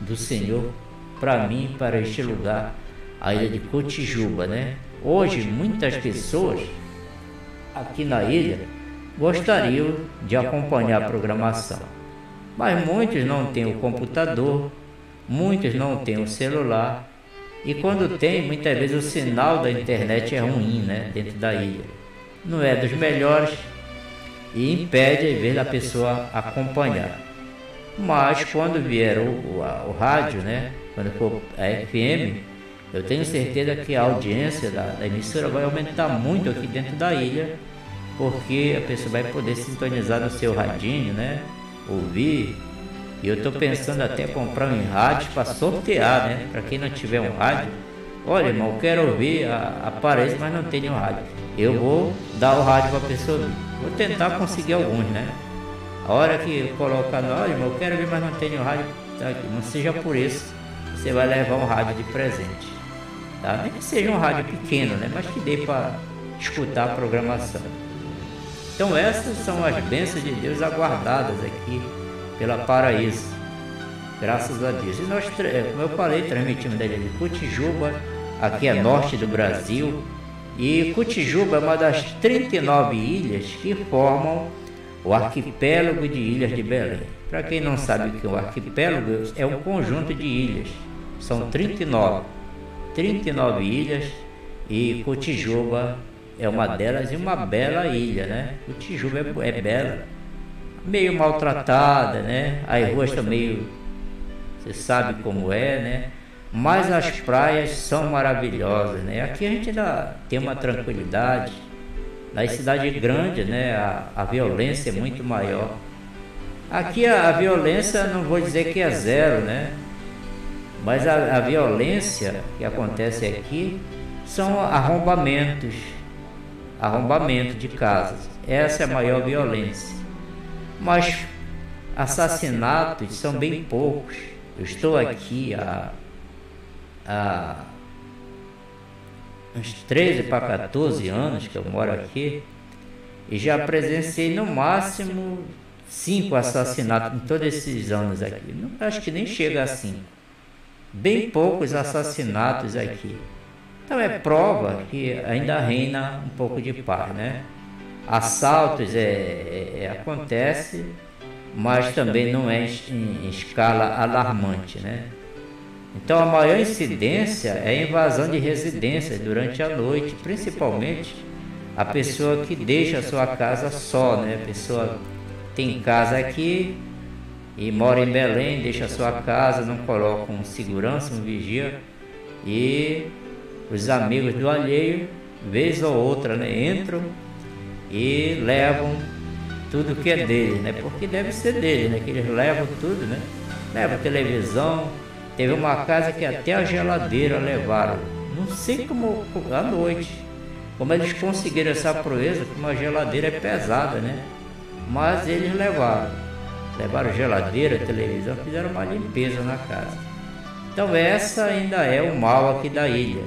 do Senhor para mim, para este lugar, a ilha de Cotijuba, né? Hoje muitas pessoas aqui na ilha gostariam de acompanhar a programação, mas muitos não têm o computador, muitos não têm o celular. e quando tem, muitas vezes o sinal da internet é ruim, né, dentro da ilha. Não é dos melhores, e impede às vezes a pessoa acompanhar. Mas quando vier o, o, o rádio, né, quando for a FM, eu tenho certeza que a audiência da, da, emissora vai aumentar muito aqui dentro da ilha, porque a pessoa vai poder sintonizar no seu radinho, né, ouvir. E eu estou pensando até comprar um rádio para sortear, né, para quem não tiver um rádio. Olha, irmão, eu quero ouvir a, a mas não tenho rádio. Eu vou dar o rádio para a pessoa ouvir. Vou tentar conseguir alguns, né? A hora que colocar no áudio, eu quero ver, mas não tenho rádio, tá aqui. não seja por isso, você vai levar um rádio de presente. Tá? Nem que seja um rádio pequeno, né? Mas que dê para escutar a programação. Então essas são as bênçãos de Deus aguardadas aqui pela Paraíso. Graças a Deus. E nós, como eu falei, transmitimos da de Cotijuba, aqui é norte do Brasil, e Cotijuba é uma das 39 ilhas que formam o arquipélago de ilhas de Belém. Para quem não sabe o que é o arquipélago, é um conjunto de ilhas. São 39. 39 ilhas e Cotijuba é uma delas e uma bela ilha, né? Cotijuba é, é bela, meio maltratada, né? As ruas meio. Você sabe como é, né? Mas as praias são maravilhosas, né? Aqui a gente ainda tem uma tranquilidade. Na cidade grande, né, a, a violência é muito maior. Aqui a, a, violência não vou dizer que é zero, né? Mas a, a violência que acontece aqui são arrombamentos, arrombamento de casas. Essa é a maior violência. Mas assassinatos são bem poucos. Eu estou aqui há há uns 13 para 14 anos que eu moro aqui e já presenciei no máximo cinco assassinatos em todos esses anos aqui. Não, acho que nem chega a cinco. Bem poucos assassinatos aqui. Então é prova que ainda reina um pouco de paz, né? Assaltos é, é, é acontece, mas também não é em, em escala alarmante, né? Então a maior incidência é a invasão de residências durante a noite, principalmente a pessoa que deixa a sua casa só, né? A pessoa tem casa aqui e mora em Belém, deixa a sua casa, não coloca um segurança, um vigia e os amigos do alheio, vez ou outra, né, entram e levam tudo que é dele, né? Porque deve ser dele, né? Que eles levam tudo, né? Levam televisão, Teve uma casa que até a geladeira levaram. Não sei como, à noite, como eles conseguiram essa proeza, que uma geladeira é pesada, né? Mas eles levaram. Levaram geladeira, televisão, fizeram uma limpeza na casa. Então essa ainda é o mal aqui da ilha.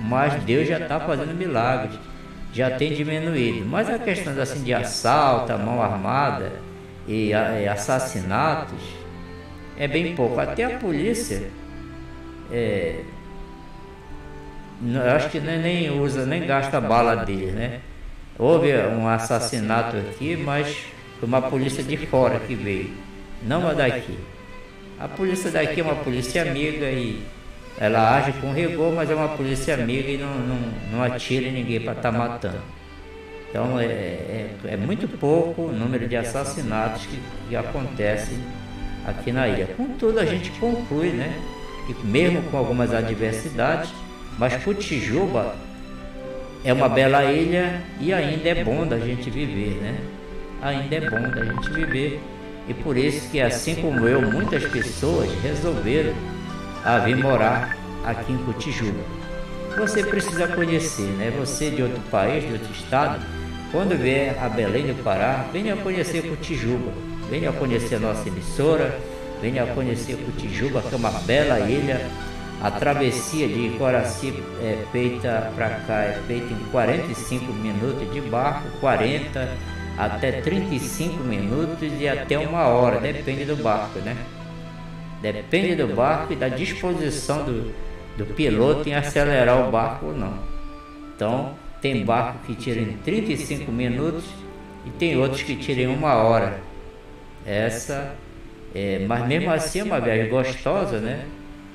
Mas Deus já está fazendo milagres, já tem diminuído. Mas a questão assim, de assalto, mão armada e assassinatos, é bem pouco. Até a polícia, é, eu acho que nem usa, nem gasta bala deles, né? Houve um assassinato aqui, mas foi uma polícia de fora que veio, não a daqui. A polícia daqui é uma polícia amiga e ela age com rigor, mas é uma polícia amiga e não, não, não atira em ninguém para estar tá matando. Então é, é, é muito pouco o número de assassinatos que, que acontecem aqui na ilha. Contudo, a gente conclui, né, que mesmo com algumas adversidades, mas Putijuba é uma bela ilha e ainda é bom da gente viver, né? Ainda é bom da gente viver. E por isso que assim como eu, muitas pessoas resolveram a vir morar aqui em Cotijuba. Você precisa conhecer, né? Você de outro país, de outro estado, quando vier a Belém do Pará, venha conhecer Cotijuba, venha conhecer nossa emissora, venha conhecer Cotijuba, que é uma bela ilha. A travessia de Coraci é feita para cá, é feita em 45 minutos de barco, 40 até 35 minutos e até uma hora, depende do barco, né? Depende do barco e da disposição do, do piloto em acelerar o barco ou não. Então, tem barco que tira em 35 minutos e tem outros que tiram em uma hora. Essa, é, mas mesmo assim é uma viagem gostosa, né?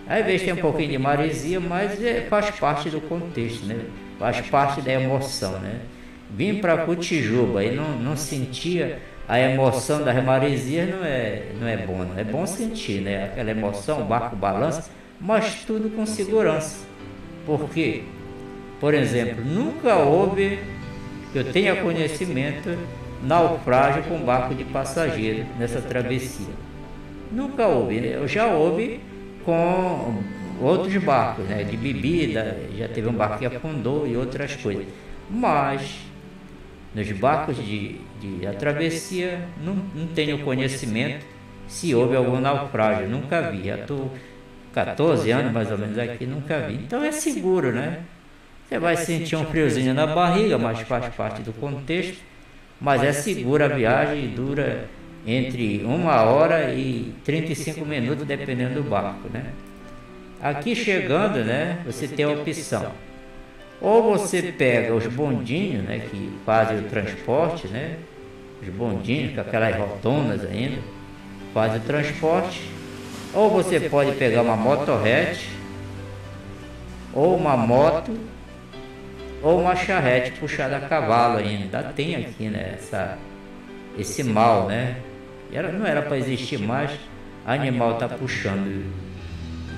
Às vezes tem um pouquinho de maresia, mas é, faz parte do contexto, né? Faz parte da emoção, né? Vim para Cotijuba e não, não sentia a emoção das maresias não é, não é bom, não é bom sentir, né? Aquela emoção, o barco balança, mas tudo com segurança. Por quê? Por exemplo, nunca houve, que eu tenha conhecimento, naufrágio com barco de passageiro nessa travessia. Nunca houve, né? Já houve com outros barcos, né? De bebida, já teve um barco que afundou e outras coisas. Mas nos barcos de, de a travessia não, não tenho conhecimento se houve algum naufrágio, nunca vi. Estou 14 anos mais ou menos aqui, nunca vi. Então é seguro, né? Você vai sentir um friozinho na barriga, mas faz parte do contexto. Mas é segura a viagem e dura entre uma hora e 35 minutos, dependendo do barco, né? Aqui chegando, né, você tem a opção. Ou você pega os bondinhos, né, que fazem o transporte, né? Os bondinhos com aquelas rotonas ainda, fazem o transporte. Ou você pode pegar uma motorrete, ou uma moto, ou uma charrete puxada a cavalo ainda. Tem aqui, né, essa, esse mal, né? Era, não era para existir mais, animal está puxando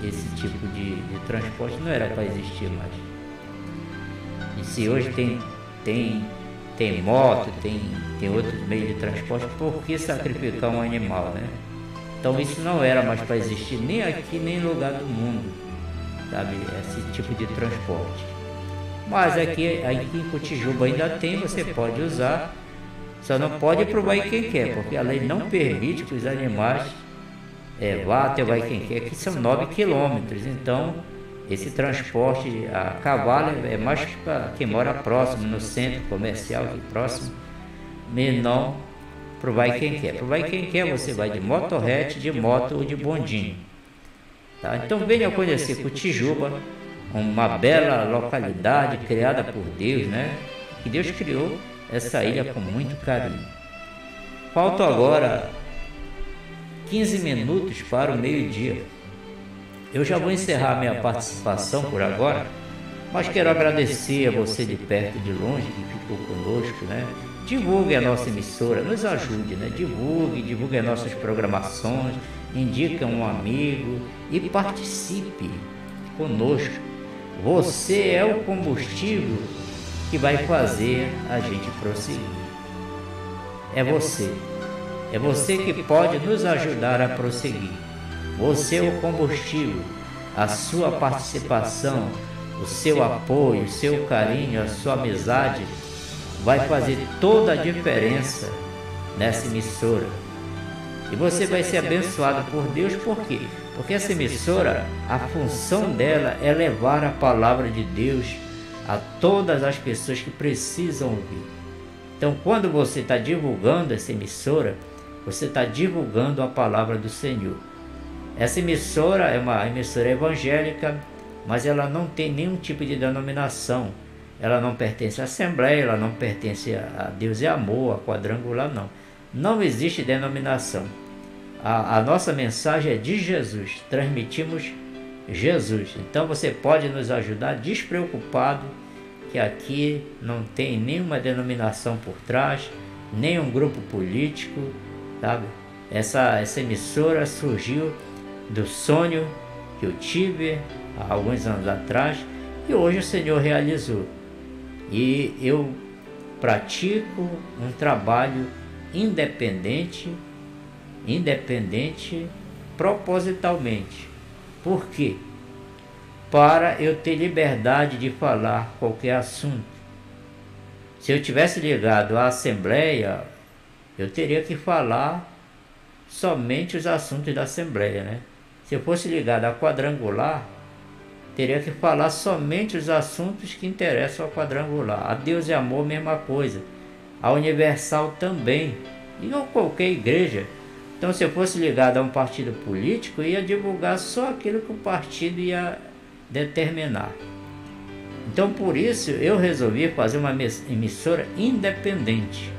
esse tipo de, de transporte, não era para existir mais. E se hoje tem, tem, tem moto, tem, tem outros meios de transporte, por que sacrificar um animal, né? Então isso não era mais para existir nem aqui, nem em lugar do mundo, sabe? Esse tipo de transporte. Mas aqui, aqui em Cotijuba ainda tem, você pode usar só não pode para o vai quem quer, porque a lei não permite que os animais é, vá até vai quem quer, que são 9 quilômetros. Então, esse transporte a cavalo é mais para quem mora próximo, no centro comercial aqui próximo, menor para o vai quem quer. Para o vai quem quer, você vai de motorrete, de moto ou de bondinho. Tá? Então venha conhecer Cotijuba, uma bela localidade criada por Deus, né? Que Deus criou essa ilha com muito carinho. Faltam agora 15 minutos para o meio-dia. Eu já vou encerrar minha participação por agora, mas quero agradecer a você de perto e de longe que ficou conosco, né? Divulgue a nossa emissora, nos ajude, né? Divulgue, divulgue as nossas programações, indique um amigo e participe conosco. Você é o combustível que vai fazer a gente prosseguir. É você. É você que pode nos ajudar a prosseguir. Você é o combustível, a sua participação, o seu apoio, o seu carinho, a sua amizade vai fazer toda a diferença nessa emissora. E você vai ser abençoado por Deus, por quê? Porque essa emissora, a função dela é levar a palavra de Deus a todas as pessoas que precisam ouvir. Então, quando você está divulgando essa emissora, você está divulgando a palavra do Senhor. Essa emissora é uma emissora evangélica, mas ela não tem nenhum tipo de denominação. Ela não pertence à Assembleia, ela não pertence a Deus e Amor, a Quadrangular, não. Não existe denominação. A, a nossa mensagem é de Jesus. Transmitimos Jesus. Então você pode nos ajudar despreocupado que aqui não tem nenhuma denominação por trás, nenhum grupo político, sabe? Essa, essa emissora surgiu do sonho que eu tive há alguns anos atrás e hoje o Senhor realizou. E eu pratico um trabalho independente, independente propositalmente. Por quê? Para eu ter liberdade de falar qualquer assunto. Se eu tivesse ligado à Assembleia, eu teria que falar somente os assuntos da Assembleia, né? Se eu fosse ligado à quadrangular, teria que falar somente os assuntos que interessam ao quadrangular. A Deus e Amor, mesma coisa. A Universal também. E não qualquer igreja. Então, se eu fosse ligado a um partido político, ia divulgar só aquilo que o partido ia determinar. Então, por isso, eu resolvi fazer uma emissora independente.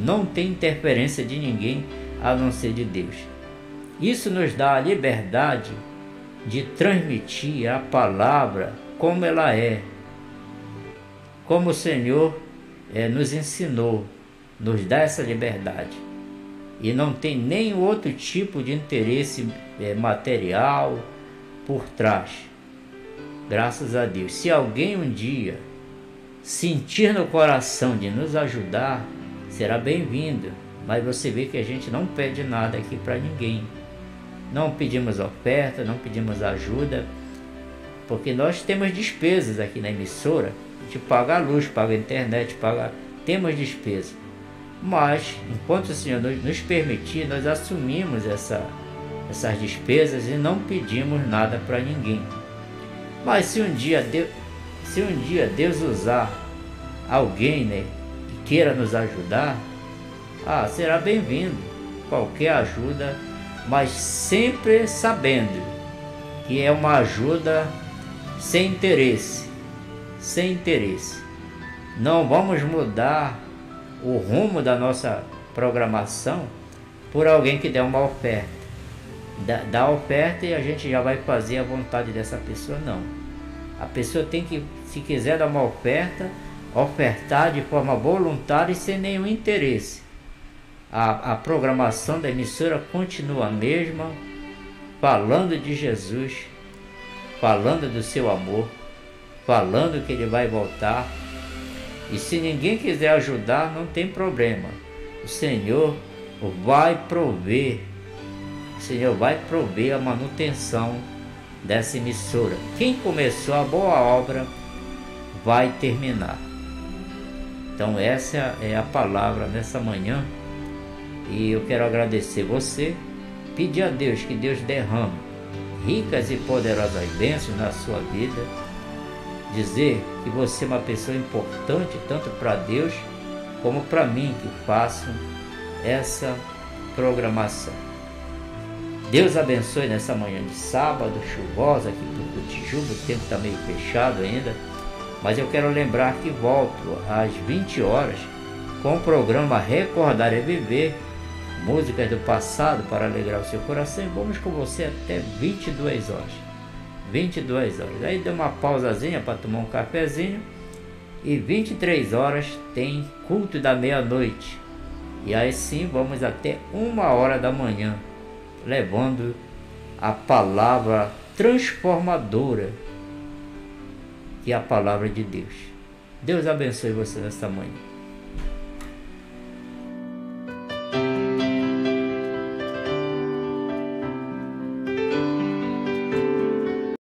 Não tem interferência de ninguém a não ser de Deus. Isso nos dá a liberdade de transmitir a palavra como ela é, como o Senhor é, nos ensinou, nos dá essa liberdade. E não tem nem outro tipo de interesse é, material por trás. Graças a Deus. Se alguém um dia sentir no coração de nos ajudar, será bem-vindo. Mas você vê que a gente não pede nada aqui para ninguém. Não pedimos oferta, não pedimos ajuda, porque nós temos despesas aqui na emissora. Gente paga a luz, paga a internet, paga. Temos despesas. Mas, enquanto o Senhor nos permitir, nós assumimos essa, essas despesas e não pedimos nada para ninguém. Mas se um dia Deus, se um dia Deus usar alguém né, que queira nos ajudar, ah, será bem-vindo. Qualquer ajuda mas sempre sabendo que é uma ajuda sem interesse, sem interesse. Não vamos mudar o rumo da nossa programação por alguém que der uma oferta. Dá, dá oferta e a gente já vai fazer a vontade dessa pessoa, não. A pessoa tem que, se quiser dar uma oferta, ofertar de forma voluntária e sem nenhum interesse a, a programação da emissora continua a mesma, falando de Jesus, falando do seu amor, falando que ele vai voltar. E se ninguém quiser ajudar, não tem problema. O Senhor vai prover, o Senhor vai prover a manutenção dessa emissora. Quem começou a boa obra vai terminar. Então essa é a palavra nessa manhã. E eu quero agradecer você, pedir a Deus que Deus derrame ricas e poderosas bênçãos na sua vida, dizer que você é uma pessoa importante tanto para Deus como para mim que faço essa programação. Deus abençoe nessa manhã de sábado, chuvosa aqui por Cotijuba, o tempo está meio fechado ainda, mas eu quero lembrar que volto às 20 horas com o programa Recordar é Viver músicas do passado para alegrar o seu coração e vamos com você até 22 horas. 22 horas. Aí deu uma pausazinha para tomar um cafezinho e 23 horas tem culto da meia-noite. E aí sim vamos até uma hora da manhã, levando a palavra transformadora, que é a palavra de Deus. Deus abençoe você nesta manhã.